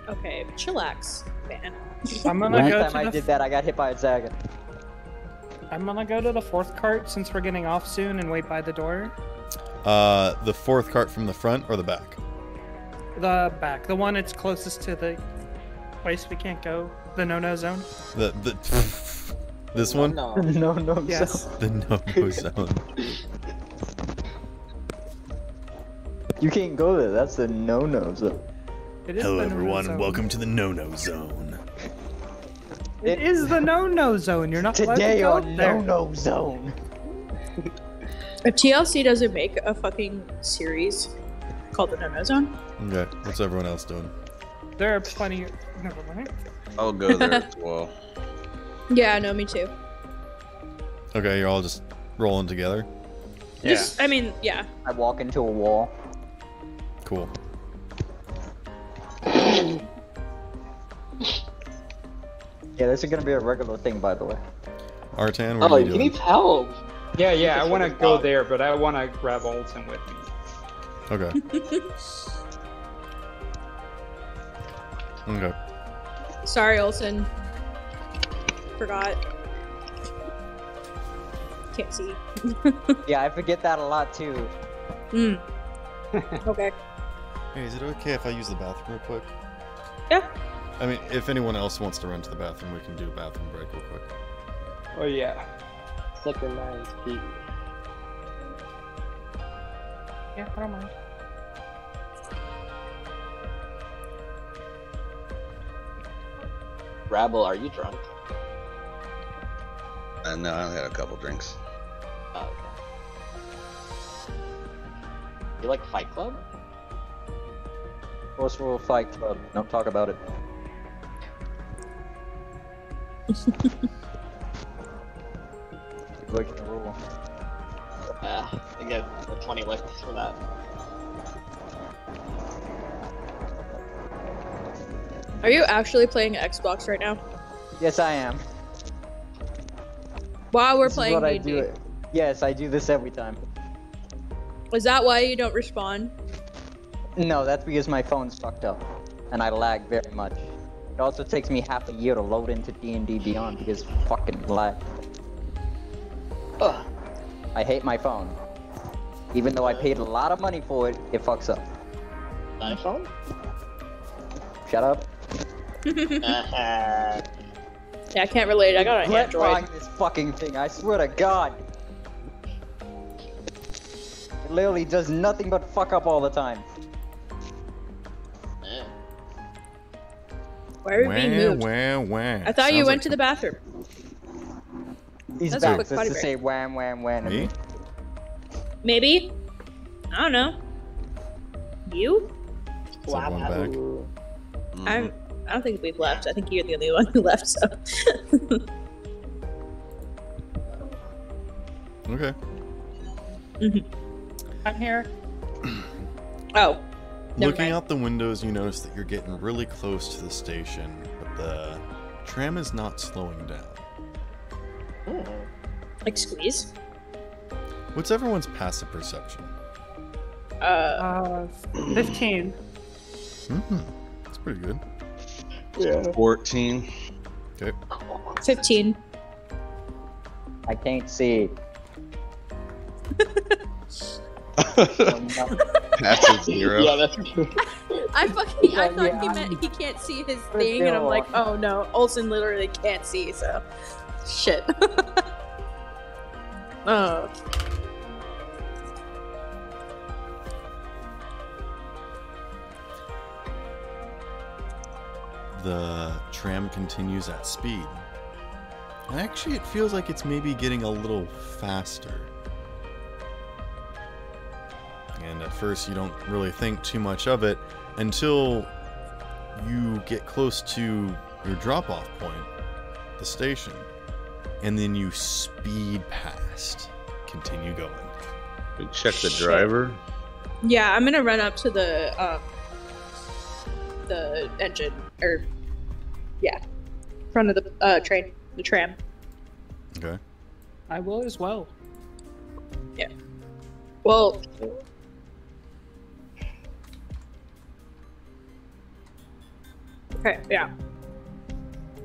Okay, chillax, man.
I'm gonna
Last
go
time
to
I
the.
did that, I got hit by a Zaga.
I'm gonna go to the fourth cart since we're getting off soon and wait by the door.
Uh, the fourth cart from the front or the back?
The back, the one that's closest to the place we can't go, the no-no zone.
The the this one?
No.
no, no,
Yes.
so-
The no no zone.
You can't go there. That's the no-no zone.
It is
Hello
the no-no
everyone,
zone.
welcome to the no no zone.
It is the no-no zone. You're not allowed to
Today
go
on no-no zone.
If TLC doesn't make a fucking series called the No No Zone,
Okay, what's everyone else doing?
There are plenty. Never mind.
I'll go there as well.
yeah, no, me too.
Okay, you're all just rolling together.
Just, I mean, yeah.
I walk into a wall.
Cool.
Yeah, this is gonna be a regular thing, by the way.
Artan, what
Oh,
are you
he
doing?
needs help.
Yeah, yeah, I want to go
dog.
there, but I want to grab Olsen with me.
Okay. okay.
Sorry, Olsen. Forgot. Can't see.
Yeah, I forget that a lot too.
Hmm. okay.
Hey, is it okay if I use the bathroom real quick?
Yeah.
I mean, if anyone else wants to run to the bathroom, we can do a bathroom break real quick.
Oh yeah.
Synchronized P.
Yeah, I don't mind.
Rabble, are you drunk?
Uh, no, I only had a couple drinks.
Oh, okay. You like Fight Club?
First rule of Fight Club. Don't talk about it. You're breaking the rule.
Yeah, I get a 20 lift for that.
Are you actually playing Xbox right now?
Yes, I am.
While we're
This
playing
what I
D&D.
Yes, I do this every time.
Is that why you don't respond?
No, that's because my phone's fucked up, and I lag very much. It also takes me half a year to load into D&D Beyond because fucking lag. Ugh. I hate my phone. Even though I paid a lot of money for it, it fucks up.
iPhone?
Shut up.
Uh-huh.
Yeah, I can't relate. I got an
Quit
Android.
buying this fucking thing, I swear to god. It literally does nothing but fuck up all the time.
Why are you being moved?
wah, wah.
I thought you went
like
to the bathroom.
He's
That's
back just to
break.
say wham wham wham.
Me?
Maybe. I don't know. You?
Is everyone back?
Mhm.
I'm. I don't think we've left. I think you're the only one who left. So.
Okay.
I'm here.
Oh, Never
Looking
mind.
out the windows, you notice that you're getting really close to the station, but the tram is not slowing down.
like squeeze.
What's everyone's passive perception?
Uh,
Uh, 15.
hmm That's pretty good.
Yeah.
14.
Okay.
fifteen.
I can't see. No.
Passive zero.
Yeah, that's true.
I fucking I
Yeah,
thought he
yeah.
meant he can't see his thing, and I'm like, oh no, Olsen literally can't see, so shit. oh,
The tram continues at speed. And actually, it feels like it's maybe getting a little faster. And at first, you don't really think too much of it until you get close to your drop off point, the station. And then you speed past. Continue going.
We check the
Shit.
driver.
yeah. I'm gonna run up to the um the engine or yeah, front of the uh train, the tram.
Okay.
I will as well. Yeah.
Well, okay, yeah.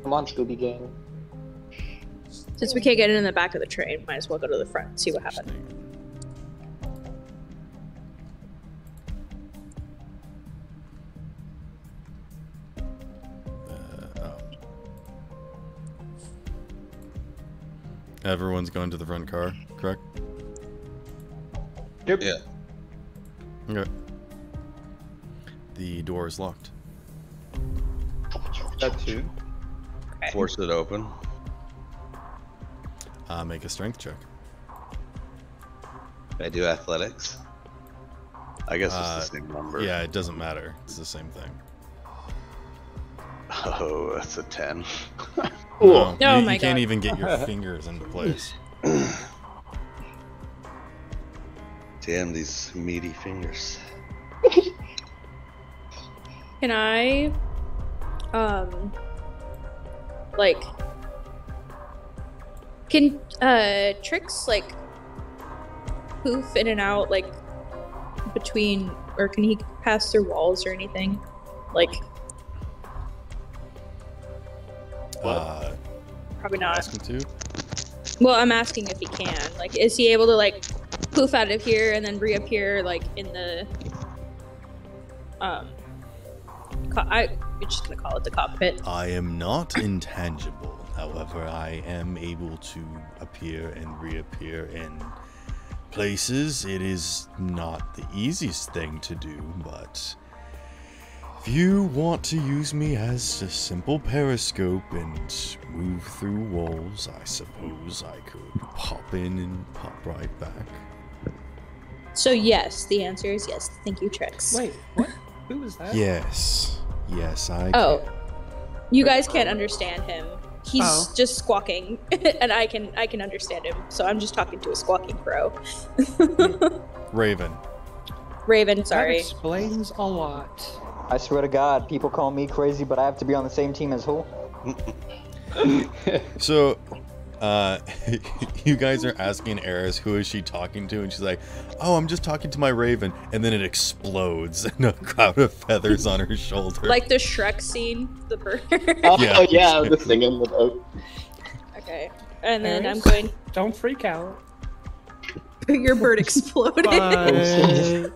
Come on, Scooby Gang.
Since we can't get in the back of the train, might as well go to the front and see what happens.
Uh, oh. Everyone's going to the front car, correct?
Yep.
Yeah.
Okay. The door is locked.
That too.
Force it open.
Uh, make a strength check.
I do athletics. I guess
Uh,
it's the same number.
Yeah, it doesn't matter. It's the same thing.
Oh, that's a 10.
No,
Oh
you,
my
you can't even get your fingers into place.
Damn, these meaty fingers.
Can I, um, like, can uh tricks like poof in and out like between, or can he pass through walls or anything? Like,
Uh,
probably not.
ask him to.
Well, I'm asking if he can. Like, is he able to like poof out of here and then reappear like in the um? Co- I we're just gonna call it the cockpit.
I am not intangible. However, I am able to appear and reappear in places. It is not the easiest thing to do, but if you want to use me as a simple periscope and move through walls, I suppose I could pop in and pop right back.
So yes, the answer is yes. Thank you, tricks.
Wait, what? Who was that?
Yes, yes, I.
Oh, you guys can't understand him. He's
Oh.
just squawking, and I can I can understand him. So I'm just talking to a squawking crow.
Raven.
Raven, sorry.
That
sorry.
explains a lot.
I swear to God, people call me crazy, but I have to be on the same team as who?
So, uh, you guys are asking Eris who is she talking to, and she's like, "Oh, I'm just talking to my Raven," and then it explodes in a cloud of feathers on her shoulder.
Like the Shrek scene, the bird.
Oh
Yeah.
yeah, the singing with oak.
okay, and then I'm going.
Don't freak out.
Your bird exploded.
But...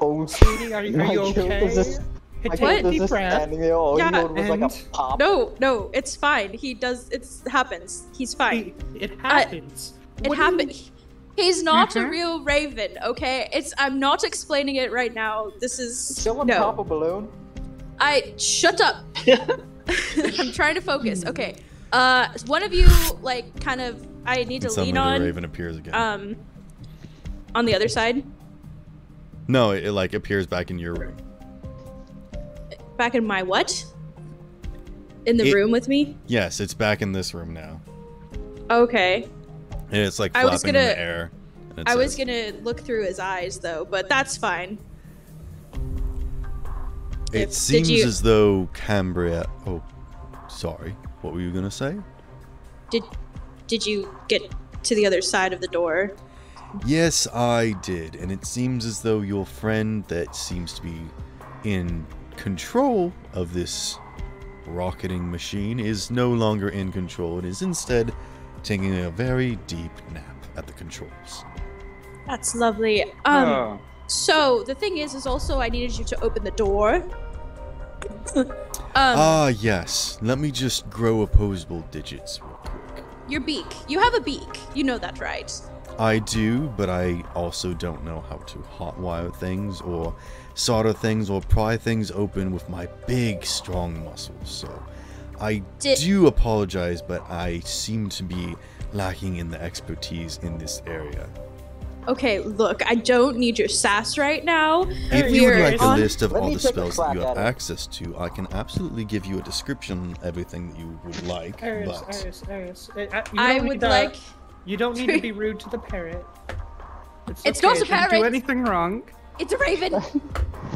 Oh,
Sweetie, are you, are you okay?
Was just,
Hey,
my
take a
kid was
deep breath.
standing there. All
Yeah,
he heard was like a pop.
no, no, it's fine. He does. It happens. He's fine.
It, it happens.
It
What do you-
happened. He's not a
Mhm.
real raven, okay? It's I'm not explaining it right now. This is
Someone
no.
pop a balloon.
I shut up. I'm trying to focus. Okay. Uh one of you like kind of I need to
and
lean
suddenly
on
the Raven appears again.
um on the other side.
no, it, it like appears back in your room.
Back in my what? In the
It-
room with me?
Yes, it's back in this room now.
Okay.
And it's like
I was gonna-
the air.
I was gonna look through his eyes though, but that's fine.
It
If-
seems
you-
as though Cambria. Oh, sorry. What were you gonna say?
Did did you get to the other side of the door?
Yes, I did, and it seems as though your friend that seems to be in control of this rocketing machine is no longer in control and is instead taking a very deep nap at the controls.
That's lovely. Um
Oh.
so the thing is is also I needed you to open the door. um
ah, yes. Let me just grow opposable digits real quick.
your beak. You have a beak. You know that, right?
I do, but I also don't know how to hotwire things or solder things or pry things open with my big, strong muscles. So I
Did-
do apologize, but I seem to be lacking in the expertise in this area.
Okay, look, I don't need your sass right now.
If you would
We're
like a list of
Let
all the spells that you have access to, I can absolutely give you a description of everything that you would like.
Arius,
but
Arius, Arius. Uh, uh,
I would
need to-
like
You don't need to be rude to the parrot. It's,
It's
okay,
not a
it didn't
parrot.
Do anything wrong?
It's a raven.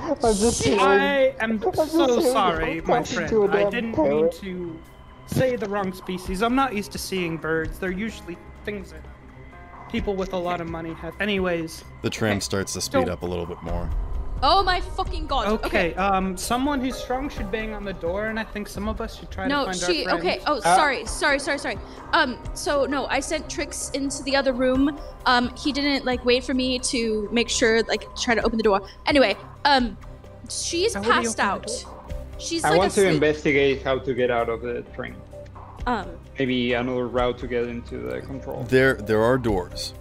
I'm just hearing.
I am
just
so
hearing
sorry,
you
my friend.
to a
I
damn
didn't
parrot.
mean to say the wrong species. I'm not used to seeing birds. They're usually things that people with a lot of money have. Anyways,
the tram
Okay.
starts to speed
So-
up a little bit more.
Oh my fucking god.
okay. Um, someone who's strong should bang on the door, and I think some of us should try
No,
to find
she.
our friends.
Okay. Oh, sorry, sorry, sorry, sorry. Um. So no, I sent Trix into the other room. Um. He didn't like wait for me to make sure, like, try to open the door. Anyway. Um. She's
How
passed out. She's
I
like
want to investigate how to get out of the train.
Um.
Maybe another route to get into the control.
There, there are doors.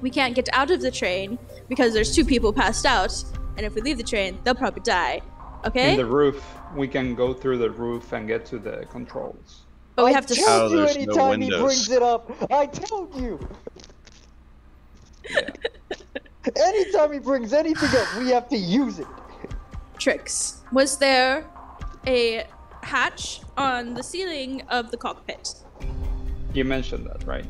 We can't get out of the train because there's two people passed out, and if we leave the train, they'll probably die. Okay.
In the roof, we can go through the roof and get to the controls.
but we
I
have to.
told
Oh,
you
there's no
he brings it up. I told you. anytime he brings anything up, we have to use it.
Tricks. Was there a hatch on the ceiling of the cockpit?
You mentioned that, right?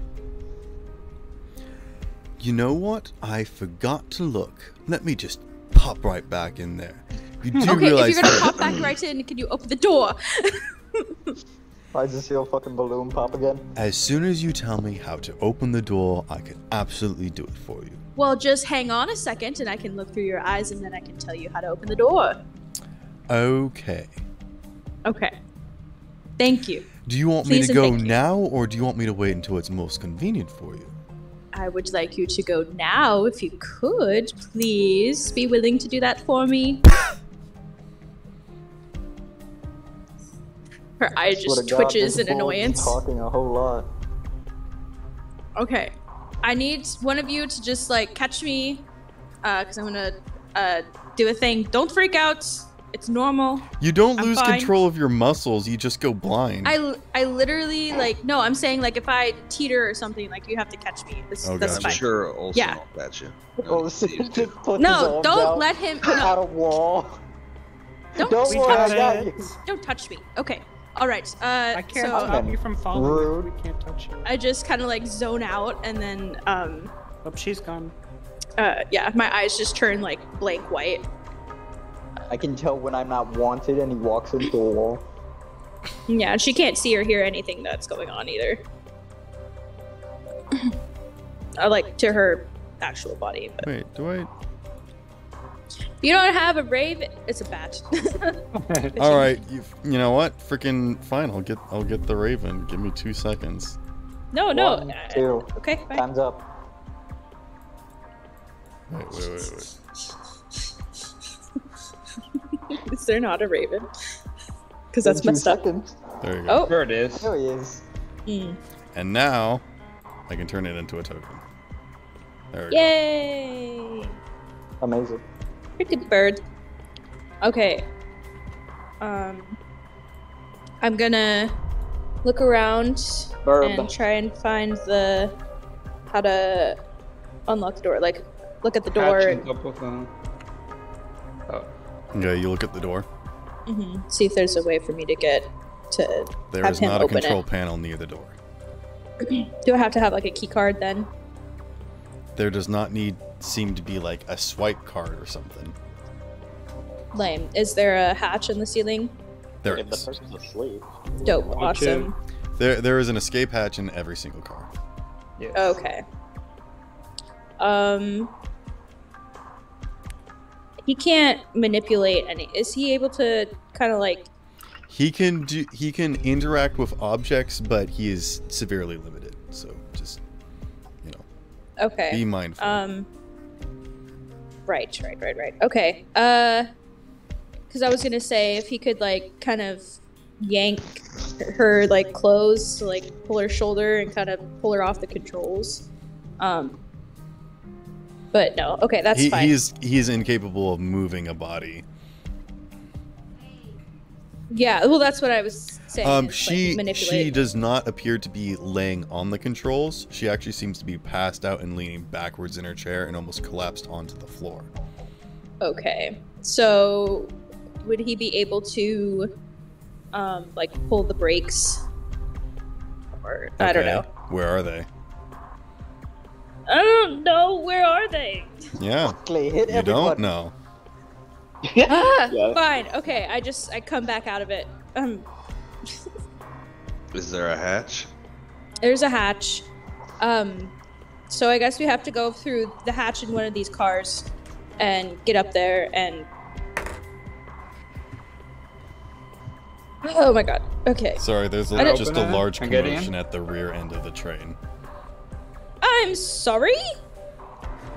You know what? I forgot to look. Let me just pop right back in there. You do
Okay,
realize
if you're gonna pop back right in, can you open the door?
I just hear a fucking balloon pop again.
as soon as you tell me how to open the door, I can absolutely do it for you.
well, just hang on a second, and I can look through your eyes, and then I can tell you how to open the door.
Okay.
Okay. Thank you.
Do you want
Please
me to go now, or do you want me to wait until it's most convenient for you?
I would like you to go now, if you could. Please be willing to do that for me. Her eye just
to God,
twitches in annoyance.
Talking a whole lot.
Okay. I need one of you to just like catch me, uh, because I'm gonna uh do a thing. Don't freak out. It's normal.
You don't
I'm
lose
fine.
control of your muscles, you just go blind.
I, I literally like no. I'm saying like if I teeter or something, like you have to catch me. That's,
Oh,
that's
gotcha.
I'm
fine.
sure Olsen
Yeah.
will catch you.
Oh, so he just puts his
No, don't let him.
at
No,
a wall.
don't,
Don't
We
worry,
got
I got
it.
you.
don't touch me. Okay. All right. Uh,
I can't
so
stop you from falling.
Rude.
We can't touch you.
I just kind of like zone out, and then um,
Oh, she's gone.
uh, yeah, my eyes just turn like blank white.
I can tell when I'm not wanted and he walks into a wall.
Yeah, she can't see or hear anything that's going on either. I like to her actual body. But
Wait, do I?
you don't have a raven. It's a bat.
All right, you, you know what? Freaking fine. I'll get I'll get the raven. Give me two seconds.
No, no.
One,
uh,
two.
Okay, fine.
Time's up.
Wait, wait, wait, wait.
Is there not a raven? Because that's
In two
messed up.
seconds.
There you go.
Oh.
There it is.
There he is.
Mm.
And now, I can turn it into a token. There we go.
Yay!
Amazing.
Pretty good bird. Okay. Um, I'm gonna look around
Verb.
and try and find the how to unlock the door. Like, look at the door.
Hatch on top of. Oh,
Okay, you look at the door.
hmm See if there's a way for me to get to have
There is
him
not a
open
control
it.
panel near the door.
Do I have to have like a key card then?
There does not need seem to be like a swipe card or something.
Lame. Is there a hatch in the ceiling?
There
if the person's asleep.
Dope.
Watch it.
Awesome.
There there is an escape hatch in every single car.
Yes.
Okay. Um. He can't manipulate any. Is he able to kind of like?
He can do he can interact with objects, but he is severely limited. So just you know,
Okay.
be mindful.
Um. Right, right, right, right. Okay. Uh, because I was gonna say if he could like kind of yank her like clothes to like pull her shoulder and kind of pull her off the controls. Um. But no. Okay, that's
he,
fine.
He's he's incapable of moving a body.
Yeah. Well, that's what I was saying.
Um, she
like,
she does not appear to be laying on the controls. She actually seems to be passed out and leaning backwards in her chair and almost collapsed onto the floor.
Okay. So, would he be able to, um, like pull the brakes? Or I don't know.
Where are they?
I don't know. Where are they?
Yeah,
Clay, hit
you
everyone.
don't know.
ah,
Yeah.
fine. Okay. I just I come back out of it. Um,
Is there a hatch?
there's a hatch. Um, so I guess we have to go through the hatch in one of these cars, and get up there and. Oh my god. Okay.
Sorry, there's a,
I don't-
just a large
and
commotion at the rear end of the train.
I'm sorry.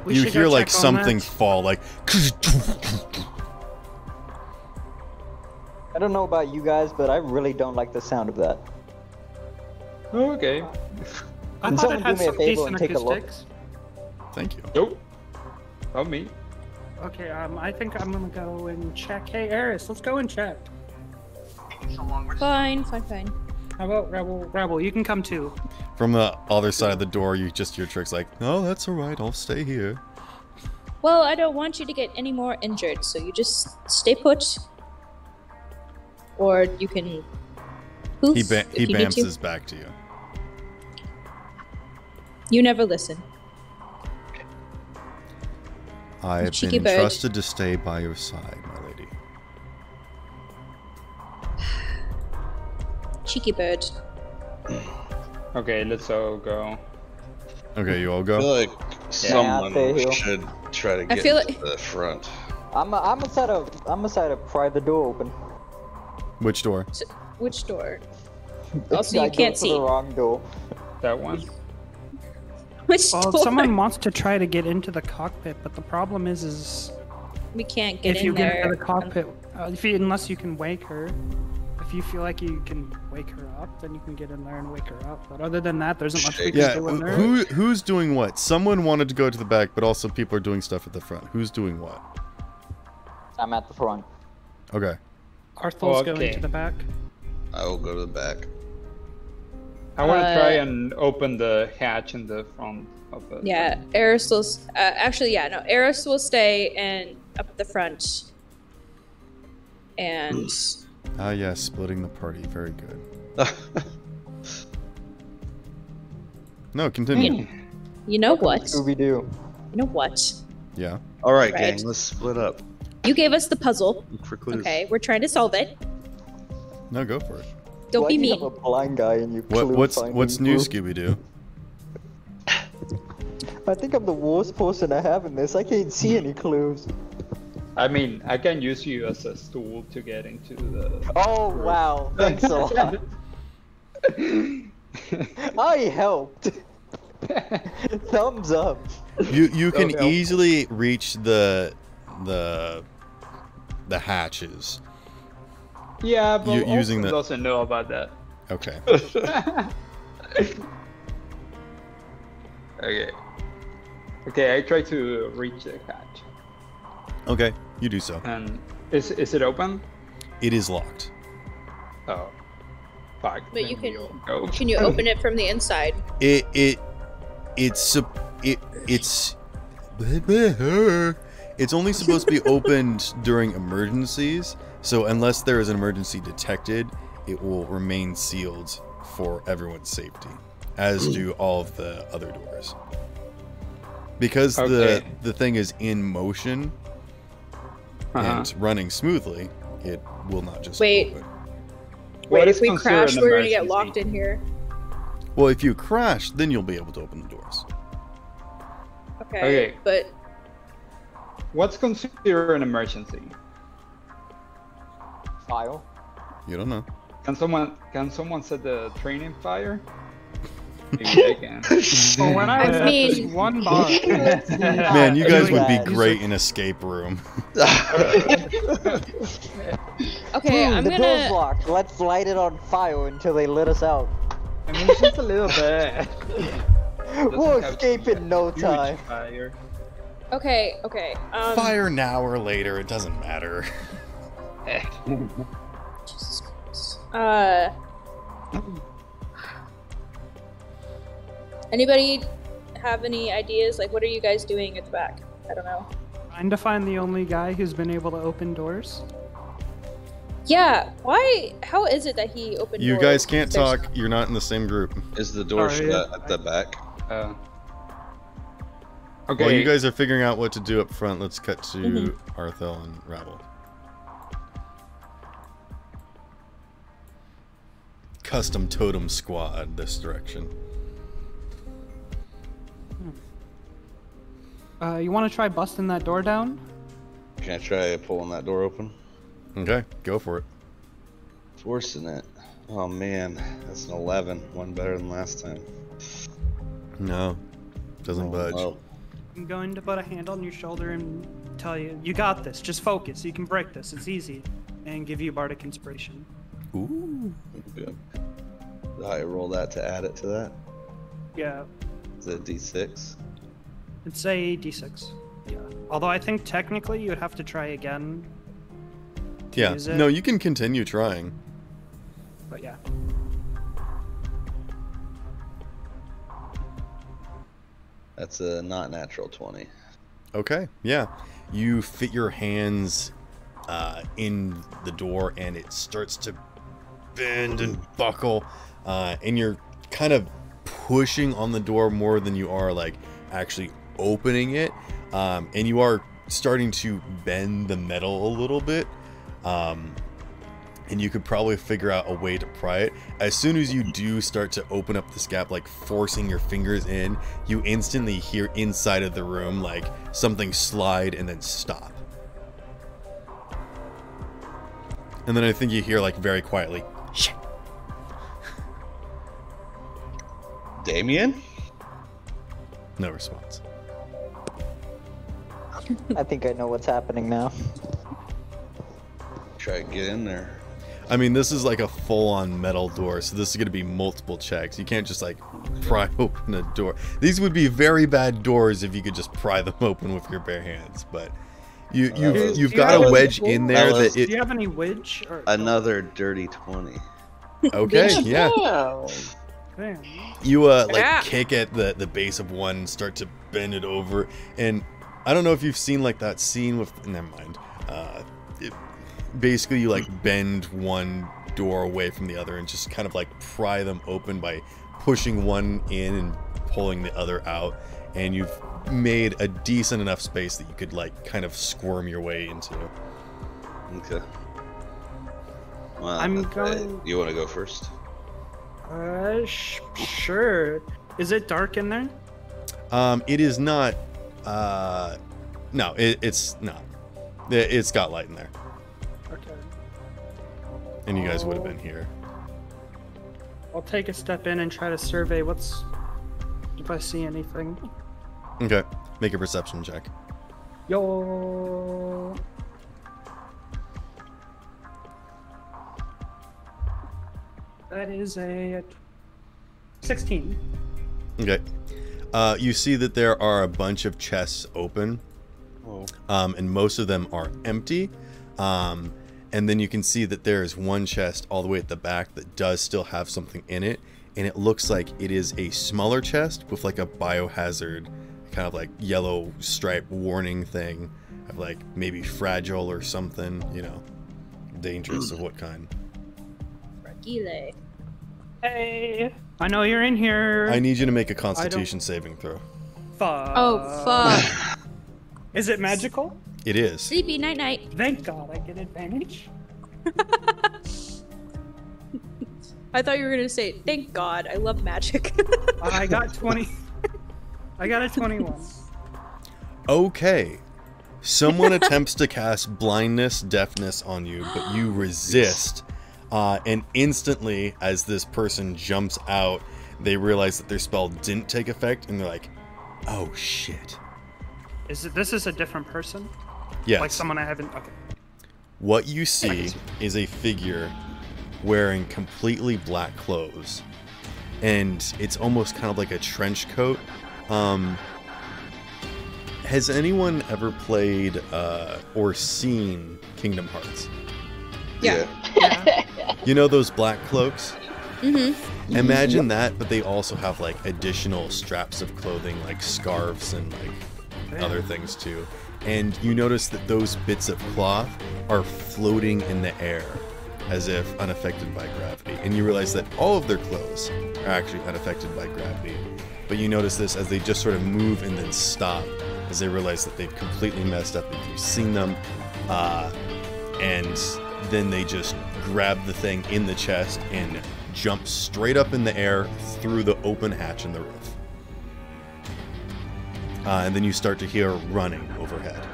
We
you hear like something
that.
fall, like.
I don't know about you guys, but I really don't like the sound of that.
Okay.
I
Can
thought it
someone
had
me a
some
favor
decent
and take a look?
acoustics.
Thank you.
Nope. Not me.
Okay, um, I think I'm gonna go and check. Hey, Eris, let's go and check.
Fine, fine, fine.
How about Rebel? Rebel, you can come too.
From the other side of the door, you just hear tricks like, "Oh, that's all right. I'll stay here."
Well, I don't want you to get any more injured, so you just stay put. Or you can. Poof
He ba-
if
he
you need
back to you.
You never listen.
I have been
bird.
entrusted to stay by your side,
Cheeky bird.
Okay, let's all go.
Okay, you all go.
I feel like someone
stay
should try to get
feel
to
like-
the front.
I'm a, I'm a side of I'm a side of pry the door open.
Which door?
So, which door? Also,
I
you
go
can't see.
the wrong door.
That one.
Which
Well,
door?
if someone wants to try to get into the cockpit, but the problem is, is
We can't get
if
in
you
there.
get into the cockpit, uh, if you, unless you can wake her, if you feel like you can wake her up, then you can get in there and wake her up. But other than that, there isn't much we can
Yeah,
do in there.
who who's doing what? Someone wanted to go to the back, but also people are doing stuff at the front. Who's doing what?
I'm at the front.
Okay.
Arthel's going to the back.
I will go to the back.
I want to
Uh,
try and open the hatch in the front of the.
Yeah, Eris will. Uh, actually, yeah, no, Eris will stay and up at the front. And
Ah, yes, splitting the party. Very good. No, continue.
you know what?
Scooby Doo.
You know what?
Yeah.
All right,
Right.
gang, let's split up.
You gave us the puzzle.
Look for clues.
Okay, we're trying to solve it.
No, go for it.
Don't
Why
be
do you
mean.
have a blind guy in your
What what's what's new. Scooby Doo?
I think I'm the worst person I have in this. I can't see any clues.
I mean, I can use you as a stool to get into the.
Oh wow! Thanks a lot. I helped. Thumbs up.
You you can
Okay.
easily reach the the the hatches.
Yeah, but
You- using
also
the-
doesn't know about that.
Okay.
Okay. Okay, I try to reach the hatch.
Okay, you do so.
And is is it open?
It is locked.
Oh. Fuck.
But you can-
we'll Go.
Can you open it from the inside?
It it it's sup- it it's it's only supposed to be opened during emergencies. So unless there is an emergency detected, it will remain sealed for everyone's safety. as do all of the other doors. Because the the thing is in motion
Uh-huh.
and running smoothly, it will not just
Wait.
open.
Wait, if we crash, we're gonna get locked in here.
Well, if you crash, then you'll be able to open the doors.
Okay.
Okay.
But
What's considered an emergency?
Fire.
You don't know.
Can someone can someone set the train in fire? Maybe they can.
Well, when I
I
was this
mean-
one bar,
Man, you guys would be great in escape room.
okay, I'm
the
gonna.
door's locked. Let's light it on fire until they let us out.
I mean, it's just a little bit.
We'll escape in no time.
fire.
Okay, okay. Um,
Fire now or later, it doesn't matter.
Jesus Christ. Uh. Anybody have any ideas? Like, what are you guys doing at the back? I don't know.
trying to find the only guy who's been able to open doors.
Yeah, why? How is it that he opened?
You
doors?
guys can't
There's-
talk. You're not in the same group.
Is the door
Sorry,
shut
yeah.
at the back?
Uh, okay.
While you guys are figuring out what to do up front, let's cut to
Mhm.
Arthel and Rabble. Custom totem squad this direction.
Uh, you want to try busting that door down?
Can I try pulling that door open?
Okay, go for it.
Forcing it. Oh man, that's an 11. One better than last time.
No, doesn't
Oh,
budge.
no.
I'm going to put a hand on your shoulder and tell you, you got this. Just focus. You can break this. It's easy. And give you bardic inspiration.
Ooh.
Good. Do I roll that to add it to that?
Yeah,
Is it D6?
It's a d6. Yeah. Although I think technically you'd have to try again. to
Yeah.
use it,
No, you can continue trying.
But yeah.
That's a not natural 20.
Okay, yeah. You fit your hands uh, in the door and it starts to bend and buckle. Uh, and you're kind of pushing on the door more than you are like actually opening it. Um, and you are starting to bend the metal a little bit. Um, and you could probably figure out a way to pry it. As soon as you do start to open up this gap, like forcing your fingers in, you instantly hear inside of the room like something slide and then stop. And then I think you hear like very quietly, shit.
Damien?
No response.
I think I know what's happening now.
Try to get in there.
I mean, this is like a full-on metal door, so this is going to be multiple checks. You can't just like pry open a door. These would be very bad doors if you could just pry them open with your bare hands. But you you've
Do-
you've
do you
got a
a
wedge
tool?
in there
Fellas,
that it.
Do you have any wedge? Or,
Another dirty 20.
Okay, yeah.
Damn.
You uh like
Yeah.
kick at the the base of one, start to bend it over, and I don't know if you've seen like that scene with. Never mind. Uh, it, basically, you like bend one door away from the other, and just kind of like pry them open by pushing one in and pulling the other out, and you've made a decent enough space that you could like kind of squirm your way into.
Okay. Well,
I'm
that's it.
going-
You want to go first?
Uh, sh- sure. Is it dark in there?
Um, it is not. Uh, no, it, it's not. It, it's got light in there,
Okay.
and you guys would have been here.
I'll take a step in and try to survey what's. If I see anything.
Okay, make a perception check.
Yo. That is a 16.
Okay. Uh, you see that there are a bunch of chests open,
Oh.
um, and most of them are empty. Um, and then you can see that there is one chest all the way at the back that does still have something in it, and it looks like it is a smaller chest with like a biohazard, kind of like yellow stripe warning thing of like maybe fragile or something, you know, dangerous of what kind.
Fragile.
Hey, I know you're in here.
I need you to make a Constitution saving throw.
Fuck.
Oh fuck.
Is it magical?
It is.
Sleepy night night.
Thank God I get advantage.
I thought you were gonna say, "Thank God, I love magic."
I got 20. I got a 21.
Okay. Someone attempts to cast blindness, deafness on you, but you resist. Uh, and instantly, as this person jumps out, they realize that their spell didn't take effect, and they're like, "Oh shit!"
Is it? This is a different person.
Yes.
Like someone I haven't. Okay.
What you see is a figure wearing completely black clothes, and it's almost kind of like a trench coat. Um, has anyone ever played uh, or seen Kingdom Hearts?
Yeah.
You know those black cloaks?
mm-hmm.
Imagine that, but they also have like additional straps of clothing, like scarves and like other things too. And you notice that those bits of cloth are floating in the air as if unaffected by gravity. And you realize that all of their clothes are actually unaffected by gravity. But you notice this as they just sort of move and then stop as they realize that they've completely messed up if you've seen them. Uh, and then they just grab the thing in the chest and jump straight up in the air through the open hatch in the roof. Uh, and then you start to hear running overhead,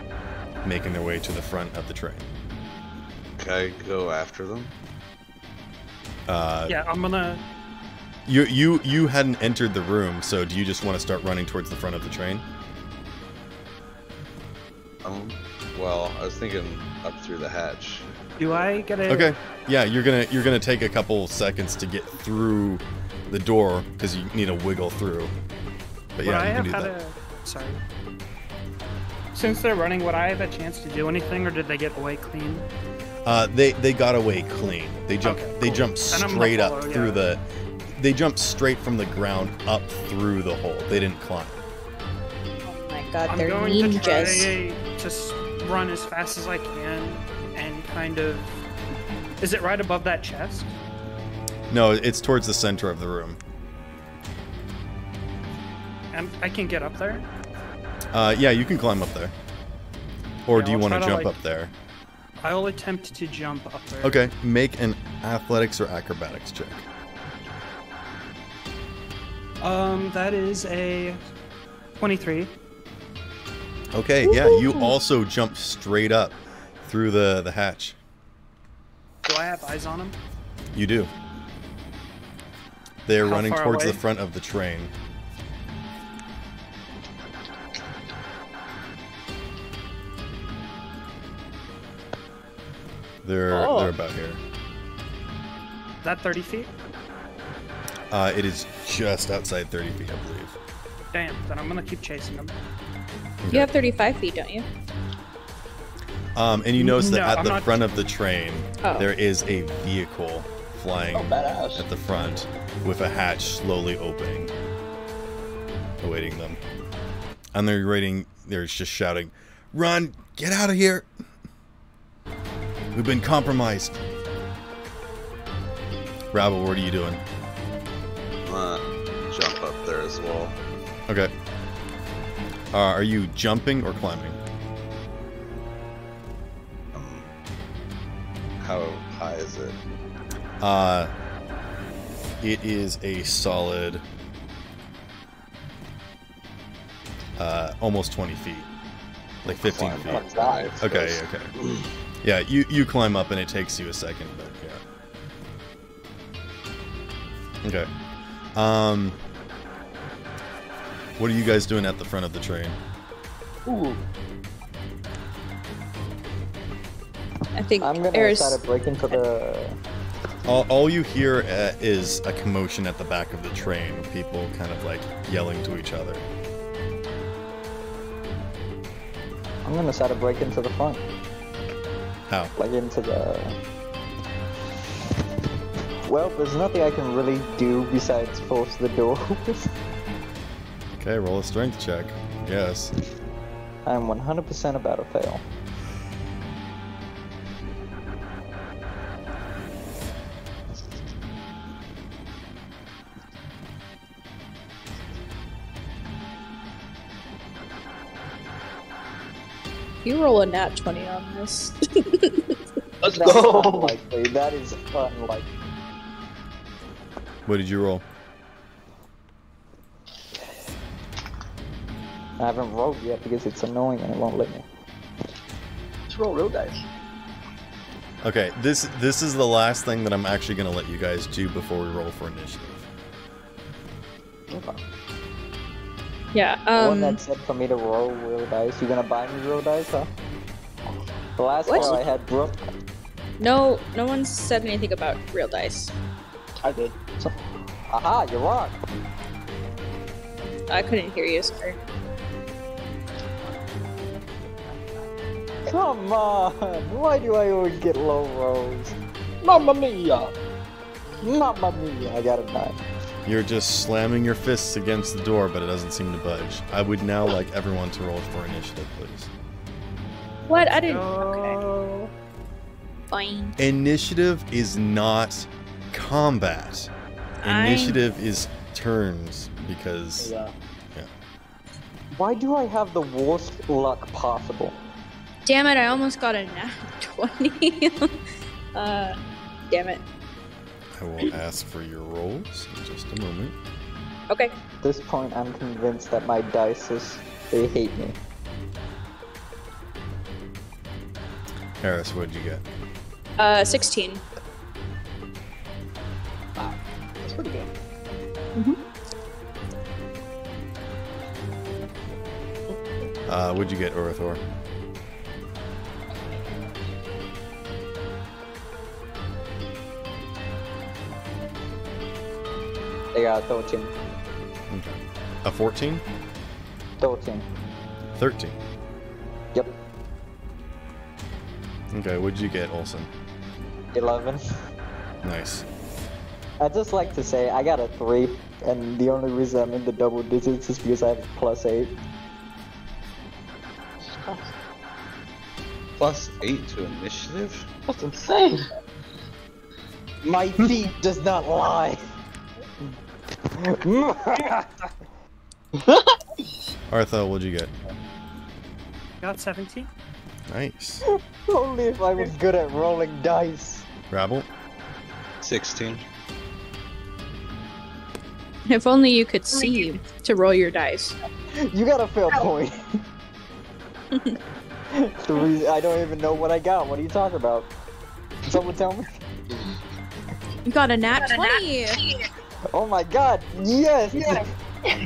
making their way to the front of the train.
Can I go after them?
Uh,
Yeah, I'm gonna.
You you you hadn't entered the room, so do you just want to start running towards the front of the train?
Um, well, I was thinking up through the hatch.
Do I get a?
Okay. Yeah, you're gonna you're gonna take a couple seconds to get through the door because you need to wiggle through. But
Would
yeah,
I
you
have
can do
had
that.
a? Sorry. Since they're running, would I have a chance to do anything, or did they get away clean?
Uh, they they got away clean. They jumped
Okay,
they
cool.
jumped
Then
straight up
follow,
through
yeah.
the. They jumped straight from the ground up through the hole. They didn't climb.
Oh my god,
I'm
they're
going to
ninjas.
try to run as fast as I can and kind of. Is it right above that chest?
No, it's towards the center of the room.
And I can get up there.
Uh, yeah, you can climb up there. Or
Yeah,
do you want to jump
like-
up there?
I'll attempt to jump up there.
Okay, make an athletics or acrobatics check.
Um, that is a 23.
Okay, yeah, you also jump straight up through the the hatch.
Do I have eyes on them?
You do. They're
How
running towards
away?
the front of the train. They're
Oh.
they're about here.
Is that 30 feet?
Uh, it is just outside 30 feet, I believe.
Damn, then I'm gonna keep chasing him.
You have 35 feet, don't you?
Um, and you notice that
No,
at
I'm
the
not-
front of the train,
Oh.
there is a vehicle flying
Oh,
at the front with a hatch slowly opening, awaiting them. And they're waiting, they're just shouting, Run! Get out of here! We've been compromised. Rabble, what are you doing?
I'm gonna jump up there as well.
Okay. Uh, are you jumping or climbing?
How high is it?
Uh, it is a solid, uh, almost 20 feet, like 15
Climb
feet.
up five.
Okay, okay. Yeah, you you climb up and it takes you a second, but yeah. Okay. Um, what are you guys doing at the front of the train?
Ooh,
I think
I'm gonna
Eris.
try to break into the.
All, all you hear uh, is a commotion at the back of the train. People kind of like yelling to each other.
I'm gonna try to break into the front,
How?
like into the. Well, there's nothing I can really do besides force the door open.
Okay, roll a strength check. Yes.
I'm 100% about to fail.
You roll a nat 20 on this.
Let's
That's
go.
unlikely. That is unlikely.
What did you roll?
I haven't rolled yet because it's annoying and it won't let me.
Let's roll real dice.
Okay, this this is the last thing that I'm actually gonna let you guys do before we roll for initiative.
Okay.
Yeah,
the one
um,
that said for me to roll real dice. You gonna buy me real dice, huh? The last
What?
roll I had Brooke.
no, no one said anything about real dice.
I did.
Aha, you're wrong.
I couldn't hear you, sorry.
Come on. Why do I always get low rolls?
Mamma mia!
Mamma mia, I got a nine.
You're just slamming your fists against the door, but it doesn't seem to budge. I would now like everyone to roll for initiative, please.
What? I didn't. Okay. Fine.
Initiative is not combat.
I-
Initiative is turns because
Yeah.
Why do I have the worst luck possible?
Damn it, I almost got a nat 20. uh, damn it.
I will ask for your rolls in just a moment.
Okay.
At this point, I'm convinced that my dice is, they hate me.
Eris, what'd you get?
Uh, 16.
That's pretty good.
Uh, what'd you get, Orathor?
They got 13.
Okay. A 14?
13.
13.
Yep.
Okay, what'd you get, Olsen?
11.
Nice.
I just like to say I got a 3, and the only reason I'm in the double digits is because I have plus 8.
Plus eight to initiative.
That's insane.
My feet does not lie!
Artha, what'd you get?
Got 17.
Nice.
Only if I was good at rolling dice.
Rabble?
Sixteen.
If only you could see to roll your dice.
You got a fail point. the reason I don't even know what I got. What are you talking about? Someone tell me.
You got a nat 20!
Oh my god, yes! Yes!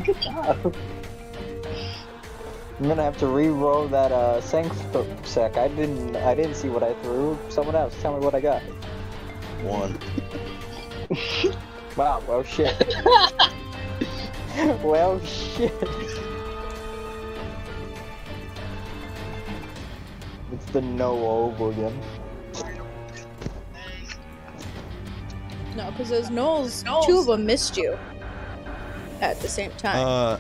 Good job.
I'm gonna have to re-roll that uh sank sec. I didn't I didn't see what I threw. Someone else tell me what I got.
One.
Wow, well shit. well shit. It's the no over again.
No, because those Gnolls, two of them missed you at the same time.
Uh,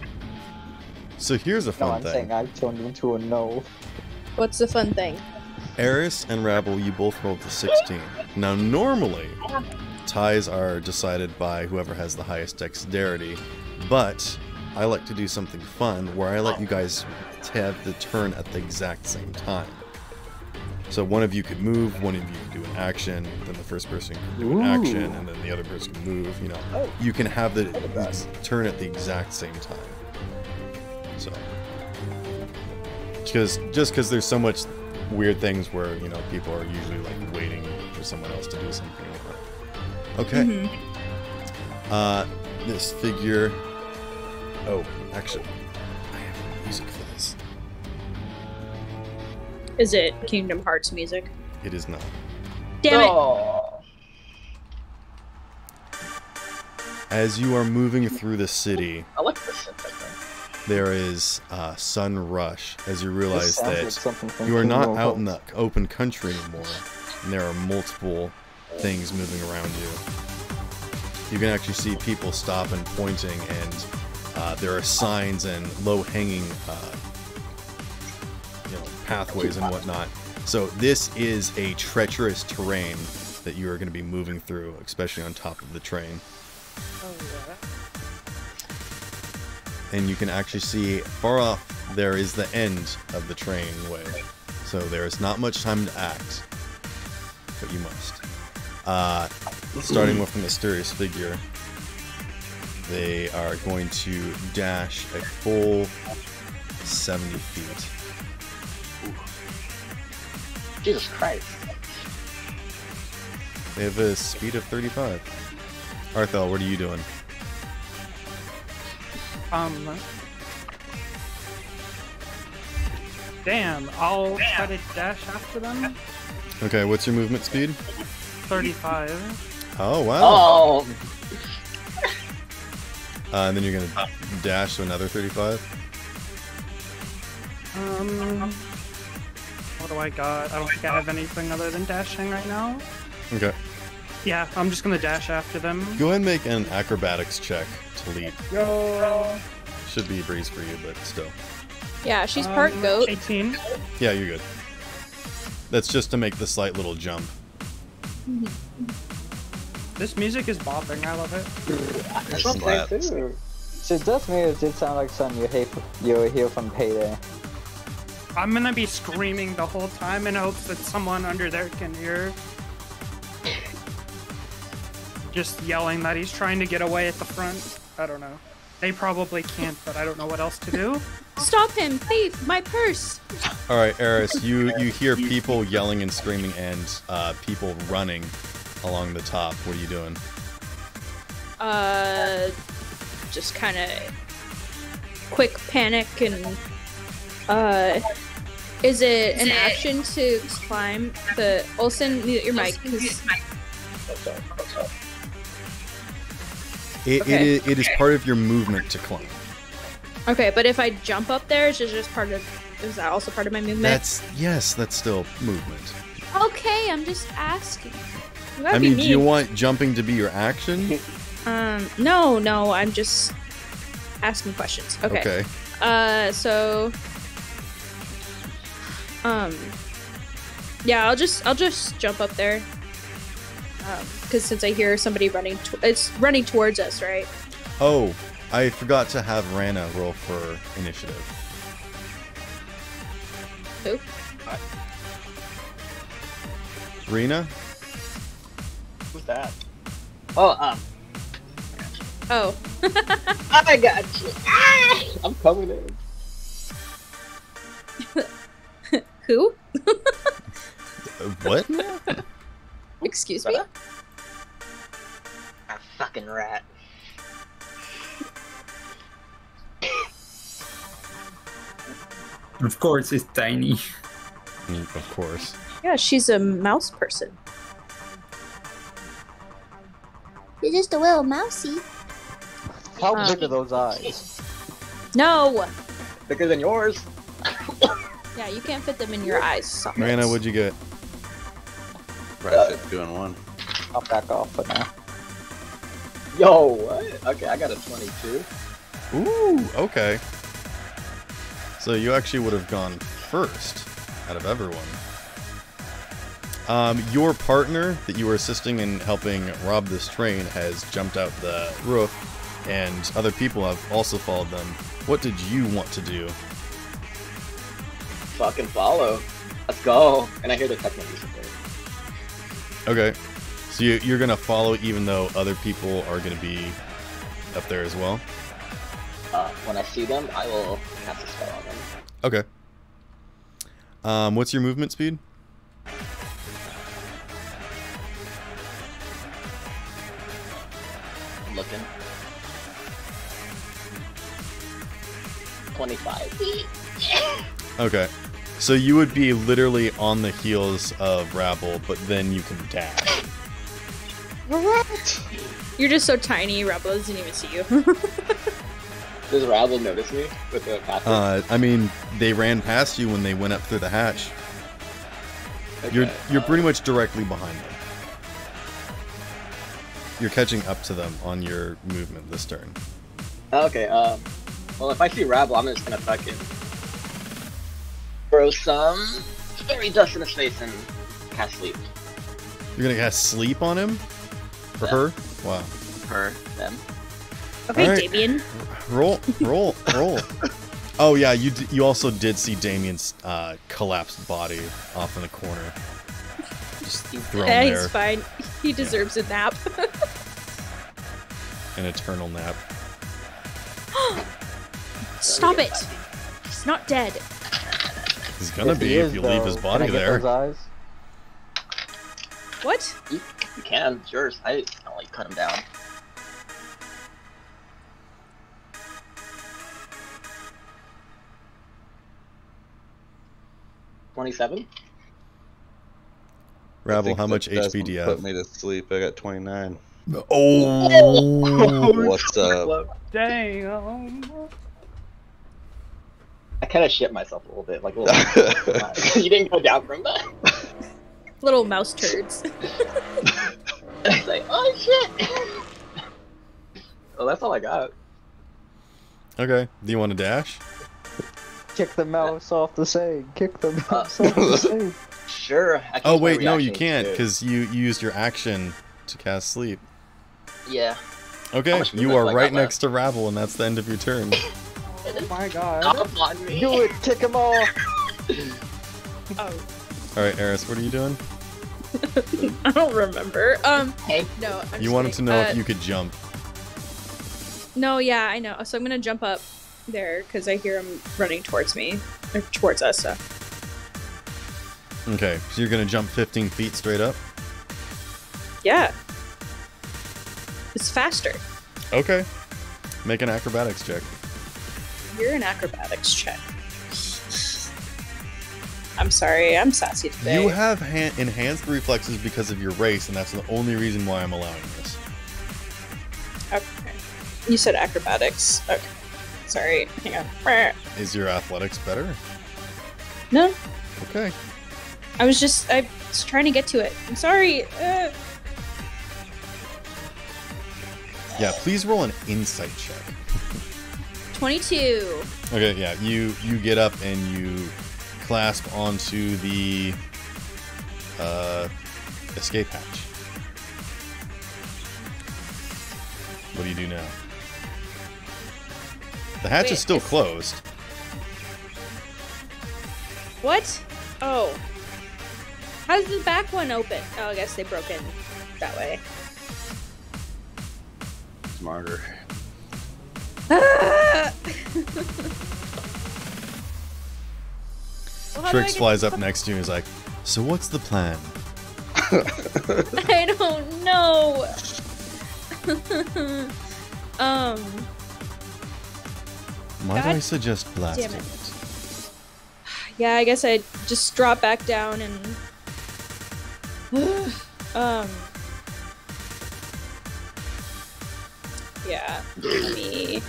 so here's a fun
No,
fun
I'm
thing.
saying I turned into a no.
What's the fun thing?
Eris and Rabble, you both rolled to 16. Now, normally, ties are decided by whoever has the highest dexterity, but I like to do something fun where I let you guys have the turn at the exact same time. So one of you could move, one of you could do an action, then the first person could do an action, and then the other person can move. You know, you can have the, turn at the exact same time. So, because just because there's so much weird things where you know people are usually like waiting for someone else to do something. Okay.
Mhm.
Uh, this figure. Oh, actually, I have music.
Is it Kingdom Hearts music?
It is not.
Damn it!
Oh.
As you are moving through the city,
I like this
there is uh, sun rush as you realize
This sounds like
that you are not out in the open country anymore, and there are multiple things moving around you. You can actually see people stop and pointing, and uh, there are signs and low-hanging, uh, you know, pathways and whatnot. So this is a treacherous terrain that you are going to be moving through, especially on top of the train.
Oh, yeah.
and you can actually see far off there is the end of the trainway. So there is not much time to act, but you must. Uh, starting with the mysterious figure, they are going to dash a full 70 feet.
Jesus Christ.
They have a speed of 35. Arthel, what are you doing?
Um. Damn, I'll try to dash after them.
Okay, what's your movement speed?
35.
Oh, wow.
Oh,
Uh, and then you're gonna dash to another 35.
Um. What do I got? I don't think I have anything other than dashing right now.
Okay.
Yeah, I'm just gonna dash after them.
Go ahead and make an acrobatics check to leap.
Yo.
Should be a breeze for you, but still.
Yeah, she's part
Um,
goat.
18.
Yeah, you're good. That's just to make the slight little jump.
This music is bopping. I love it.
that's what I'm saying too.
So does music did sound like something you hear you hear from Payday.
I'm gonna be screaming the whole time in hopes that someone under there can hear. Just yelling that he's trying to get away at the front. I don't know. They probably can't, but I don't know what else to do.
Stop him, thief! My purse.
All right, Eris, you you hear people yelling and screaming and uh, people running along the top. What are you doing?
Uh, just kind of quick panic and uh, is it an action to climb the Olsen? Mute your mic. 'cause-
It, it,
Okay.
is, it is part of your movement to climb.
Okay, but if I jump up there, is it just part of? Is that also part of my movement?
That's yes, that's still movement.
okay. I'm just asking. You gotta
I
be
mean, do you want jumping to be your action?
Um, no, no. I'm just asking questions. Okay.
Okay.
Uh, so, um, yeah, I'll just I'll just jump up there. Um, because since I hear somebody running, to- it's running towards us, right?
Oh, I forgot to have Rana roll for initiative.
Who?
Rena?
Who's that? Oh, um,
Oh,
I got you. Ah, I'm coming in.
who?
What?
Excuse me.
A fucking rat.
Of course, it's tiny.
Mm, of course.
Yeah, she's a mouse person.
You're just a little mousy.
How
Um,
big are those eyes?
No.
Bigger than yours.
Yeah, you can't fit them in your eyes. sockets.
Rana, what'd you get?
Right, fit two and one.
I'll back off for now.
Yo, what? Okay, I got a 22.
Ooh, okay. So you actually would have gone first out of everyone. Um, your partner that you were assisting in helping rob this train has jumped out the roof, and other people have also followed them. What did you want to do?
Fucking follow. Let's go. And I hear the techno music there.
Okay, so you, you're gonna follow even though other people are gonna be up there as well.
Uh, when I see them, I will cast a spell on them.
Okay. Um, what's your movement speed?
I'm looking. 25.
Okay. So you would be literally on the heels of Rabble, but then you can dash.
What?
You're just so tiny, Rabble doesn't even see you.
Does Rabble notice me with the passive?
Uh, I mean, they ran past you when they went up through the hatch. You're you're
uh,
pretty much directly behind them. You're catching up to them on your movement this turn.
Okay, um, well, if I see Rabble, I'm just gonna fucking throw some fairy dust in his face and cast sleep.
You're gonna cast sleep on him? For
Yeah.
her? Wow.
Her, them.
okay,
Alright.
Damien.
Roll, roll, roll. Oh yeah, you d- you also did see Damien's uh, collapsed body off in the corner, just thrown
Yeah,
there,
he's fine. He deserves a nap.
an eternal nap.
Stop it! He's not dead.
He's gonna
If he
be if
is,
you leave his body
can I get
there.
those eyes?
What?
You, you can, it's yours. I I'll like cut him down. Twenty-seven.
Rabble,
think
how much HP do you have?
Put
have?
me to sleep. I got 29.
Oh,
What's up?
Damn.
I kind of shit myself a little bit, like a little. you didn't go down from that.
Little mouse turds.
it's like, oh shit. well, oh, that's all I got.
okay. Do you want to dash?
Kick the mouse off the sage. Kick the uh, mouse off the sage.
Sure. I
Oh wait, no, you can't because you used your action to cast sleep.
Yeah.
Okay, you are right
got
next to Rabble, and that's the end of your turn.
Oh my god.
Stop on me.
Do it. Kick him off.
Oh,
All right, Eris, what are you doing?
I don't remember. Um,
Hey.
no. I'm
You
just
wanted to know
Uh,
if you could jump.
No, yeah, I know. So I'm gonna jump up there because I hear him running towards me, or towards us. So.
Okay, so you're gonna jump 15 feet straight up.
Yeah. It's faster.
Okay. Make an acrobatics check.
You're an acrobatics check. I'm sorry, I'm sassy today.
You have han- enhanced reflexes because of your race, and that's the only reason why I'm allowing this.
Okay. You said acrobatics. Okay. Sorry. Hang on.
Is your athletics better?
No,
Okay.
I was just I was trying to get to it. I'm sorry. Uh,
Yeah, please roll an insight check.
22.
Okay, yeah, you you get up and you clasp onto the uh, escape hatch. What do you do now? The hatch
Wait,
is still
it's-
closed.
What? Oh. How does the back one open? Oh, I guess they broke in that way.
Smarter.
Well, how do I
Trix flies up next to you and is like, "So what's the plan?"
I don't know. um,
Why do I suggest blasting
it.
it?
yeah, I guess I just drop back down and um yeah, let me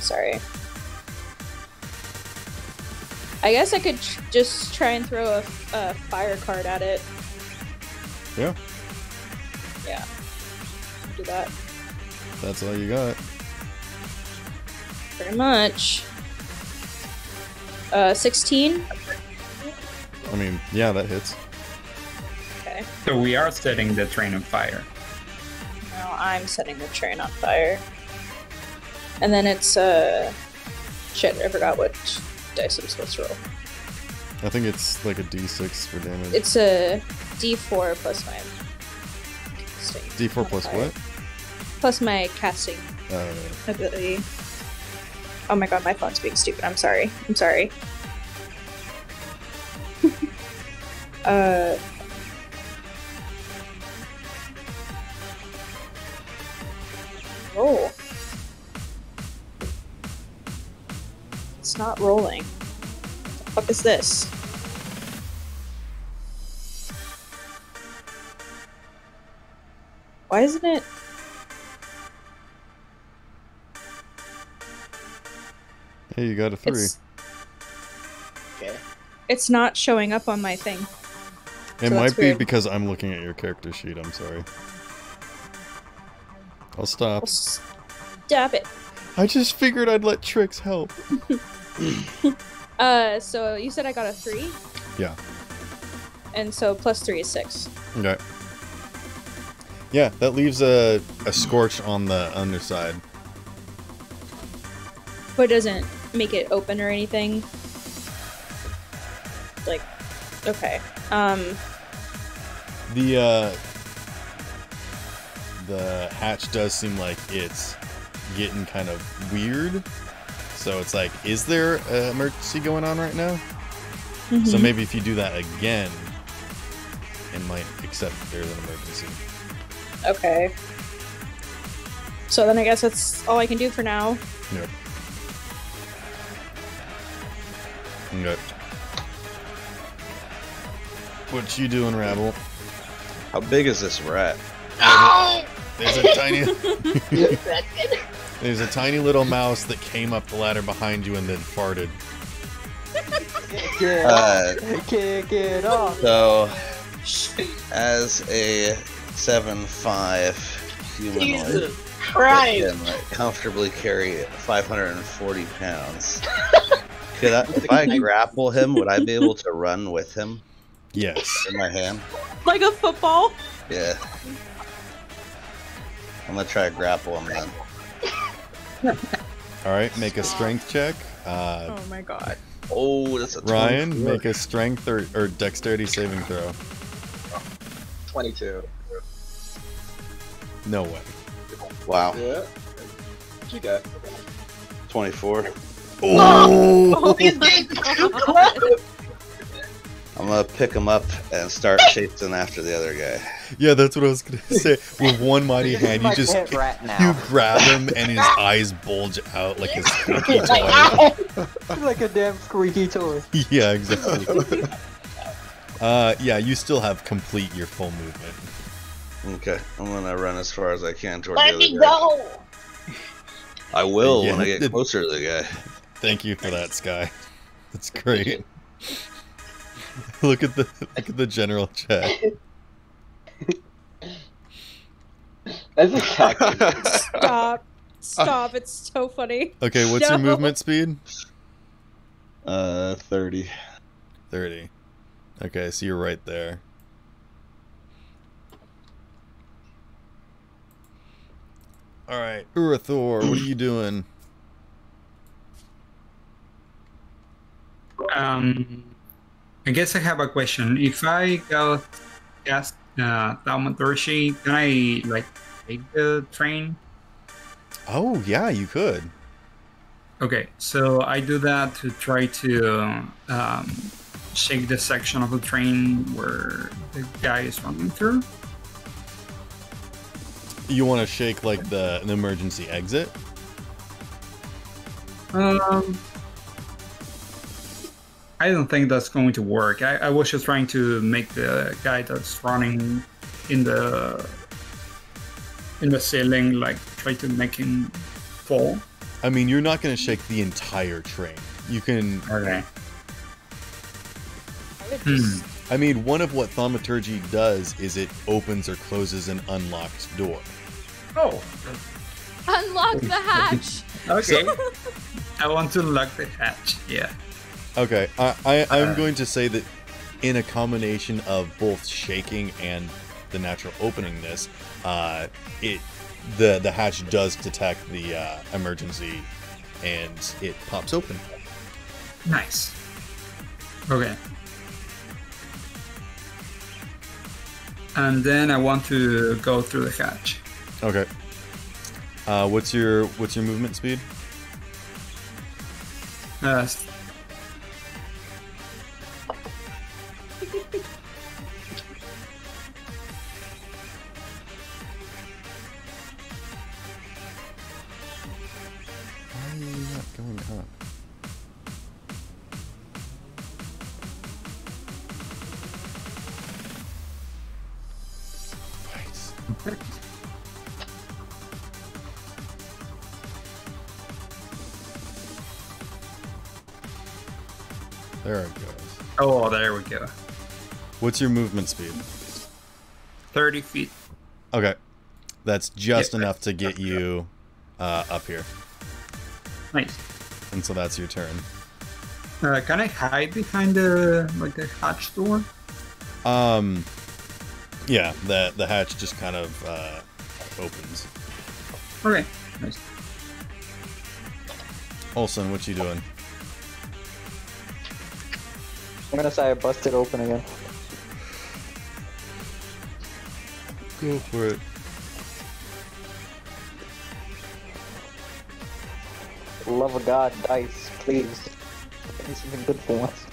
sorry. I guess I could tr- just try and throw a, a fire card at it.
Yeah,
Yeah. Do that.
that's all you got.
Pretty much. Uh, 16?
I mean, yeah, that hits.
Okay.
So we are setting the train on fire.
I'm setting the train on fire. And then it's, uh. Shit, I forgot what dice I'm supposed to roll.
I think it's like a D6 for damage.
It's a d4 plus my. casting
D4 plus
modifier.
what?
Plus my casting
Uh,
ability. Oh my god, my phone's being stupid. I'm sorry. I'm sorry. uh. Roll. It's not rolling. What the fuck is this? Why isn't it?
hey, you got a three.
It's,
Okay.
it's not showing up on my thing.
it
so
might be
weird.
because I'm looking at your character sheet. I'm sorry. I'll stop.
Stop it.
I just figured I'd let Trix help.
Uh, so you said I got a three,
Yeah.
and so plus three is six.
Okay. Yeah, that leaves a, a scorch on the underside.
But it doesn't make it open or anything. Like, okay. Um,
The uh the hatch does seem like it's getting kind of weird. So it's like, is there an emergency going on right now? So
mhm.
maybe if you do that again, it might accept there's an emergency.
okay. So then I guess that's all I can do for now.
Yep. Okay. What you doing, Rabble?
How big is this rat?
There's a tiny There's a tiny little mouse that came up the ladder behind you and then farted.
Get
Uh,
off! Kick it off!
So, as a seven five humanoid,
Jesus
that
Christ!
can like, comfortably carry 540 pounds, could I, if I grapple him, would I be able to run with him
Yes.
in my hand?
Like a football?
Yeah. I'm gonna try to grapple him then.
All right, make a strength check. Uh,
Oh my god.
Oh, that's a
Ryan,
24.
make a strength or, or dexterity saving throw.
22.
No way.
Wow,
Yeah. What you got?
24.
Oh, he's getting
I'm gonna pick him up and start chasing after the other guy.
Yeah, that's what I was gonna say. With one mighty hand, you just
hit
you grab him and his eyes bulge out like a squeaky toy.
like a damn squeaky toy.
yeah, exactly. Uh, yeah, you still have complete your full movement.
Okay, I'm gonna run as far as I can toward
Let
the
me
other guy.
go!
I will when I get closer to the guy.
Thank you for that, Sky. That's great. look at the look at the general chat.
That's exactly.
Stop. Stop. It's so funny.
Okay, what's your movement speed?
Uh, 30.
Thirty. Okay, so you're right there. All right, Urathor, what are you doing?
Um, I guess I have a question. If I go cast uh, Thaumaturgy, can I like take the train?
Oh yeah, you could.
Okay, so I do that to try to um, shake the section of the train where the guy is running through.
You want to shake like the an emergency exit?
Um, I don't think that's going to work. I, I was just trying to make the guy that's running in the in the ceiling like try to make him fall.
I mean, you're not going to shake the entire train. You can.
Okay.
I
Hmm.
I mean, one of what thaumaturgy does is it opens or closes an unlocked door.
Oh,
Unlock the hatch.
okay. I want to lock the hatch. Yeah.
Okay, I, I I'm
Uh.
going to say that in a combination of both shaking and the natural openingness, uh, it the the hatch does detect the uh, emergency, and it pops open.
Nice. Okay. And then I want to go through the hatch.
Okay. Uh, what's your what's your movement speed?
Uh,
There it goes.
oh, there we go.
What's your movement speed?
30 feet.
Okay. That's just
Yeah.
enough to get you uh, up here.
Nice.
And so that's your turn.
Uh, can I hide behind the like the hatch door?
Um, yeah, the the hatch just kind of uh, opens.
Okay. Nice.
Olsen, what you doing?
I'm gonna say I busted open again.
Go for it.
Love of God, dice, please. Give me something good for once.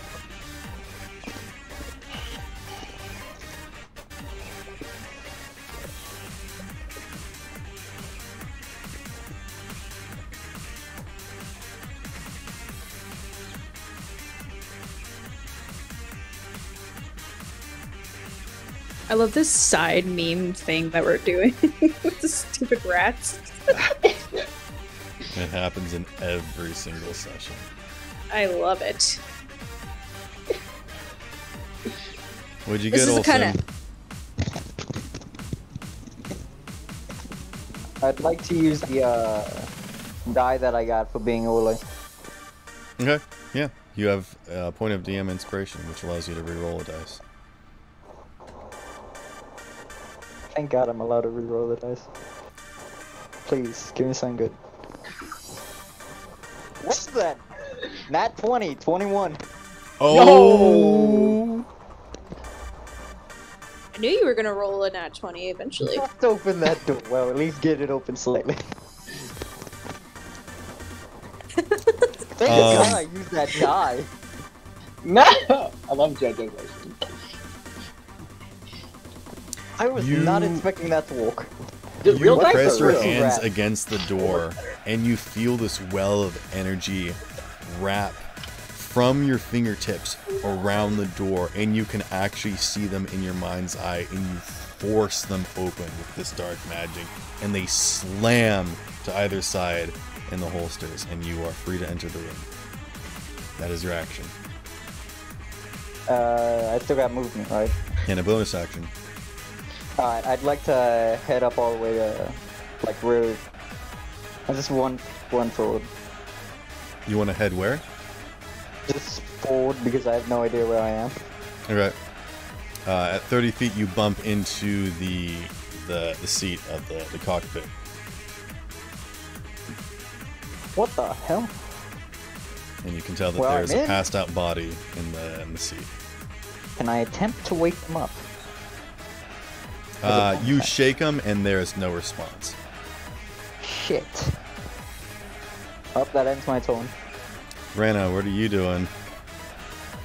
I love this side meme thing that we're doing with the stupid rats.
It happens in every single session.
I love it.
What'd you
This
get,
is
Olsen?
kinda-
I'd like to use the uh, die that I got for being Ole.
Okay, yeah. You have a point of DM inspiration, which allows you to re-roll a dice.
Thank God I'm allowed to reroll the dice. Please, give me something good. What's that? Nat 20, 21.
Oh!
I knew you were gonna roll a nat 20 eventually.
Just open that door. Well, at least get it open slightly. Thank
Um,
God I used that die.
No, I love JoJo's version.
I was
You-
not expecting that to walk.
Dude,
You
real
press your
real.
hands
Rat.
against the door, and you feel this well of energy wrap from your fingertips around the door, and you can actually see them in your mind's eye, and you force them open with this dark magic, and they slam to either side in the holsters, and you are free to enter the room. That is your action.
Uh, I still got movement, right?
And a bonus action.
Alright, I'd like to head up all the way to, like, really. I just one, one forward.
You want to head where?
Just forward because I have no idea where I am.
Okay. Uh, at 30 feet, you bump into the the, the seat of the, the cockpit.
What the hell?
and you can tell that
Well,
there's a passed out body in the in the seat.
Can I attempt to wake them up?
Uh, you shake them, and there is no response.
Shit. Up, that ends my turn.
Rena, what are you doing?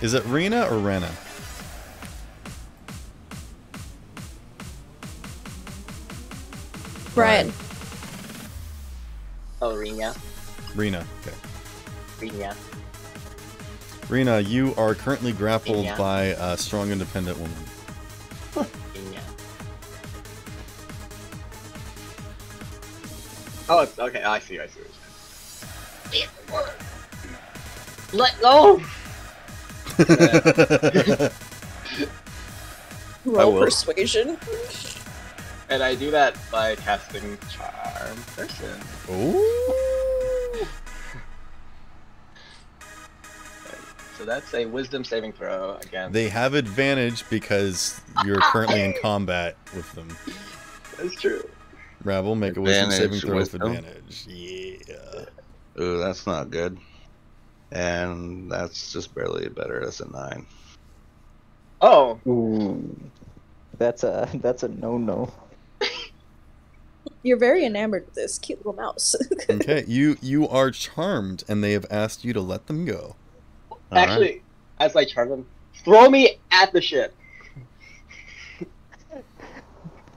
Is it Rena or Rena?
Brian.
Oh, Rina.
Rena. Okay.
Rina.
Rena, you are currently grappled
Yeah.
by a strong, independent woman.
Oh, it's okay. I see. I see. What you're saying. Let go.
Roll
will.
persuasion.
And I do that by casting Charm Person.
Ooh.
So that's a Wisdom saving throw again.
They have advantage because you're currently in combat with them.
That's true.
Rabble, make a wisdom saving throw with
wisdom.
advantage. Yeah.
Ooh, that's not good. And that's just barely better. That's a nine.
Oh,
Ooh. That's a that's a no no.
You're very enamored with this cute little mouse.
Okay, you you are charmed, and they have asked you to let them go.
actually, as I charm them, throw me at the ship.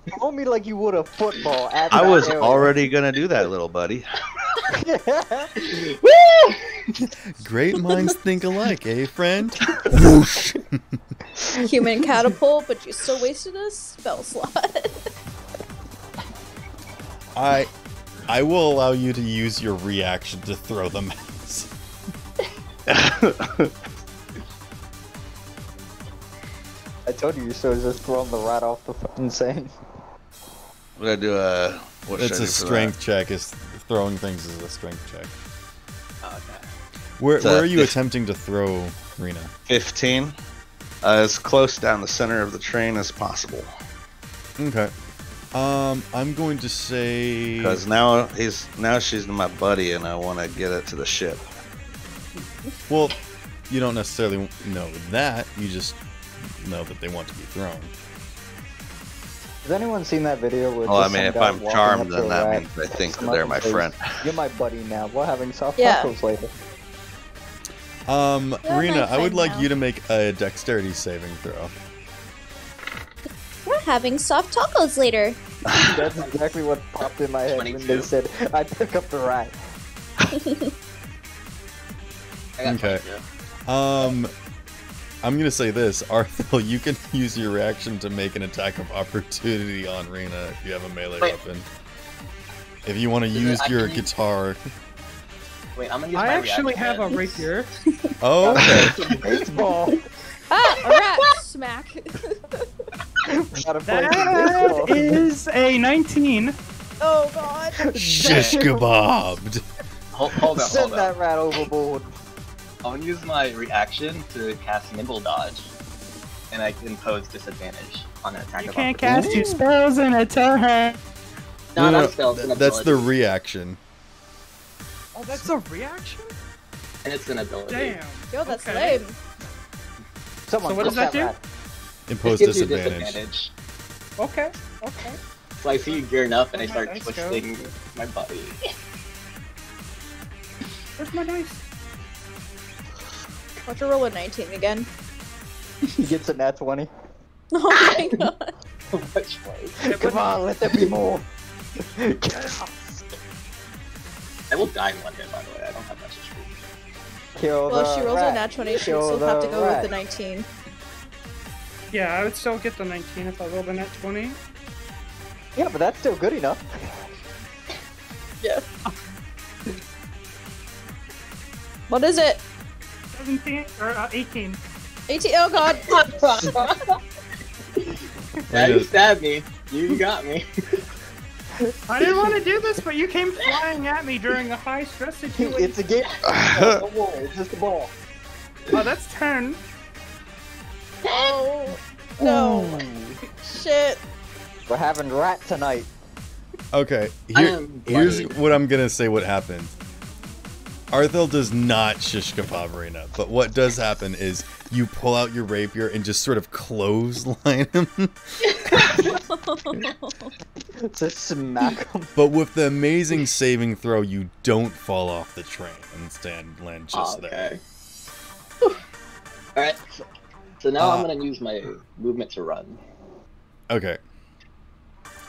Throw me like you would a football at
I was
area.
already gonna do that, little buddy.
Woo!
Great minds think alike, eh, friend? Whoosh.
Human catapult, but you still wasted a spell slot.
I I will allow you to use your reaction to throw the out.
I told you you should have just thrown the rat off the fucking thing.
Would I do a? What
It's
I
a
do for
strength check. Is throwing things is a strength check.
Okay.
Where,
It's a
where are you
fif-
attempting to throw, Rena?
Fifteen. Uh, as close down the center of the train as possible.
Okay. Um, I'm going to say
Because now he's now she's my buddy, and I want to get it to the ship.
Well, you don't necessarily know that. You just know that they want to be thrown.
Has anyone seen that video with?
Well, I mean, if I'm charmed, then that
rat,
means I think that they're my
says,
friend.
You're my buddy now. We're having soft
Yeah.
tacos later.
Um,
You're
Rena, I would
friend
like you to make a dexterity saving throw.
We're having soft tacos later.
That's exactly what popped in my head when they said I pick up the rat.
Okay.
22.
Um, I'm gonna say this, Arthur. You can use your reaction to make an attack of opportunity on Rena if you have a melee
Wait.
weapon. If you want to use your
actually-
guitar.
Wait, I'm gonna use
I
my
actually have
reaction.
a rapier.
Oh, okay.
Baseball.
Ah, a rat! Smack.
Gotta play some
That
baseball.
is a 19.
Oh god.
Shish kebabbed.
Hold, hold up,
Send
hold up.
that rat overboard.
I'm gonna use my reaction to cast Nimble Dodge, and I can pose disadvantage on an attack
You
of
can't cast your spells in a turn.
No, not spells,
th- that's the reaction.
Oh, that's a reaction?
And it's an ability.
Damn.
Yo, that's
Okay.
lame.
Someone
So what does that do?
rat.
Impose
This gives you
disadvantage.
disadvantage.
Okay, okay.
So I see you gearing up, and I start
my dice go?
twisting my body.
Where's my dice?
What's your roll a 19 again?
He gets a nat 20.
Oh my ah! god.
Which way?
Come on, let there be more.
I will die in one hit, by the way. I don't have much HP.
Kill
Well,
the
if she rolls
rat.
a nat 20, she
Kill
will still have to go
rat.
with the 19.
Yeah, I would still get the 19 if I rolled a net 20.
Yeah, but that's still good enough.
Yeah. What is it?
17 or uh, 18.
18. Oh god.
Yeah, you stabbed me. You got me.
I didn't want to do this, but you came flying at me during a high stress situation.
It's a game. Don't worry, it's just a ball.
Oh, that's 10.
Oh. No. Shit.
We're having rat tonight.
Okay, here, here's what I'm gonna say. What happened? Arthel does not shish kebab Rena, but what does happen is you pull out your rapier and just sort of clothesline him,
Just smack him.
but with the amazing saving throw, you don't fall off the train and stand land just there.
okay. Alright. So, so now
Uh,
I'm gonna use my movement to run.
Okay.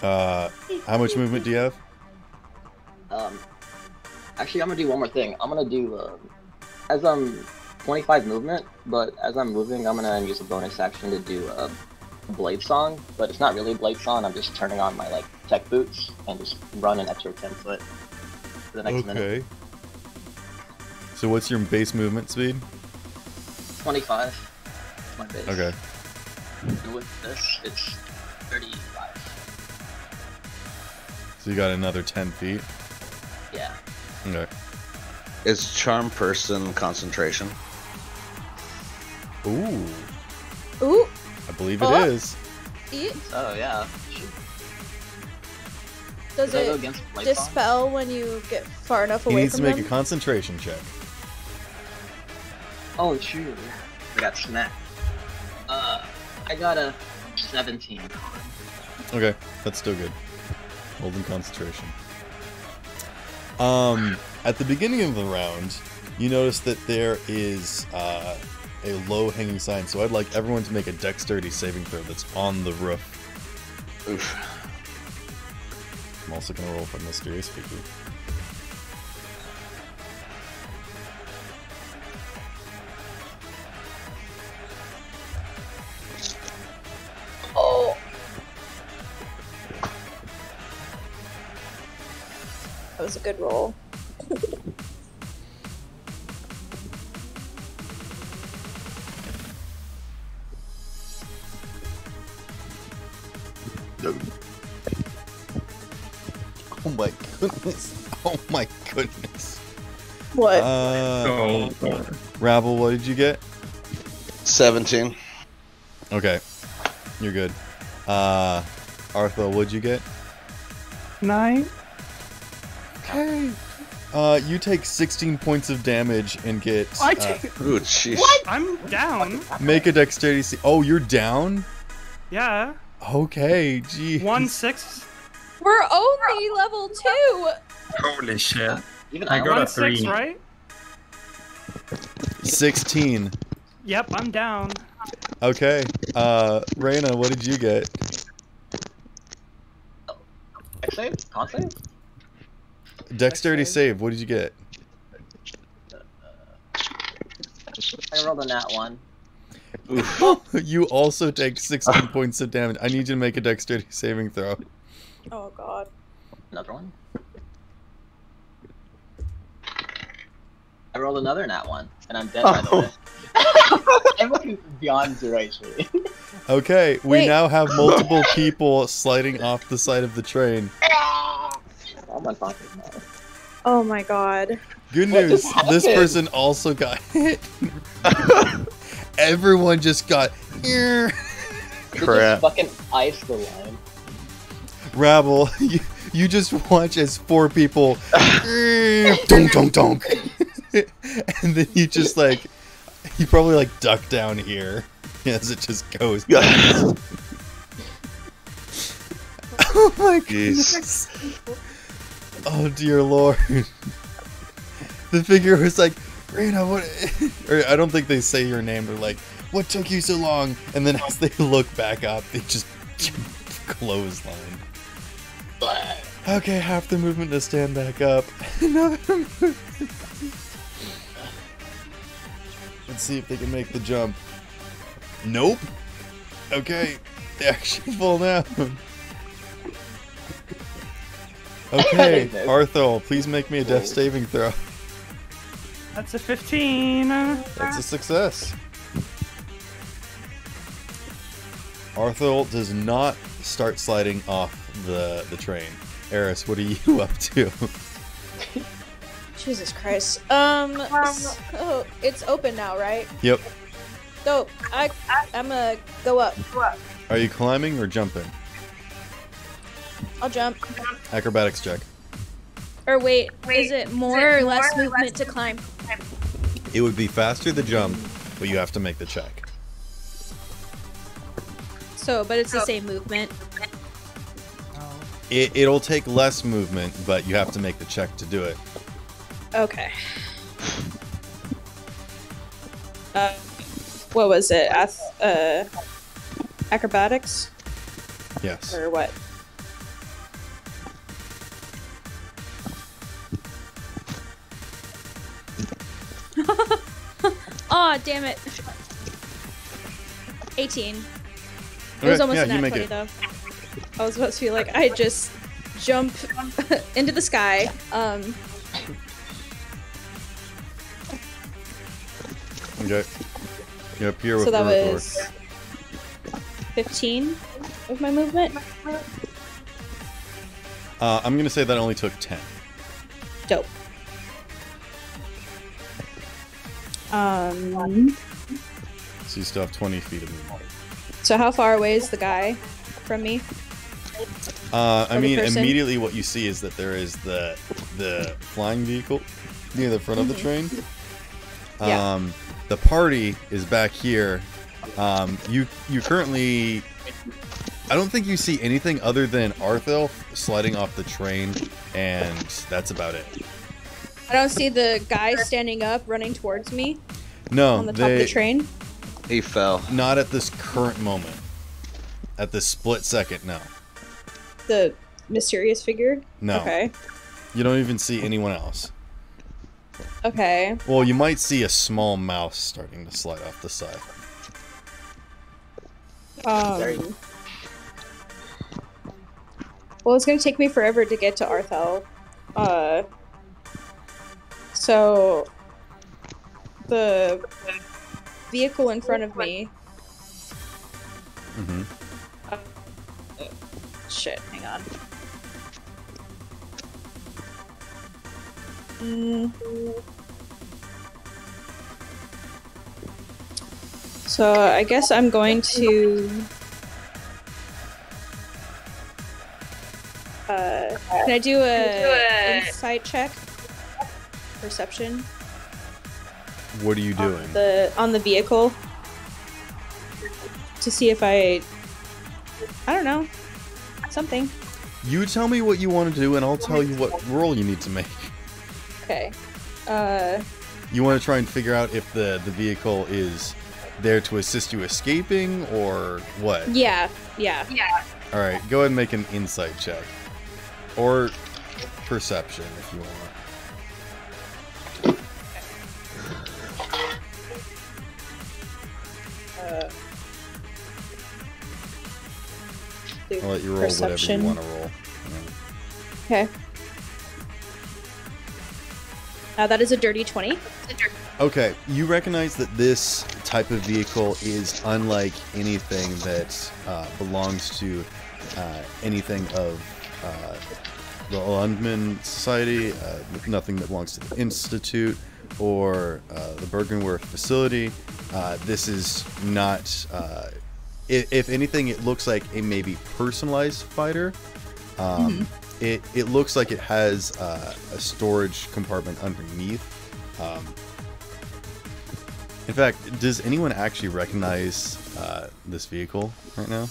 Uh, how much movement do you have?
Um, actually, I'm gonna do one more thing. I'm gonna do um, as I'm 25 movement, but as I'm moving, I'm gonna use a bonus action to do a blade song. But it's not really a blade song. I'm just turning on my like tech boots and just run an extra 10 foot for the next minute.
Okay. So what's your base movement speed?
25. My base.
Okay.
And with this, it's 35.
So you got another 10 feet.
Yeah.
Okay.
Is charm person concentration?
Ooh,
Ooh.
I believe it
Oh.
is.
Eat.
Oh yeah.
Does
Does
it
against blade
dispel when you get far enough away?
He
away
needs to
from
make
them?
a concentration check.
Oh, true. I got smacked. Uh, I got a 17.
Okay, that's still good. Holding concentration. Um, at the beginning of the round, you notice that there is uh, a low-hanging sign. So I'd like everyone to make a dexterity saving throw that's on the roof.
Oof.
I'm also gonna roll for mysterious figure.
Was a good roll.
Oh my goodness! Oh my goodness!
What?
Uh,
Oh,
Rabble, what did you get?
17.
Okay, you're good. Uh, Arthur, what'd you get?
Nine.
Okay. Uh, you take 16 points of damage and get.
I
uh,
take.
Ooh, jeez.
What? I'm down.
Make a dexterity. sa- Oh, you're down.
Yeah.
Okay, gee.
One six.
We're only level two.
Holy shit.
Even
I
I
got
One
a
six,
three.
right?
16.
Yep, I'm down.
Okay. Uh, Raina, what did you get?
Dex save? Con save?
Dexterity save. What did you get?
I rolled a nat one.
you also take 16 points of damage. I need you to make a dexterity saving throw.
Oh god.
Another one. I rolled another nat one, and I'm dead by the oh. way. I'm looking beyond zero HP.
Okay, we
Wait.
now have multiple people sliding off the side of the train.
I'm not talking.
Oh my god.
Good
What
news, this person also got hit. Everyone just got here.
They
Crap.
just fucking ice the line.
Rabble, you, you just watch as four people dunk dunk dunk. and then you just like you probably like duck down here as it just goes. oh my goodness. Oh dear lord. The figure was like, Rena, what or I don't think they say your name, they're like, what took you so long? And then as they look back up, they just clothesline. Okay, half the movement to stand back up. Another. Let's see if they can make the jump. Nope. Okay, they actually fall down. Okay, Arthur, please make me a death saving throw.
That's a 15.
That's a success. Arthur does not start sliding off the the train. Eris, what are you up to?
Jesus Christ. Um, so it's open now, right?
yep.
So I I'm gonna go up.
Are you climbing or jumping?
I'll jump.
Acrobatics check.
Or wait, is it more or less movement to climb?
It would be faster to jump, but you have to make the check.
So, but it's the same movement.
It, it'll take less movement, but you have to make the check to do it.
Okay. Uh, what was it? Ath- uh, acrobatics
Yes.
or what? Aw, damn it. 18. It was almost
yeah,
a nat 20
it.
though. I was about to be like, I just jump into the sky. Um,
Okay. You appear with
so that was 15 of my movement.
Uh, I'm gonna say that only took ten.
Dope. Um,
So you still have 20 feet of movement.
so how far away is the guy from me?
Uh, I mean,
person?
immediately what you see is that there is the the flying vehicle near the front of the train.
Mm-hmm. Yeah.
Um, the party is back here. Um, you you currently, I don't think you see anything other than Arthel sliding off the train, and that's about it.
I don't see the guy standing up running towards me
No,
on the top
they,
of the train.
He fell.
Not at this current moment. At this split second, no.
The mysterious figure.
No.
Okay.
You don't even see anyone else.
Okay.
Well, you might see a small mouse starting to slide off the side.
Um. Well, it's gonna take me forever to get to Arthel. Uh. So. The vehicle in front of me.
Mm-hmm.
Shit, hang on. Mm. So I guess I'm going to. Uh, can I do a insight check? Perception
What are you
on
doing?
the on the vehicle to see if I I don't know something.
You tell me what you want to do, and I'll tell you what roll you need to make.
Okay. Uh,
You want to try and figure out if the the vehicle is there to assist you escaping or what?
yeah, yeah, yeah.
All right, go ahead and make an insight check, or perception if you want.
Uh,
I'll let you roll
perception.
whatever you want to roll.
Okay. Uh, that is a dirty twenty.
Okay, you recognize that this type of vehicle is unlike anything that uh, belongs to uh, anything of uh, the Lundman Society, uh, nothing that belongs to the Institute or uh, the Bergenworth facility. Uh, this is not, uh, if, if anything, it looks like a maybe personalized fighter. Um, it, it looks like it has uh, a storage compartment underneath. Um, in fact, does anyone actually recognize uh, this vehicle right now?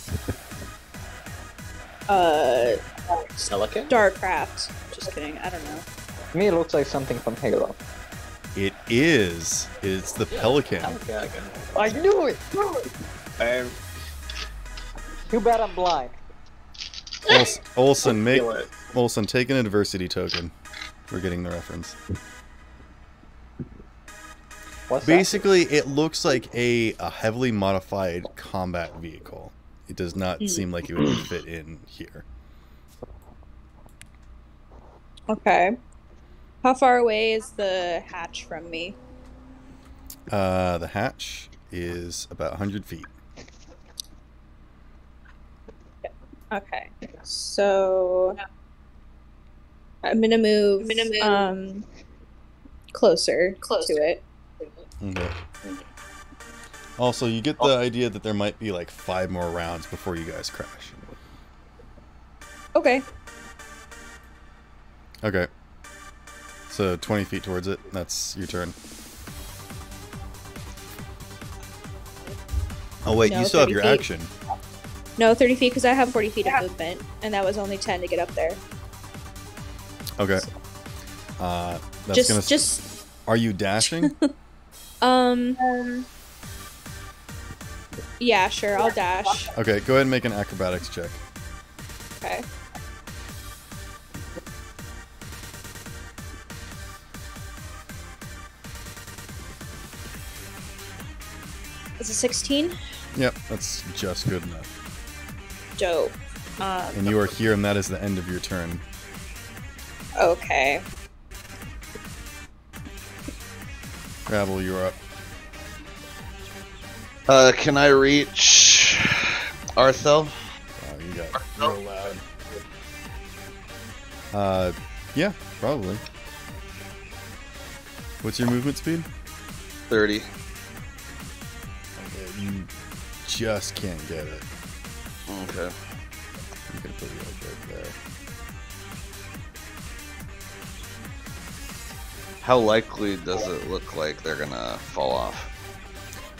Uh,
Silicon?
Starcraft. Just kidding. I don't know.
To me, it looks like something from Halo.
It is. It's the Pelican.
I knew it!
Um,
Too bad I'm blind.
Ols- Olsen, make Olsen take an adversity token. We're getting the reference.
What's that?
Basically, it looks like a, a heavily modified combat vehicle. It does not
Hmm.
seem like it would fit in here.
Okay. How far away is the hatch from me?
Uh, the hatch is about 100 feet.
Okay. So I'm gonna move, um closer, closer to it.
Okay. Also, you get the idea that there might be like five more rounds before you guys crash.
Okay.
Okay. So 20 feet towards it. That's your turn. Oh wait,
No,
you still have your
feet.
action.
No, 30 feet because I have 40 feet of movement, and that was only 10 to get up there.
Okay. Uh, that's
just,
gonna. s-
just,
Are you dashing?
um, yeah, sure, I'll dash.
okay, go ahead and make an acrobatics check.
Okay. 16.
Yep, that's just good enough.
Dope. Um,
And you are here, and that is the end of your turn.
okay.
Gravel, you're up.
Uh, can I reach Arthel?
Wow, you got real loud. Uh, yeah, probably. What's your movement speed?
30.
You just can't get it.
Okay.
I'm gonna put you like right there.
How likely does it look like they're gonna fall off?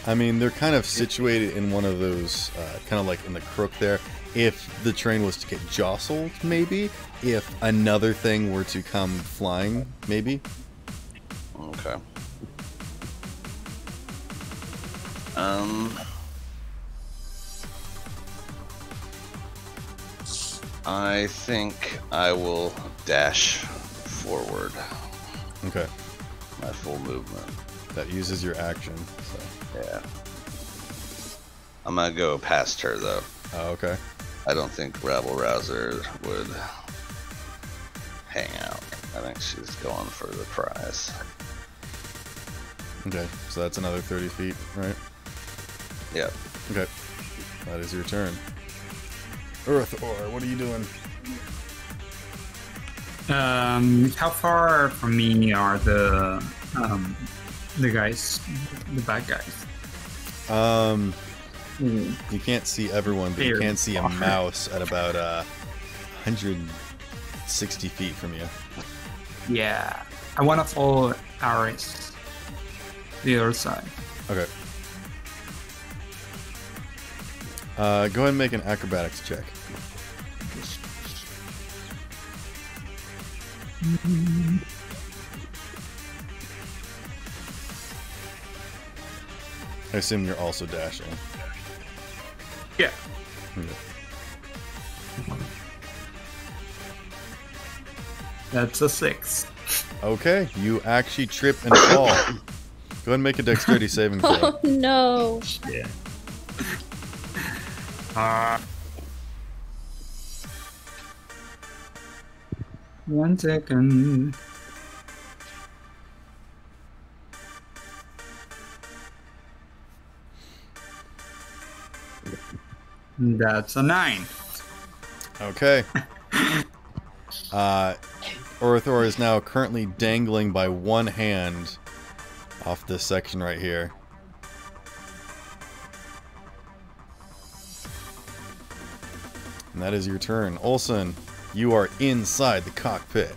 I mean, they're kind of situated in one of those, uh, kind of like in the crook there. If the train was to get jostled, maybe. If another thing were to come flying, maybe.
Okay. Um. I think I will dash forward.
Okay.
My full movement.
That uses your action. So.
Yeah. I'm gonna go past her though.
Oh, okay.
I don't think Rabble Rouser would hang out. I think she's going for the prize.
Okay. So that's another 30 feet, right?
Yep.
Okay. That is your turn. Earth Earthor, what are you doing?
Um, how far from me are the um, the guys, the bad guys?
Um, you can't see everyone, but you can see a mouse at about uh, 160 feet from you.
Yeah. I want to follow Eris. The other side.
Okay. Uh, go ahead and make an acrobatics check. I assume you're also dashing.
Yeah.
Okay.
That's a six.
Okay, you actually trip and fall. Go ahead and make a dexterity saving throw.
Oh no.
Yeah. One second. That's a nine.
Okay. Uh, Orthor is now currently dangling by one hand off this section right here. And that is your turn. Olson, you are inside the cockpit.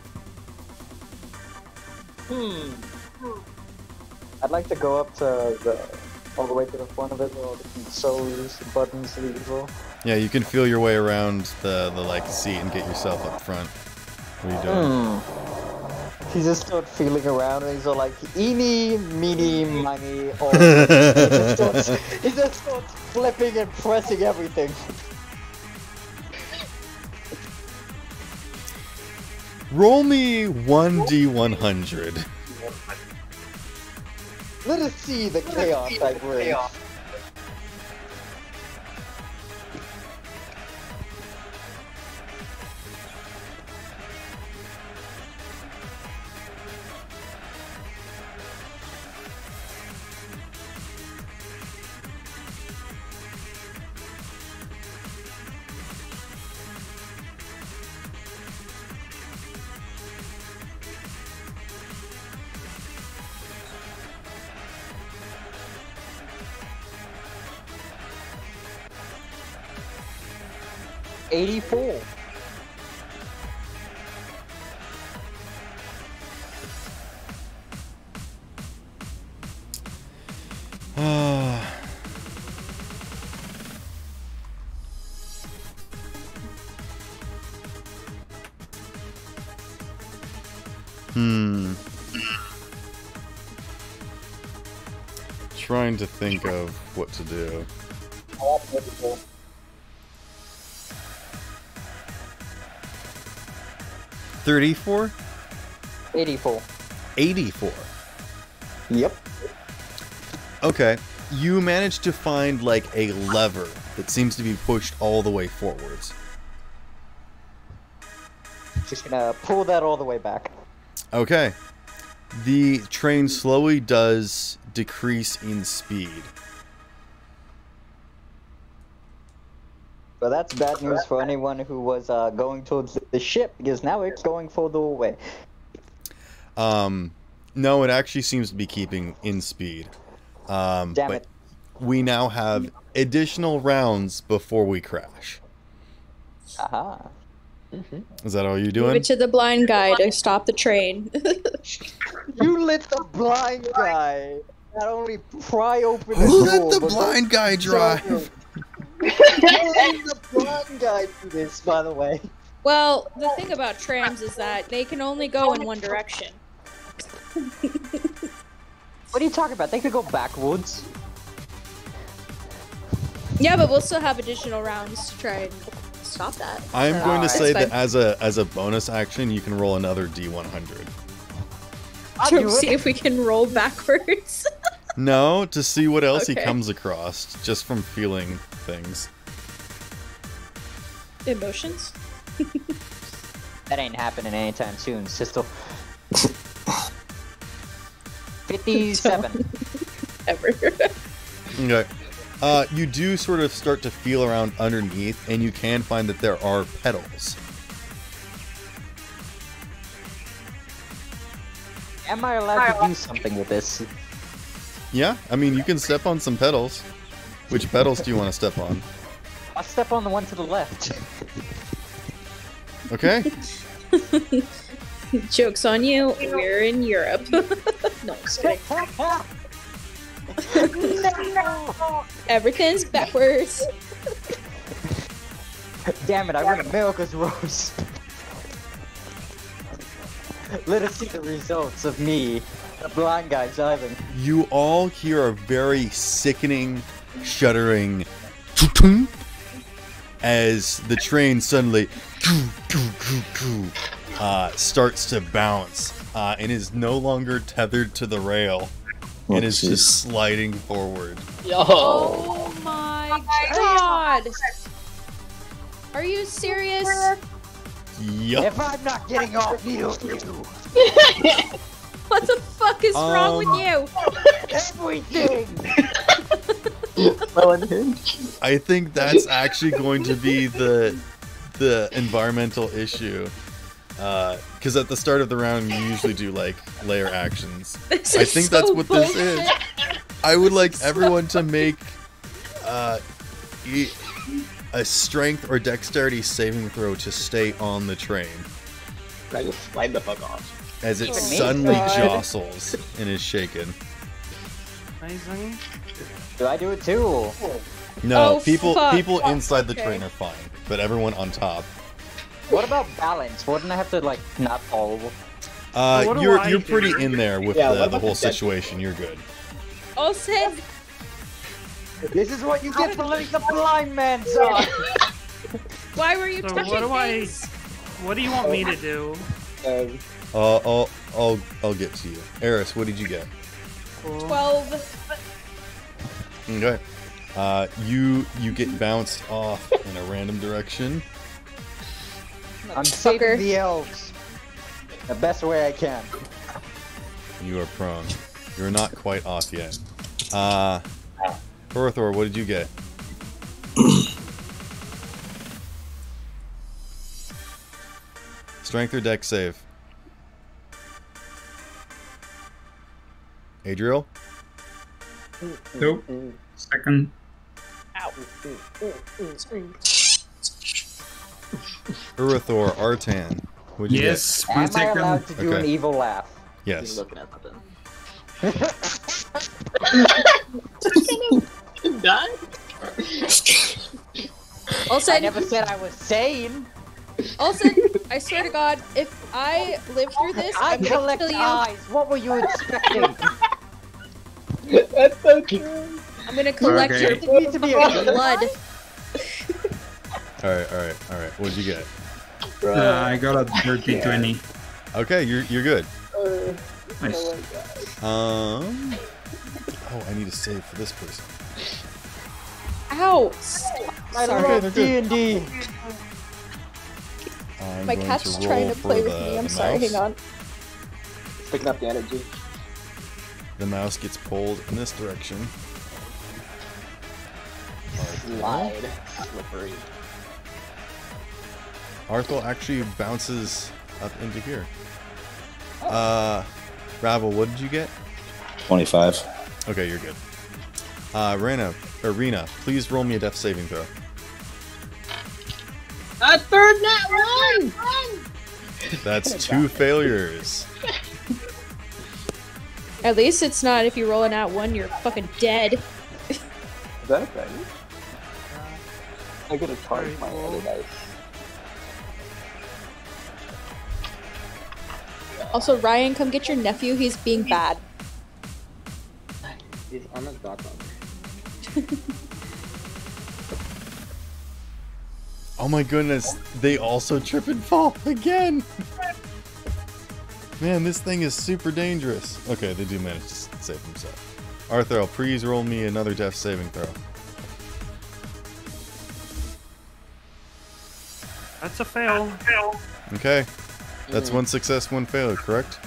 Hmm. I'd like to go up to the all the way to the front of it where all the consoles, the buttons, the evil.
Yeah, you can feel your way around the, the like seat and get yourself up front. What are you doing?
Hmm. He just starts feeling around and he's all like, eeny, meeny, miny, oh. he, just starts, he just starts flipping and pressing everything.
Roll me 1d100.
Let us see the chaos I bring. Eighty-four.
Ah. hmm. Trying to think of what to do. Thirty-four.
Eighty-four.
Eighty-four.
Yep.
Okay. You managed to find like a lever that seems to be pushed all the way forwards.
Just gonna pull that all the way back.
Okay. The train slowly does decrease in speed.
But that's bad news for anyone who was uh, going towards the ship because now it's going further away.
Um, no, it actually seems to be keeping in speed. Um,
Damn
but
it.
we now have additional rounds before we crash.
Aha.
Is that all you're
Move
doing?
it to the blind guy to stop the train.
You let the blind guy not only pry open the
Who
door,
let the blind guy drive?
You the blind guy do this, by the way.
well, the thing about trams is that they can only go in one direction.
What are you talking about? They could go backwards.
Yeah, but we'll still have additional rounds to try and stop that.
I'm
So
going to
uh,
say that as a as a bonus action, you can roll another D100.
To see if we can roll backwards.
No, to see what else he comes across just from feeling things.
Emotions.
That ain't happening anytime soon, sister. 57.
Ever.
Okay. Uh, you do sort of start to feel around underneath, and you can find that there are pedals.
Am I allowed to do something with this?
Yeah, I mean, you can step on some pedals. Which pedals do you want to step on?
I'll step on the one to the left.
Okay.
Joke's on you. We're in Europe. no, I'm just kidding. Everything's backwards.
Damn it, I want America's Rose. Let us see the results of me, the blind guy driving.
You all hear a very sickening, shuddering as the train suddenly uh, starts to bounce uh, and is no longer tethered to the rail and is just sliding forward.
Oh my god! Are you serious?
Yup.
If I'm not getting off, neither of you.
What the fuck is wrong with
Um,
you?
Everything.
Well unhinged.
I think that's actually going to be the the environmental issue. Because at the start of the round, you usually do like layer actions.
This
I
is
think that's
so
what this is. I would like everyone to make uh, e- a strength or dexterity saving throw to stay on the train
I just slide the fuck off.
as it suddenly
God.
jostles and is shaken.
Amazing.
Do I do it too?
No,
Oh,
people
fuck.
people inside the
Okay.
train are fine, but everyone on top.
What about balance? Wouldn't I have to like not fall?
Uh,
what
you're you're
do?
pretty in there with
Yeah,
the, the whole
the dead-
situation. You're good.
Olsen,
This is what you get for letting the blind man talk.
why were you
So
touching
what do I- What do you want me to do?
Um,
Uh, I'll I'll I'll get to you. Eris, what did you get?
Twelve.
Okay. Uh, you you get bounced off in a random direction.
I'm
Fucker.
saving the elves the best way I can.
You are prone. You're not quite off yet. Uh, Berthor, what did you get? Strength or deck save? Adriel?
Nope. Second.
Urathor, Artan. What'd you
Yes, my
Am I
second.
allowed to do an evil laugh?
get? Yes.
looking at something.
I
Olsen,
never said I was sane.
Olsen, I swear to God, if I live through this,
I
I'm gonna
collect
kill you.
eyes. What were you expecting?
That's so true.
I'm gonna collect
Okay.
your
needs to be
blood.
Alright, alright, alright. What'd you get?
Uh, I got a dirty 20.
Okay, you're, you're good.
Nice.
Um. Oh, I need to save for this person.
Ow!
I
Sorry.
love D and D.
I'm
My cat's trying to play with me. I'm
the
sorry.
mouse.
Hang on.
Picking up the energy.
The mouse gets pulled in this direction.
Slide. Slippery.
Arthur actually bounces up into here. Uh, Rabble, what did you get?
25.
Okay, you're good. Uh, Rena, Arena, please roll me a death saving throw.
A third net one!
That's two failures.
At least it's not if you roll an at one, you're fucking dead.
Is that a thing? I gotta charge my other dice.
Also, Ryan, come get your nephew. He's being bad.
He's on the dot
Oh my goodness, they also trip and fall again. Man, this thing is super dangerous. Okay, they do manage to save themselves. Arthur, I'll please roll me another death saving throw.
That's a fail.
Okay, that's hmm. one success, one failure, correct?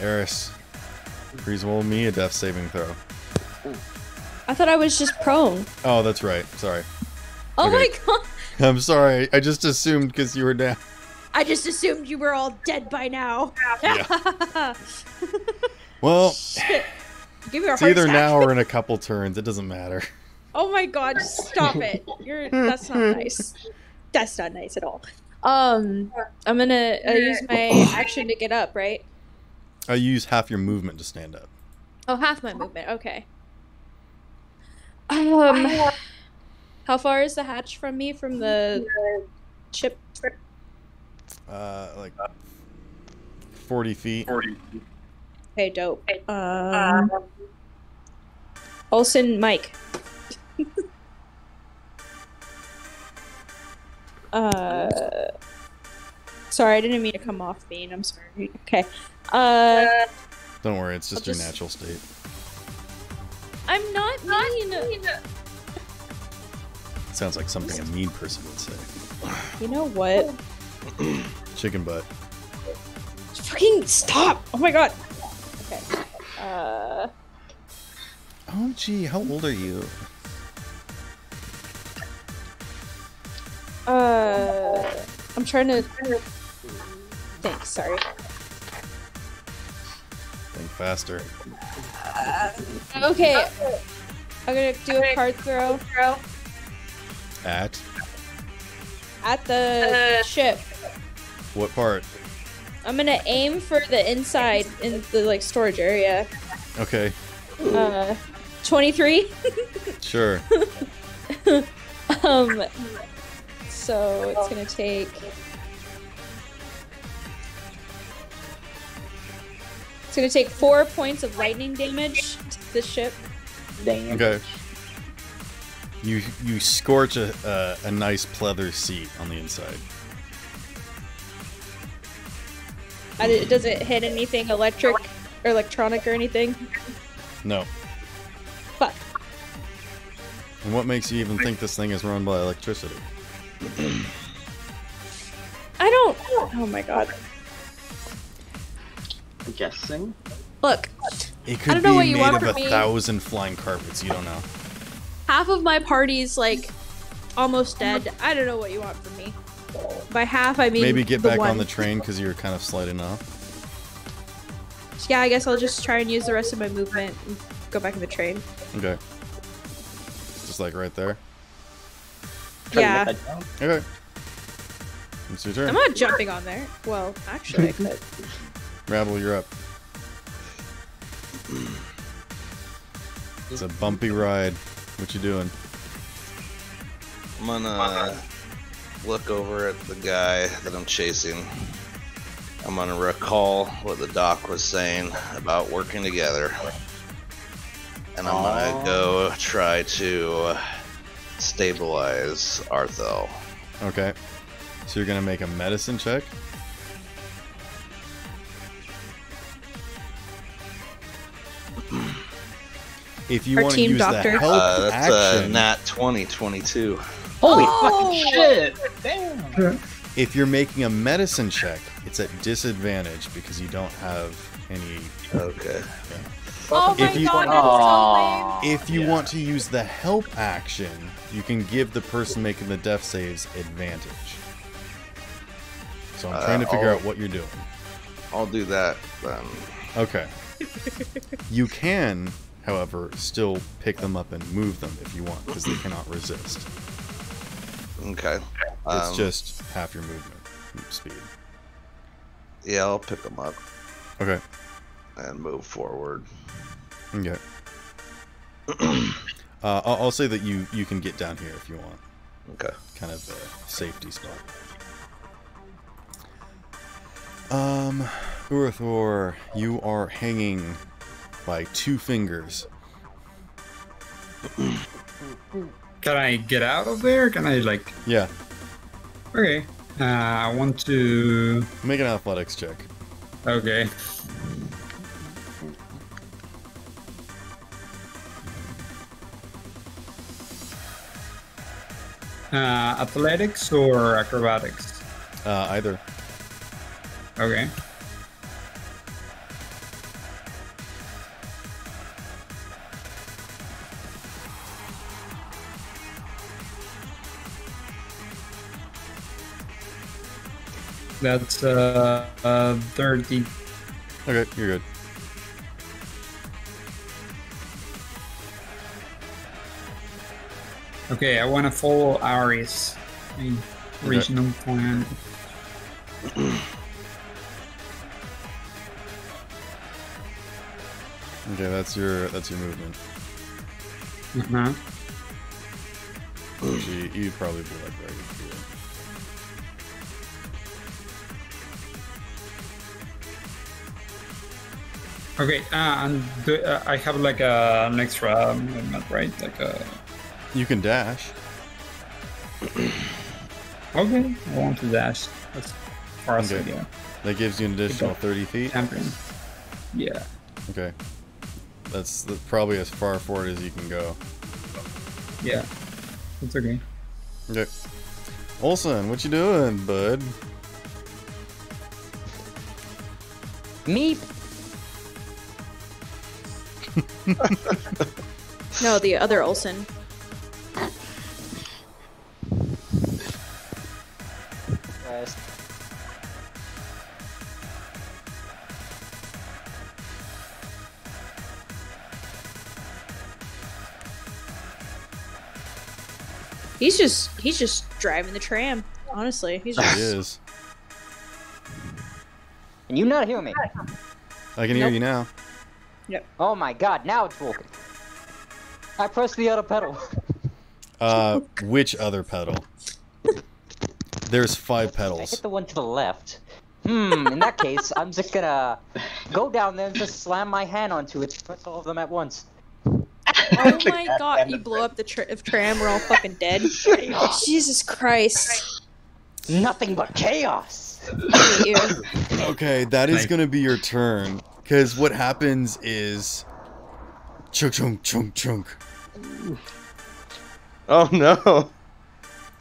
Eris, please roll me a death saving throw.
I thought I was just prone.
Oh, that's right. Sorry.
Oh
Okay.
my god!
I'm sorry. I just assumed because you were down.
I just assumed you were all dead by now.
Well,
Give me a
it's either
attack.
now or in a couple turns. It doesn't matter.
Oh my god! Stop it! You're that's not nice. That's not nice at all. Um, I'm gonna uh, use my action to get up, right?
I use half your movement to stand up.
Oh, half my movement. Okay. Um, how far is the hatch from me from the ship?
Uh, like 40 feet. Forty.
Okay, dope. Um, Olsen, Mike. uh, sorry, I didn't mean to come off being. I'm sorry. Okay. Uh,
Don't worry, it's just
I'll
your
just-
natural state.
I'm not mean.
Sounds like something a mean person would say.
You know what?
Chicken butt.
Fucking stop! Oh my god. Okay. Uh,
Oh, gee, how old are you?
uh, I'm trying to. Thanks. Sorry.
Think faster.
Okay. I'm gonna do a card throw
At
at the ship.
what part?
I'm gonna aim for the inside in the like storage area.
Okay,
Uh, 23.
sure.
um, so it's gonna take. It's gonna take four points of lightning damage to the ship.
Damn.
Okay. You you scorch a, a a nice pleather seat on the inside.
I does it hit anything electric or electronic or anything?
No.
Fuck.
And what makes you even think this thing is run by electricity?
I don't. Oh my god.
I'm guessing.
Look,
It could
don't know
be
what you
made
want
of a
me.
thousand flying carpets. You don't know.
Half of my party's like almost dead. I don't know what you want from me. By half, I mean
Maybe get
the
back
one.
on the train because you're kind of sliding off.
Yeah, I guess I'll just try and use the rest of my movement and go back in the train.
Okay. Just like right there.
Try
yeah,
make that jump.
Okay. It's your turn.
I'm not jumping on there. Well, actually, I could.
Rabble, you're up. It's a bumpy ride. What you doing?
I'm gonna look over at the guy that I'm chasing. I'm gonna recall what the doc was saying about working together. And I'm gonna go try to stabilize Arthel.
Okay. So you're gonna make a medicine check. If you
Our
want to
team
use
doctor.
the help
Uh, that's a
action,
nat 20, 22.
Holy
Oh!
fucking shit! Damn.
if you're making a medicine check, it's at disadvantage because you don't have any.
Okay.
Oh my
If you-
god, that's so.
If you want to use the help action, you can give the person making the death saves advantage. So I'm
Uh,
trying to figure
I'll-
out what you're doing.
I'll do that then.
Okay. you can, however, still pick them up and move them if you want, because they cannot resist.
Okay.
It's
Um,
just half your movement speed.
Yeah, I'll pick them up
Okay.
and move forward.
Okay. uh, I'll, I'll say that you you can get down here if you want.
Okay.
Kind of a safety spot. Um, Urathor, you are hanging by two fingers.
Can I get out of there? Can I like?
Yeah,
Okay. Uh, I want to.
make an athletics check.
Okay. Uh, athletics or acrobatics?
Uh, either.
Okay. That's uh, uh 30.
Okay, you're good.
Okay, I want to follow Eris. I regional plan.
Okay, that's your that's your movement.
Uh-huh.
Actually, you'd probably be like right
Okay, uh, and do, uh, I have like a, an extra movement, right? Like a.
You can dash.
Okay, I want to dash. That's far as I
Okay.
go.
That gives you an additional 30 feet.
Champion. Yeah.
Okay. That's the, probably as far forward as you can go.
Yeah. It's okay.
Okay. Olsen, what you doing, bud?
Meep.
No, the other Olsen.
Guys.
He's just he's just driving the tram. Honestly, he's just
He is.
Can you not hear me?
I can hear you now.
Oh my god, now it's working. I pressed the other pedal.
Uh, which other pedal? There's five pedals.
I
pedals.
hit the one to the left. Hmm, in that case, I'm just gonna go down there and just slam my hand onto it, press all of them at once.
Oh my god, you blow up the tra- tram, we're all fucking dead. Jesus Christ.
Nothing but chaos!
I hate you.
Okay, that is gonna be your turn. Because what happens is. Chunk, chunk, chunk, chunk.
Oh no!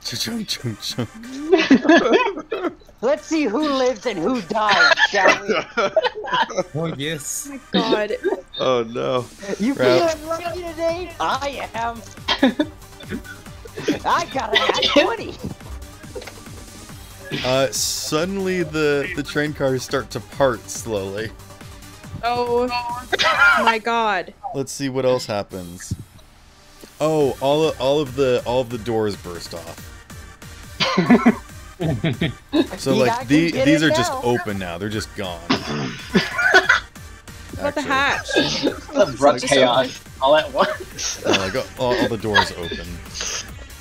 Chunk, chunk, chunk. chunk.
Let's see who lives and who dies, shall we?
Oh yes.
God.
Oh no!
You
Ralph.
feeling lucky today? I am. I got a 20!
Uh, suddenly the the train cars start to part slowly.
Oh my god.
Let's see what else happens. Oh, all of, all of the all of the doors burst off. So
Yeah,
like
can
the, these
it
are just open now. They're just gone.
What the
Actually.
hatch?
Brought
Just
chaos all at once.
No, like all, all the doors open.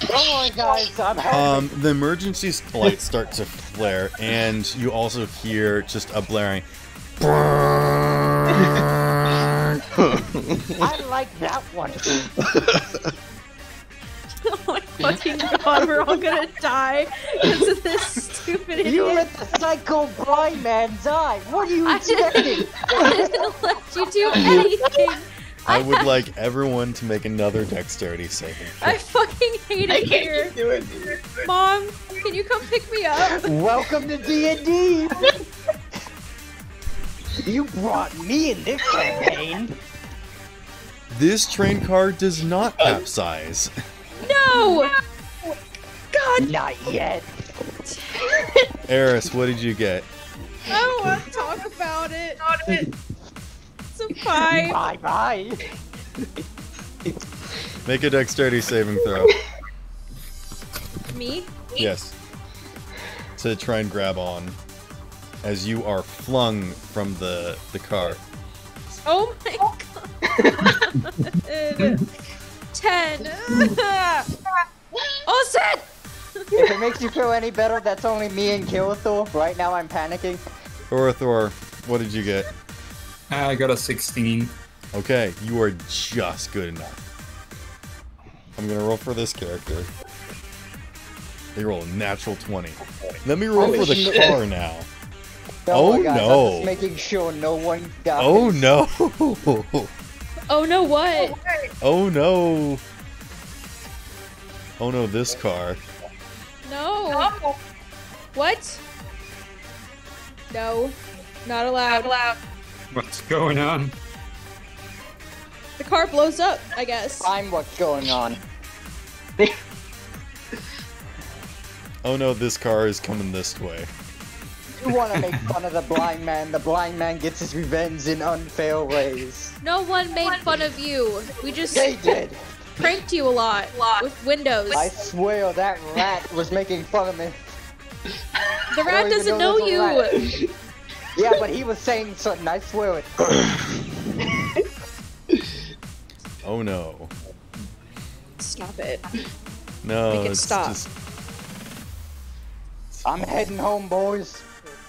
Come on, guys, I'm happy.
Um, the emergency lights start to flare, and you also hear just a blaring.
I like that one.
Oh my fucking god, we're all gonna die because of this stupid idiot.
You let the psycho blind man die. What are you
I
expecting?
didn't, I didn't let you do anything.
I would like everyone to make another dexterity saving.
I fucking hate it here.
do it.
Mom, can you come pick me up?
Welcome to D&D. You brought me in this campaign.
This train car does not uh, capsize.
No! God,
Not yet.
Eris, what did you get?
I don't want to talk about it. It's a five.
Bye bye.
Make a dexterity saving throw.
Me?
Yes. To try and grab on as you are flung from the the car.
Oh my god. Ten. oh shit!
If it makes you feel any better, that's only me and Kilthor. Right now I'm panicking.
Orathor, what did you get?
I got a 16.
Okay, you are just good enough. I'm gonna roll for this character. They roll a natural 20. Let me roll
Oh,
for the
shit.
car now.
Oh,
Oh,
my God,
no.
I'm just making sure no one dies.
Oh no!
Oh no, what?
Oh, oh no! Oh no, this car.
No. What? No. Not allowed.
What's going on?
The car blows up, I guess.
I'm what's going on.
Oh no, this car is coming this way.
You want to make fun of the blind man. The blind man gets his revenge in unfair ways.
No one made fun of you. We just
They did.
pranked you a lot with windows.
I swear that rat was making fun of me
The rat doesn't know
there's a
you.
Yeah, but he was saying something. I swear it.
Oh no.
Stop it.
No,
Make it
it's
stop.
just
I'm heading home, boys.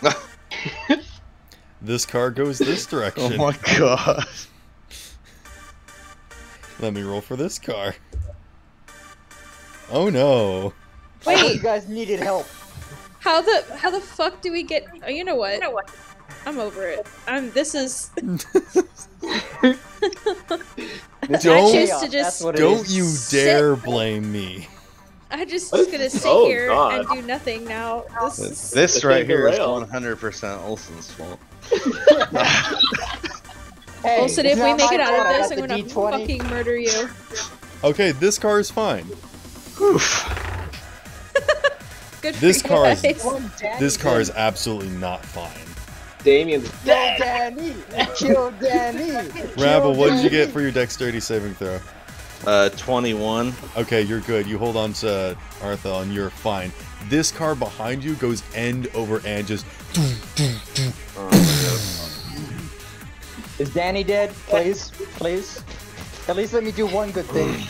this car goes this direction.
Oh my god.
Let me roll for this car. Oh no.
Wait.
you guys needed help.
How the how the fuck do we get? Oh, you know what? I'm over it. I'm. This is.
Don't-
is
choose to just-
that's what it
Don't
is.
you dare blame me.
I just was gonna sit
Oh,
here
God.
and do nothing now. This is.
This right here is 100% Olsen's fault.
Hey,
Also, if we make it out of this, I'm gonna
D20.
fucking murder you.
Okay, this car is fine.
Good for
This
you
car is this car is absolutely not fine.
Damien's
Kill Danny! Kill Danny!
Rabble, what did you get for your dexterity saving throw?
Uh, 21.
Okay, you're good. You hold on to Arthel and you're fine. This car behind you goes end over end, just
Is Danny dead? Please, please. At least let me do one good thing.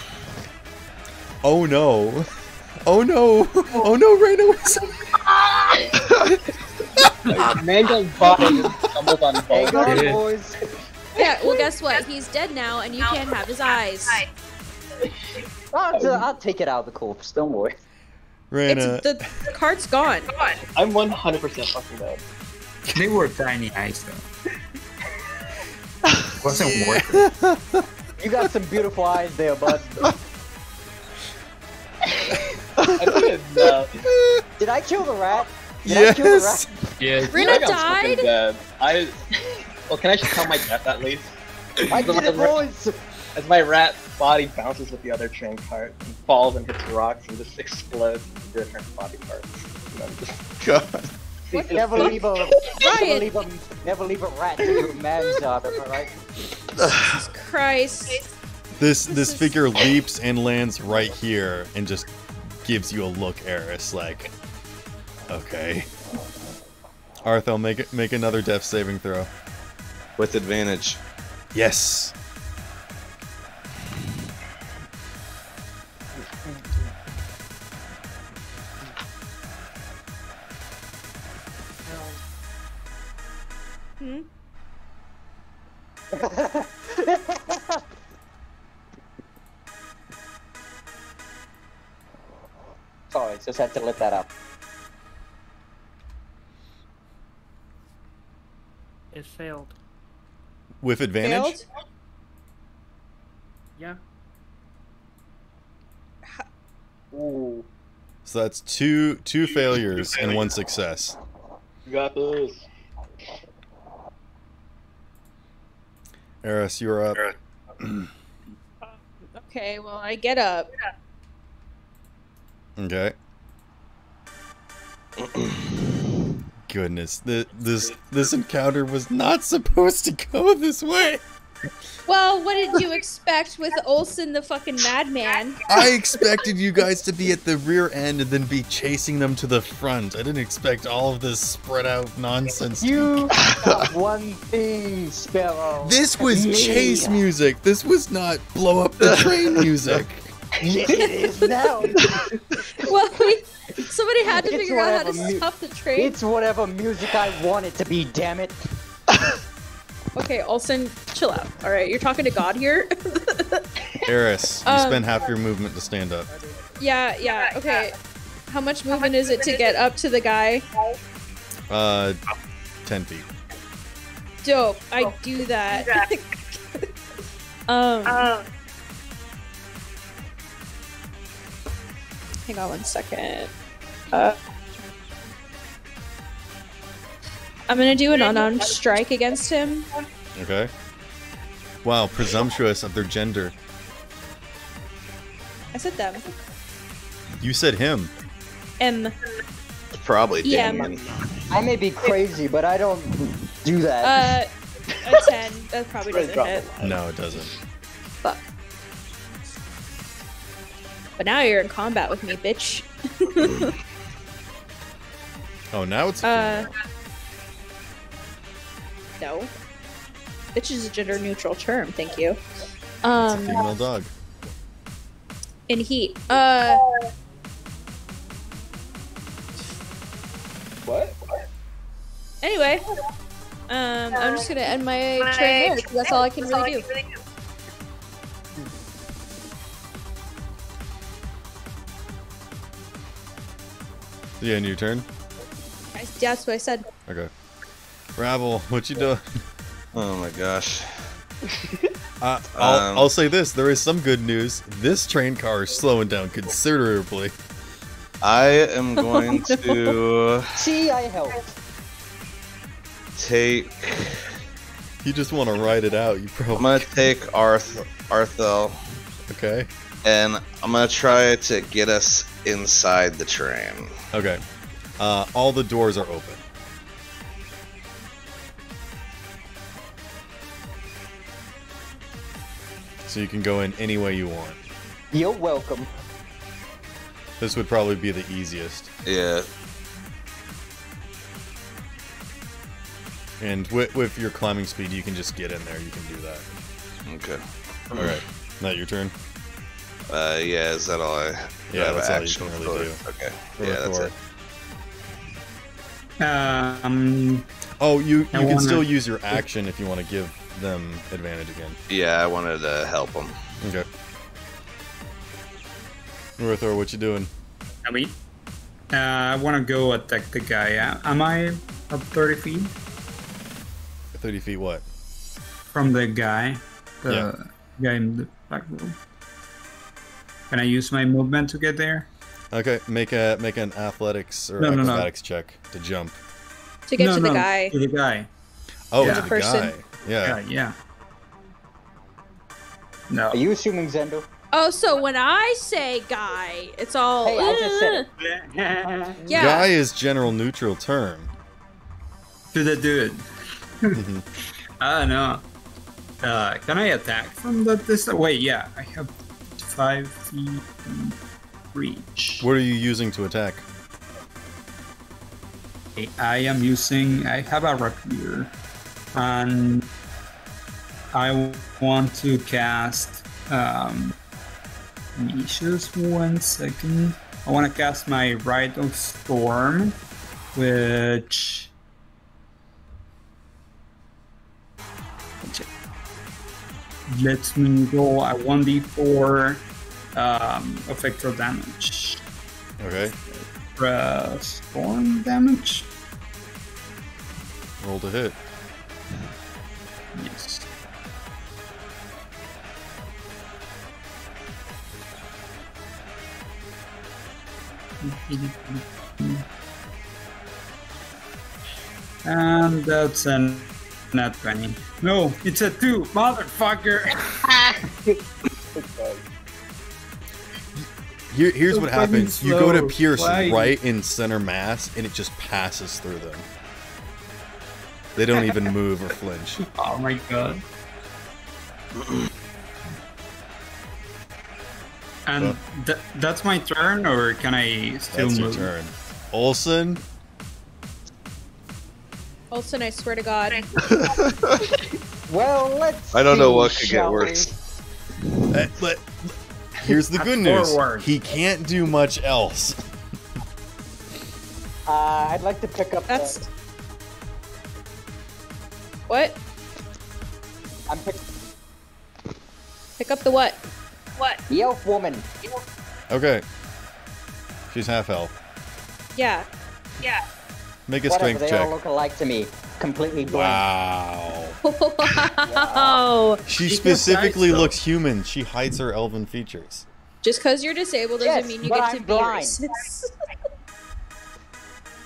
oh no, oh no, oh no, Reyna was.
Mango's body just stumbled on
Hang
both.
on,
Yeah.
boys.
Yeah, well, guess what? He's dead now, and you can't have his eyes.
I'll, t- I'll take it out of the corpse. Don't worry.
It's
Reyna,
the card's gone.
I'm 100% fucking dead.
They were tiny eyes though. Wasn't worth it.
You got some beautiful eyes there, bud.
I didn't uh,
Did I kill the rat? Did I kill the
yes.
rat?
Yeah.
Rena
I
died?
dead. I. Well, can I just count my death at least?
I did it, boys.
As my rat body bounces with the other train cart and falls and hits rocks and just explodes into different body parts. And then just
God.
Never leave a never leave a never leave a rat to do a man's job. Am I right?
Jesus Christ.
This this figure leaps and lands right here and just gives you a look, Eris, like, okay. Arthel, make it make another death saving throw.
With advantage.
Yes.
Sorry, just had to let that out.
It failed.
With advantage?
Failed?
Yeah.
Ooh,
So that's two two failures and one success.
you got this.
Eris, you're up.
Okay, well, I get up.
Okay. Goodness, th- this this encounter was not supposed to go this way.
Well, what did you expect with Olsen the fucking madman?
I expected you guys to be at the rear end and then be chasing them to the front. I didn't expect all of this spread out nonsense.
You one thing, Sparrow.
This was
Me.
chase music. This was not blow up the train music.
it is now.
Well, we, somebody had to
It's
figure out how to stop the train.
It's whatever music I want it to be. Damn it.
Okay, Olsen, chill out. All right, you're talking to God here.
Eris, you
Um,
spend half your movement to stand up.
yeah, yeah. Okay. How much movement is it to get up to the guy?
Uh, ten feet.
Dope. I do that. um. Hang on one second. Uh, I'm gonna do an unarmed strike against him.
Okay. Wow, presumptuous of their gender.
I said them.
You said him.
M.
It's probably
Yeah.
Damien.
I may be crazy, but I don't do that.
Uh, a ten. That probably doesn't hit.
No, it doesn't.
Fuck. But now you're in combat with me, bitch.
Oh, now it's a
Uh, no. Bitch is a gender neutral term. Thank you. Um,
female dog.
in heat. Uh,
What?
anyway, um, I'm just gonna end my train there because that's all I can really do.
Yeah, end your turn.
Yeah, that's what I said.
Okay. Rabble, what you doing?
Oh my gosh.
Uh, I'll,
Um,
I'll say this: there is some good news. This train car is slowing down considerably.
I am going to
See, I helped.
take.
You just want to ride it out. You probably.
I'm
probably
gonna take Arth Arthel,
okay.
and I'm gonna try to get us inside the train.
Okay. Uh, all the doors are open. So you can go in any way you want.
You're welcome.
This would probably be the easiest.
Yeah.
And with, with your climbing speed, you can just get in there. You can do that.
Okay.
All right. Not your turn.
Uh, yeah. Is that all I? do I
Yeah,
have
that's all you can really
for?
do.
Okay.
For
yeah, that's
Thor.
it.
Um,
Oh, you you
I
can
wanna-
still use your action if you want to give them advantage again.
Yeah, I wanted to help them.
Okay. Thor, what you doing?
I mean, uh, I want to go attack the guy. Am I up 30 feet
30 feet what?
from the guy? The
Yeah.
guy in the back room. Can I use my movement to get there?
Okay, make a make an athletics or
No, no, no.
acrobatics check to jump.
To get
no,
to the guy.
To the guy.
Oh,
Yeah.
to the
Person.
guy. Yeah.
Yeah, yeah. No.
Are you assuming Zendo?
Oh, so when I say guy, it's all.
Hey, I just said it.
Yeah.
Guy is general neutral term.
to the dude.
Mhm.
I don't know. Uh, can I attack from the distance? Wait, yeah, I have five feet reach.
what are you using to attack?
I am using. I have a rapier, and I want to cast. Um, just one second. I want to cast my Rite of Storm, which. lets me roll a 1d4 um, effective damage.
Okay.
Uh, storm damage?
Roll to hit.
Yes. And that's a not 20. No, it's a 2, motherfucker!
Here, here's
So
what happens. You go to pierce
Why?
right in center mass, and it just passes through them. They don't even move or flinch.
Oh my god. And
Well.
th- that's my turn, or can I still
That's your turn. Olson,
Olsen, I swear to God.
Well, let's.
I don't know what could get worse.
Uh, but here's the good news.
Forward.
He can't do much else.
Uh, I'd like to pick up.
That's.
The,
What?
I'm pick,
Pick up the what? What?
the elf woman.
Okay. She's half elf.
Yeah. Yeah.
Make a
Whatever,
strength
they
check.
all look alike to me. Completely blind.
Wow.
wow.
She
She's
specifically
nice,
looks human. She hides her elven features.
Just because you're disabled doesn't
Yes,
mean you
but
get to
I'm
be
blind.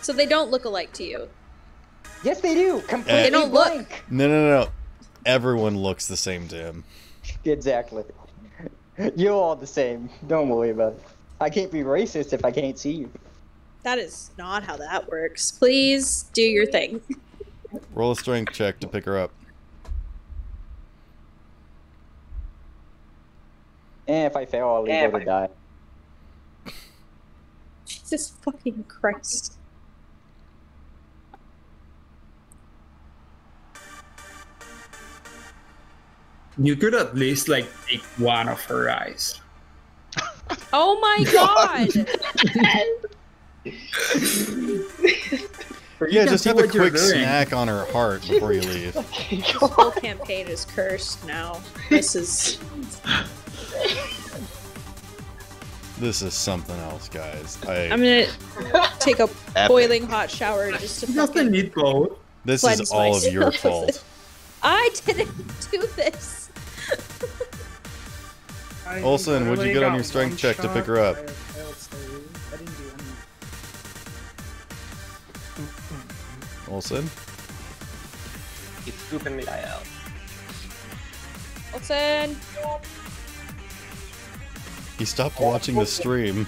so they don't look alike to you.
Yes, they do. Completely
They don't look.
blank.
No, no, no, no. Everyone looks the same to him.
Exactly. You're all the same. Don't worry about it. I can't be racist if I can't see you.
That is not how that works. Please do your thing.
Roll a strength check to pick her up.
And if I fail, I'll leave her to die.
Jesus fucking Christ.
You could at least like take one of her eyes.
Oh my god!
Yeah, just have a quick
doing.
snack on her heart before you leave.
this whole campaign is cursed now. This is.
This is something else, guys. I,
I'm gonna take a
Epic.
boiling hot shower just to
Nothing
fucking.
need both.
this is all of your fault.
I didn't do this.
I
Olsen, what'd you get on your strength check to pick her up?
I. I didn't do any.
Olsen?
He's scooping the eye out.
Olsen.
He stopped watching the stream.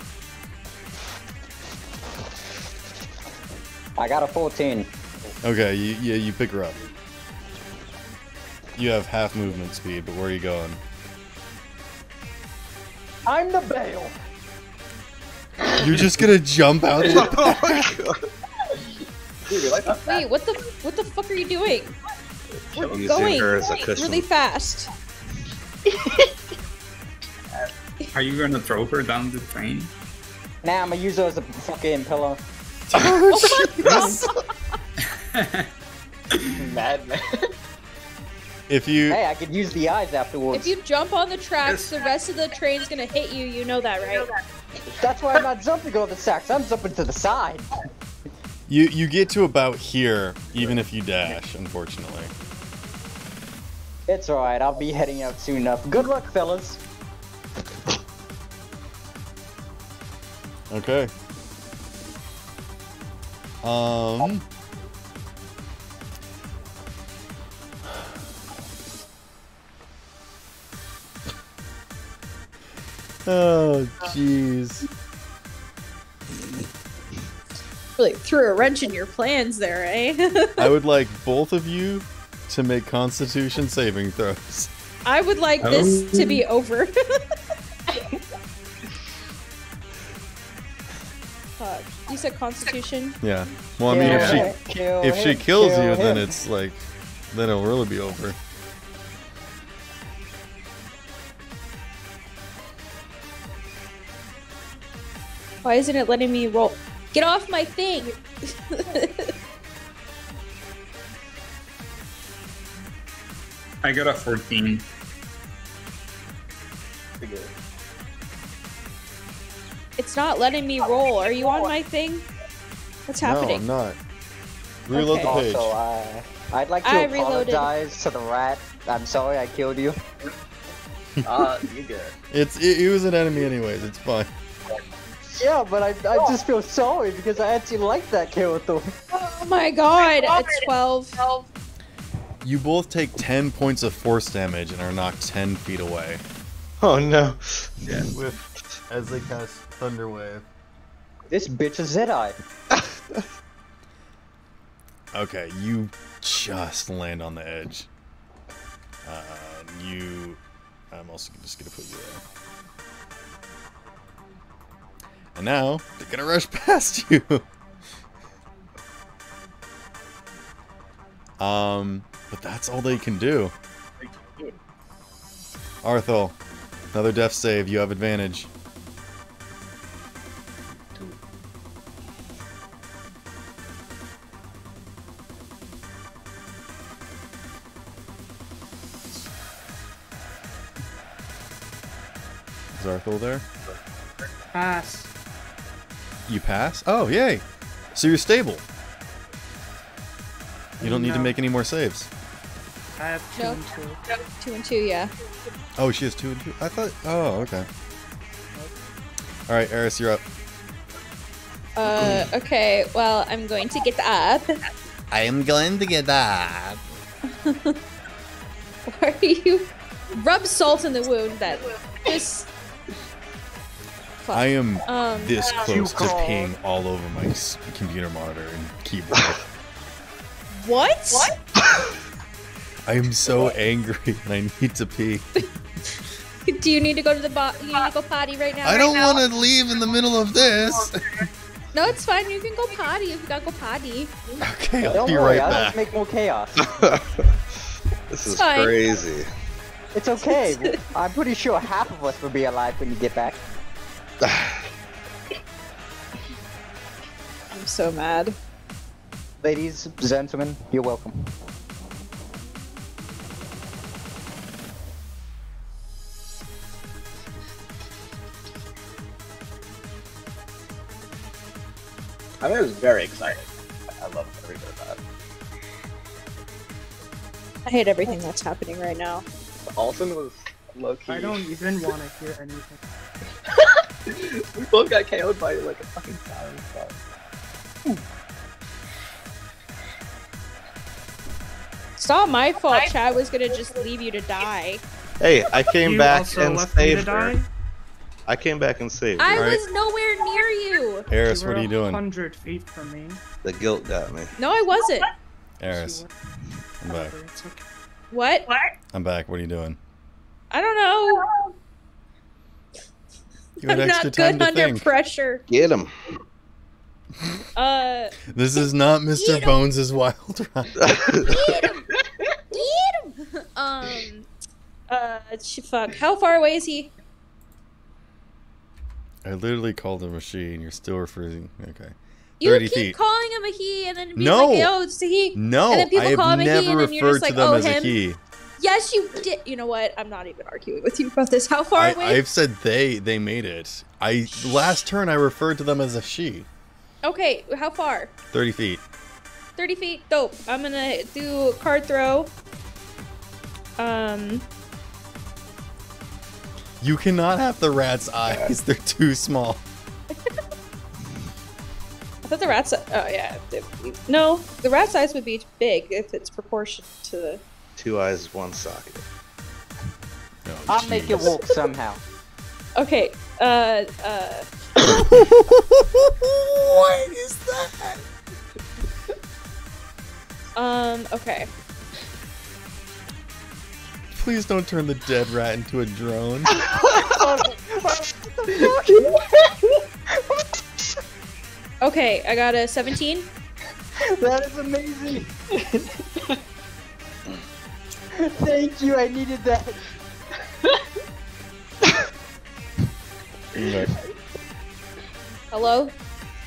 I got a 14.
Okay, you, yeah, you pick her up. You have half movement speed, but where are you going?
I'm the bail.
You're just gonna jump out the oh
Dude, you like?
Wait, what the what the fuck are you doing? We're
Using
going
her as a cushion.
really fast.
Are you gonna throw her down the train?
Nah, I'm gonna use her as a fucking pillow.
Oh my god!
Madman.
If you
Hey, I could use the eyes afterwards.
If you jump on the tracks, the rest of the train's gonna hit you. You know that, right?
That's why I'm not jumping over the sacks. I'm jumping to the side.
you you get to about here, even if you dash, unfortunately.
It's alright. I'll be heading out soon enough. Good luck, fellas.
Okay. Um. Oh, jeez.
Really threw a wrench in your plans there, eh?
I would like both of you to make Constitution saving throws.
I would like this to be over. Fuck. You said Constitution?
Yeah. Well, I mean, if she if she kills you, then it's like, then it'll really be over.
Why isn't it letting me roll? Get off my thing!
I got a 14.
It's not letting me roll. Are you on my thing? What's happening?
No, I'm not. Reload
Okay.
the page.
Also, uh, I'd like to
I reloaded.
apologize to the rat. I'm sorry I killed you.
Ah, you good.
It's it, it was an enemy anyways. It's fine.
Yeah, but I, I just feel sorry because I actually like that character.
Oh my god, it's 12.
You both take 10 points of force damage and are knocked 10 feet away.
Oh no.
Yeah.
With as they cast Thunder Wave.
This bitch is Zedeye.
Okay, you just land on the edge. Uh, you. I'm also just gonna put you there. And now they're gonna rush past you. um, but that's all they can do. Arthur, another death save. You have advantage. Is Arthur there?
Pass.
You pass? Oh, yay! So you're stable. You don't need to make any more saves.
I have two
No.
and two.
Two and two, yeah.
Oh, she has two and two. I thought. Oh, okay. All right, Eris, you're up.
Uh, okay, well, I'm going to get up.
I am going to get up.
Why are you rub salt in the wound that just Fuck.
I am
Um,
this close to
call.
peeing all over my computer monitor and keyboard.
What? What?
I am so angry and I need to pee.
Do you need to go to the bo- you need to go potty right now?
I don't want to leave in the middle of this.
No, it's fine. You can go potty if you gotta go potty.
Okay, I'll
Don't
be
worry,
right
I'll
back.
just make more chaos.
This
It's
is
fine.
crazy.
It's okay. I'm pretty sure half of us will be alive when you get back.
I'm so mad.
Ladies, gentlemen, you're welcome.
I mean, it was very exciting. I love every bit of that.
I hate everything that's happening right now.
Alton was low key.
I don't even want to hear anything.
we both got KO'd by like a fucking siren spot.
It's not my fault. Chad was gonna just leave you to die.
Hey, I came
You
back and
left me to
saved her. I came back and saved her.
I
Alright.
was nowhere near you.
Eris, what are you doing?
Hundred feet from me.
The guilt got me.
No, I wasn't.
Eris, I'm back.
What?
What?
I'm back. What are you doing?
I don't know.
You had
I'm not good under
think.
pressure.
Get him.
Uh,
This is not Mr. Bones' wild ride.
eat him. Eat him. Um, uh, fuck. How far away is he?
I literally called him a she, and you're still referring. Okay.
You
30
keep
feet.
calling him a he, and then being
No.
like, "Oh, it's a he."
No,
and then people
I
call
have
him a he,
never
and then you're
referred
just
to
like,
them
"Oh,
as
him." Yes, you did. You know what? I'm not even arguing with you about this. How far
I,
away?
I've said they. They made it. I last turn I referred to them as a she.
Okay, how far?
Thirty feet.
30 feet. Dope. I'm gonna do card throw. Um,
You cannot have the rat's eyes. They're too small.
I thought the rat's. Oh yeah. No, the rat size would be big if it's proportioned to the.
Two eyes, one socket.
Oh,
I'll make it
jeez.
work somehow.
Okay. Uh. Uh.
what is that?
Um. Okay.
Please don't turn the dead rat into a drone.
Okay. I got a 17.
That is amazing. Thank you. I needed that.
Okay.
Hello.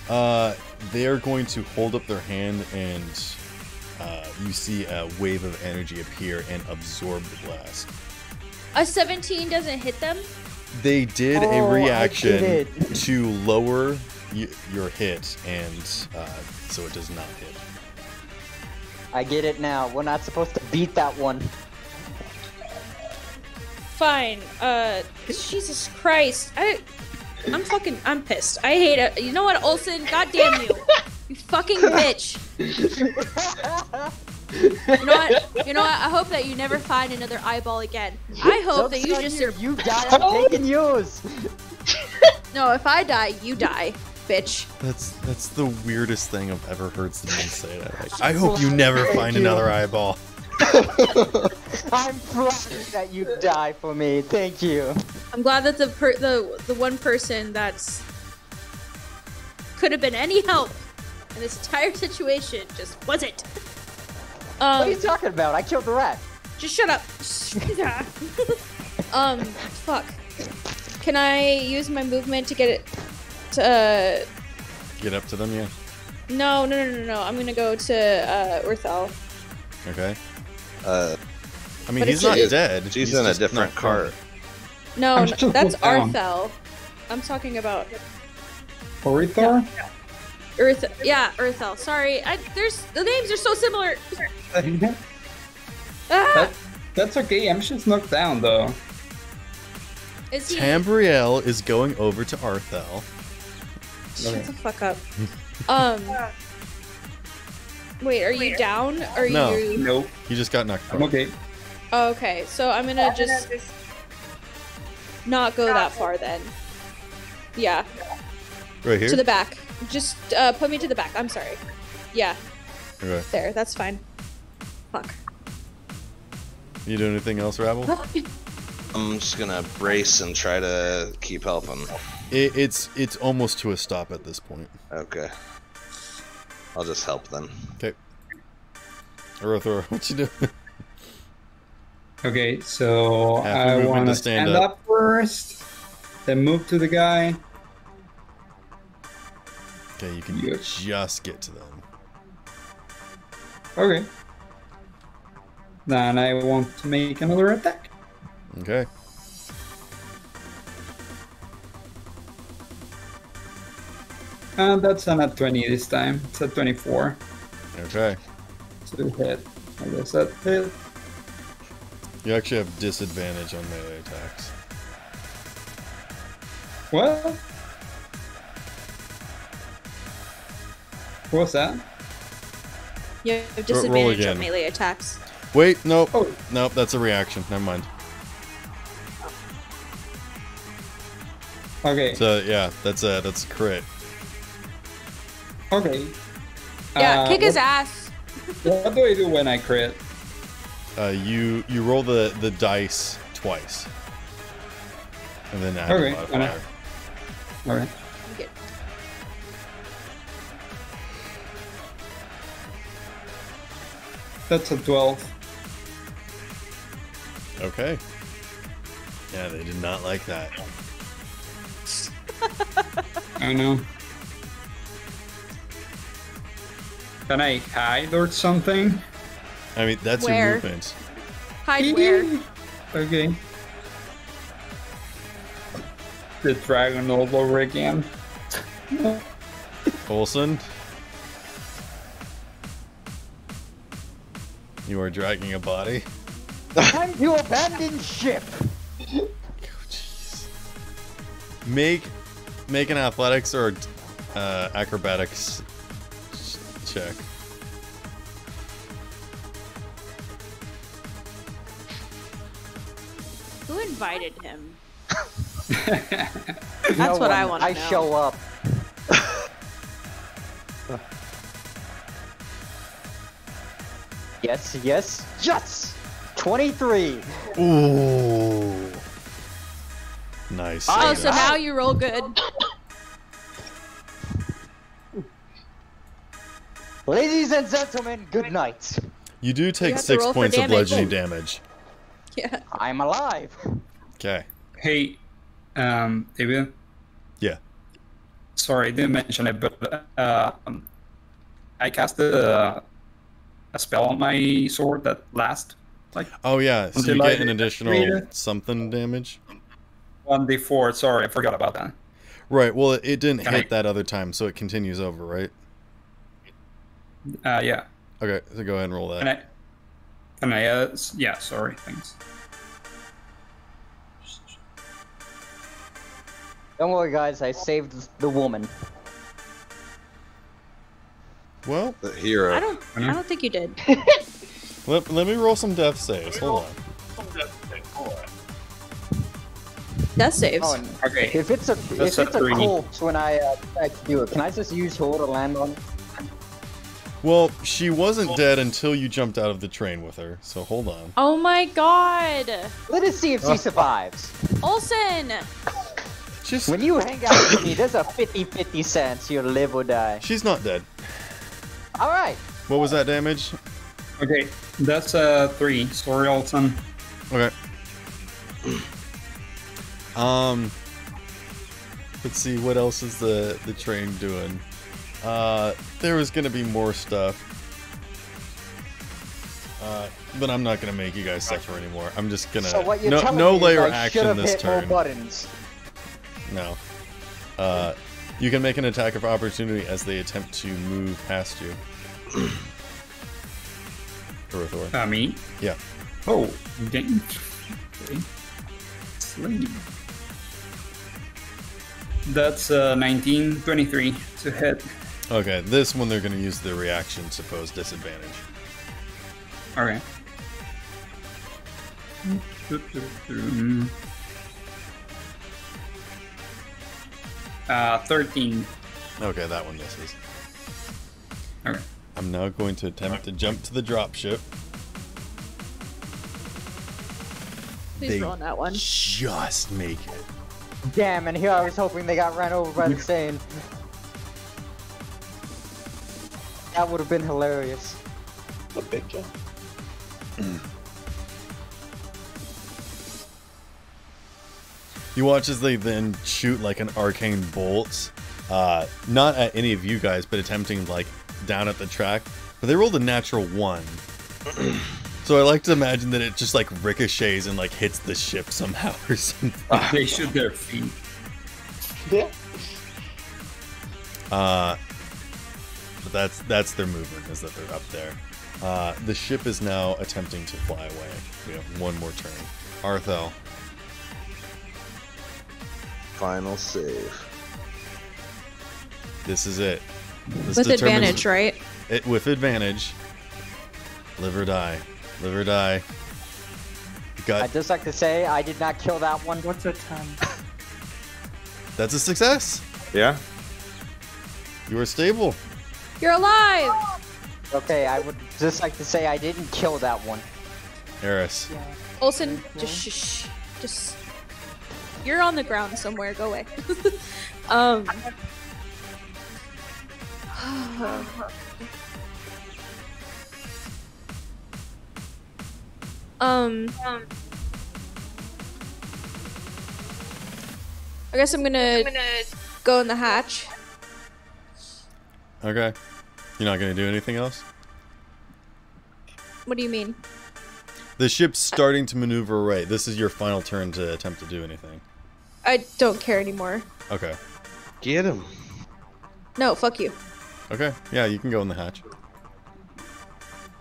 Uh, they are going to hold up their hand, and uh, you see a wave of energy appear and absorb the blast.
A 17 doesn't hit them.
They did
Oh, I
a
get
reaction to lower y- your hit, and uh, so it does not hit.
I get it now. We're not supposed to beat that one.
Fine. Uh. Jesus Christ. I. I'm fucking. I'm pissed. I hate it. You know what, Olsen? God damn you. You fucking bitch. You know what? You know what? I hope that you never find another eyeball again. I hope that you just.
You die. I'm taking yours.
no. If I die, you die, bitch.
That's that's the weirdest thing I've ever heard someone say that. Like, I hope you never find
you.
another eyeball.
I'm flattered that you die for me. Thank you.
I'm glad that the per- the the one person that's could have been any help in this entire situation just wasn't.
what are
Um,
you talking about? I killed the rat.
just shut up. um, fuck. Can I use my movement to get it to? Uh,
Get up to them, yeah.
no, no, no, no, no. I'm gonna go to uh, Urthel.
Okay.
Uh,
I mean, he's
it's-
not dead.
she's
He's
in a different
not prone.
cart.
No,
I'm
n-
still
that's
down.
Arthel. I'm talking about
Orithor?
Earth. Yeah, Urthel. Sorry, I, there's the names are so similar. Ah,
That, that's okay. I'm just knocked down though.
is he?
Tambriel is going over to Arthel.
Shut the fuck up. Um. Wait, are you down? Or are
No.
you?
Nope.
You just got knocked
I'm okay.
Oh, okay, so I'm gonna just not go that far then. Yeah,
Right here?
to the back. Just uh, put me to the back. I'm sorry. Yeah,
Okay.
there. That's fine. Fuck.
You do anything else, Rabble?
I'm just gonna brace and try to keep helping.
It, it's it's almost to a stop at this point.
Okay. I'll just help then.
Okay. Erothor, what you doing?
Okay, so
Half
I want
to
to
stand
stand
up.
up first, then move to the guy.
Okay, you can
Yeah.
just get to them.
Okay. Then I want to make another attack.
Okay.
And that's not at 20 this time. It's at 24.
Okay.
To hit. I guess that hit.
You actually have disadvantage on melee attacks.
What? What's that?
You have disadvantage on melee attacks.
Wait, nope.
Oh.
Nope, that's a reaction. Never mind.
Okay.
So yeah, that's a that's a crit.
Okay.
Yeah,
Uh,
kick his
what-
ass.
What do I do when I crit?
Uh, you you roll the the dice twice, and then add
Okay,
a
and I-
modifier.
Alright.
Okay.
That's a 12.
Okay. Yeah, they did not like that.
I know. Can I hide or something?
I mean, that's
Where?
your movement.
Hide where?
Okay. The dragon all over again.
Olsen. You are dragging a body.
Time to abandon ship.
Make make an athletics or uh, acrobatics ch- check.
Who invited him?
No
That's what I want to
I
know.
show up. yes, yes, yes. Twenty-three.
Ooh. Nice.
Oh, so now you roll good.
Ladies and gentlemen, good night.
you do take
have to
six points of
damage.
bludgeoning damage.
Yeah.
I'm alive.
Okay.
Hey, um, David.
Yeah.
Sorry, I didn't mention it, but uh, um, I cast a, a spell on my sword that lasts like
Oh yeah. So you
Until I
get an additional something damage.
one d4. Sorry, I forgot about that.
Right. Well, it, it didn't
Can
hit
I-
that other time, so it continues over, right?
Uh, yeah.
Okay. So go ahead and roll that.
Can I? Can I? Uh, yeah. Sorry. Thanks.
Don't worry, guys. I saved the woman.
Well,
The hero.
I don't. I don't think you did.
let, let me roll some death saves. Hold on.
Death saves.
Oh,
Okay.
if it's a
That's
if
a
it's a
three.
corpse when I uh, try to do it, can I just use hold to land on? It?
Well, she wasn't dead until you jumped out of the train with her. So hold on.
Oh my god,
Let us see if she survives.
Olsen!
She's
When you hang out with me, there's a 50-50 chance you'll live or die.
she's not dead.
All right.
What was that damage?
Okay. That's uh three. Sorry, Alton.
Okay. Um. Let's see what else is the the train doing. Uh, there was gonna be more stuff. Uh, but I'm not gonna make you guys suffer anymore. I'm just gonna
So what you're
no
telling
no
me is
layer
I
action
have
this
hit
turn.
more buttons.
No. Uh, you can make an attack of opportunity as they attempt to move past you. Urthor.
Uh, me.
Yeah.
Oh, dang. Okay. Slain. That's uh 19, 23 to hit.
Okay, this one they're gonna use the reaction supposed disadvantage.
All right. Uh, 13.
Okay, that one misses.
Okay.
I'm now going to attempt to jump to the dropship.
Please
They
roll on that one.
Just make it.
Damn, and here I was hoping they got ran over by the same. That would have been hilarious.
The picture.
you watch as they then shoot like an arcane bolt, uh, not at any of you guys, but attempting like down at the track. But they rolled a natural one. So I like to imagine that it just like ricochets and like hits the ship somehow or something.
Uh, they shoot their feet.
Yeah.
Uh, but that's that's their movement is that they're up there. Uh, the ship is now attempting to fly away. We have one more turn. Arthel.
Final save.
This is it. This
With advantage, right?
It, with advantage. Live or die. Live or die. You
I'd just like to say I did not kill that one.
What's a 10?
that's a success.
Yeah.
You are stable.
You're alive!
Okay, I would just like to say I didn't kill that one.
Eris.
Olsen, just shh. Just. You're on the ground somewhere. Go away. um. um. I guess I'm gonna, go in the hatch.
Okay. You're not gonna do anything else?
What do you mean?
The ship's starting to maneuver away. This is your final turn to attempt to do anything.
I don't care anymore.
Okay.
Get him.
No, fuck you.
Okay. Yeah, you can go in the hatch.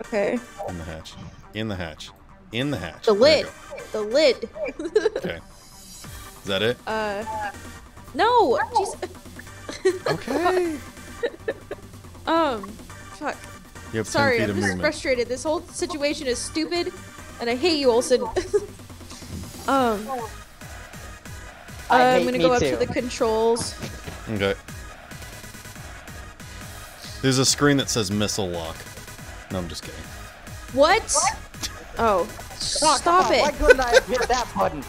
Okay.
In the hatch. In the hatch. In the hatch.
The
There
lid. The lid.
Okay. Is that it?
Uh. No! Jeez.
Okay.
um. Fuck.
You have
Sorry, I'm just
movement.
frustrated. This whole situation is stupid, and I hate you, Olsen. um.
I
I'm gonna go up
too.
to the controls.
Okay. There's a screen that says missile lock. No, I'm just kidding.
What? Oh.
Oh,
Stop
come on, Why
it.
couldn't I hit that button?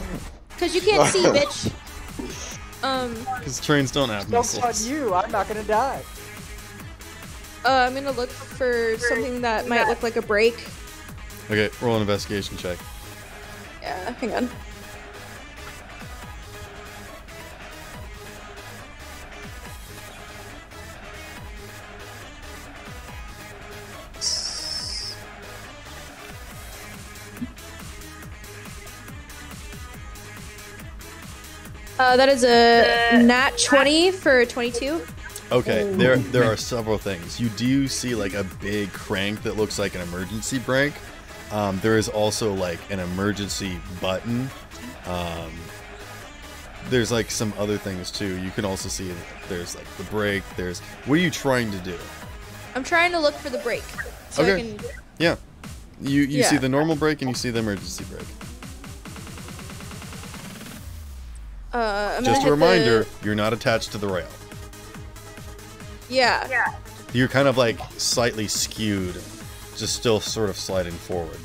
Because you can't see, bitch. Um.
Because trains don't have
Jump on
missiles.
you. I'm not gonna die.
Uh, I'm gonna look for something that might look like a break.
Okay, roll an investigation check.
Yeah, hang on. Uh, that is a nat 20 for 22.
Okay, there there are several things. You do see like a big crank that looks like an emergency brake. Um, there is also like an emergency button. Um, there's like some other things too. You can also see there's like the brake. There's what are you trying to do?
I'm trying to look for the brake. So I
Okay.
can.
Yeah, you you see the normal brake and you see the emergency brake.
Uh,
Just a reminder,
The...
you're not attached to the rail.
Yeah. Yeah.
You're kind of like slightly skewed, just still sort of sliding forward.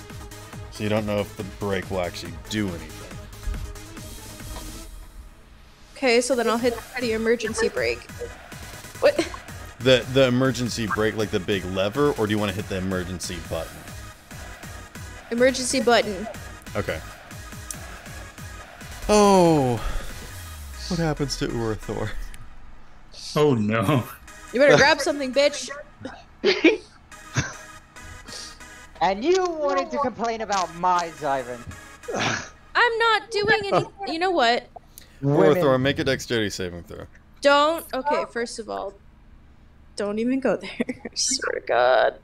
So you don't know if the brake will actually do anything.
Okay, so then I'll hit the emergency brake. What?
The the emergency brake, like the big lever, or do you want to hit the emergency button?
Emergency button.
Okay. Oh, what happens to Urthor?
Oh no.
You better grab something, bitch.
And you wanted to complain about my Zyron.
I'm not doing any. You know what?
Urthor, make a dexterity saving throw.
Don't. Okay, first of all, don't even go there. I swear to God.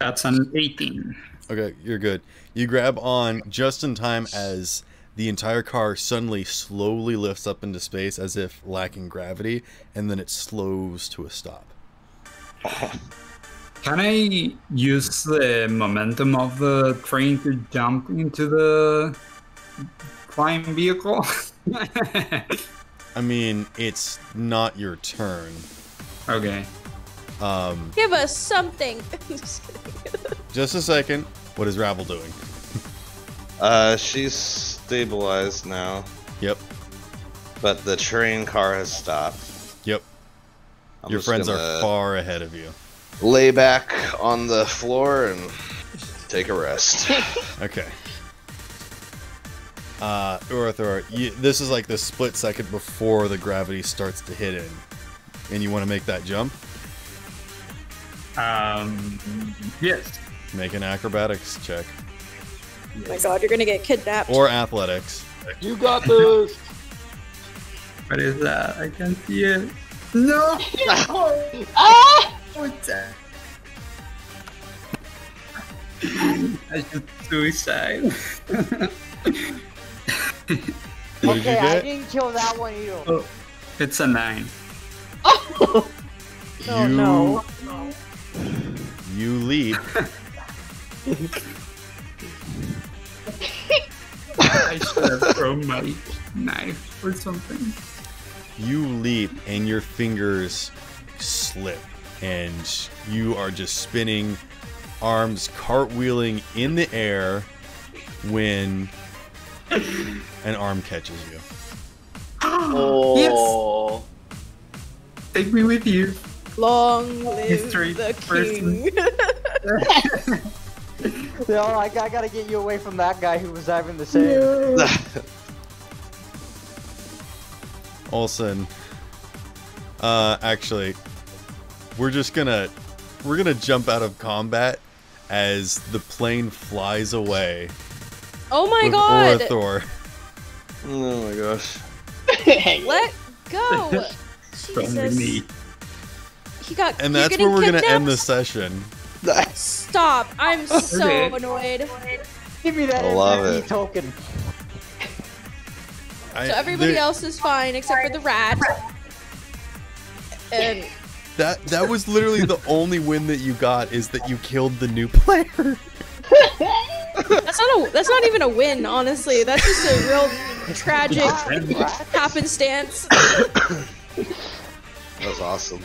That's an 18.
Okay, you're good. You grab on just in time as the entire car suddenly slowly lifts up into space as if lacking gravity, and then it slows to a stop.
Can I use the momentum of the train to jump into the flying vehicle?
I mean, it's not your turn.
Okay.
Um,
Give us something.
just a second. What is Rabble doing?
Uh, she's stabilized now.
Yep.
But the train car has stopped.
Yep.
I'm
Your friends are far ahead of you.
lay back on the floor and take a rest.
Okay. Uh, Urathor, you, this is like the split second before the gravity starts to hit in, and you want to make that jump.
Um, yes.
Make an acrobatics check
Oh my god, you're gonna get kidnapped.
or athletics.
You got this.
What is that? I can't see it. No!
ah!
What's that? I just suicide.
What did
okay,
you
I didn't kill that one either.
oh, it's a nine.
Oh
you,
no.
You leap.
I should have thrown my knife or something.
You leap, and your fingers slip, and you are just spinning, arms cartwheeling in the air when an arm catches you.
Oh.
Take me with you.
Long live
History
the king.
No, I, I gotta get you away from that guy who was having the same.
Olsen. Uh, actually, we're just gonna we're gonna jump out of combat as the plane flies away.
oh my
with
god!
Orathor.
oh my gosh.
Let go!
From
Jesus.
me.
He got.
And that's where we're gonna end the session.
Stop! I'm so
Okay.
annoyed.
Give me that
I love
MVP
it.
token.
I,
So everybody
there-
else is fine except for the rat. And
That that was literally the only win that you got is that you killed the new player.
that's not a that's not even a win, honestly. That's just a real tragic happenstance.
That was awesome.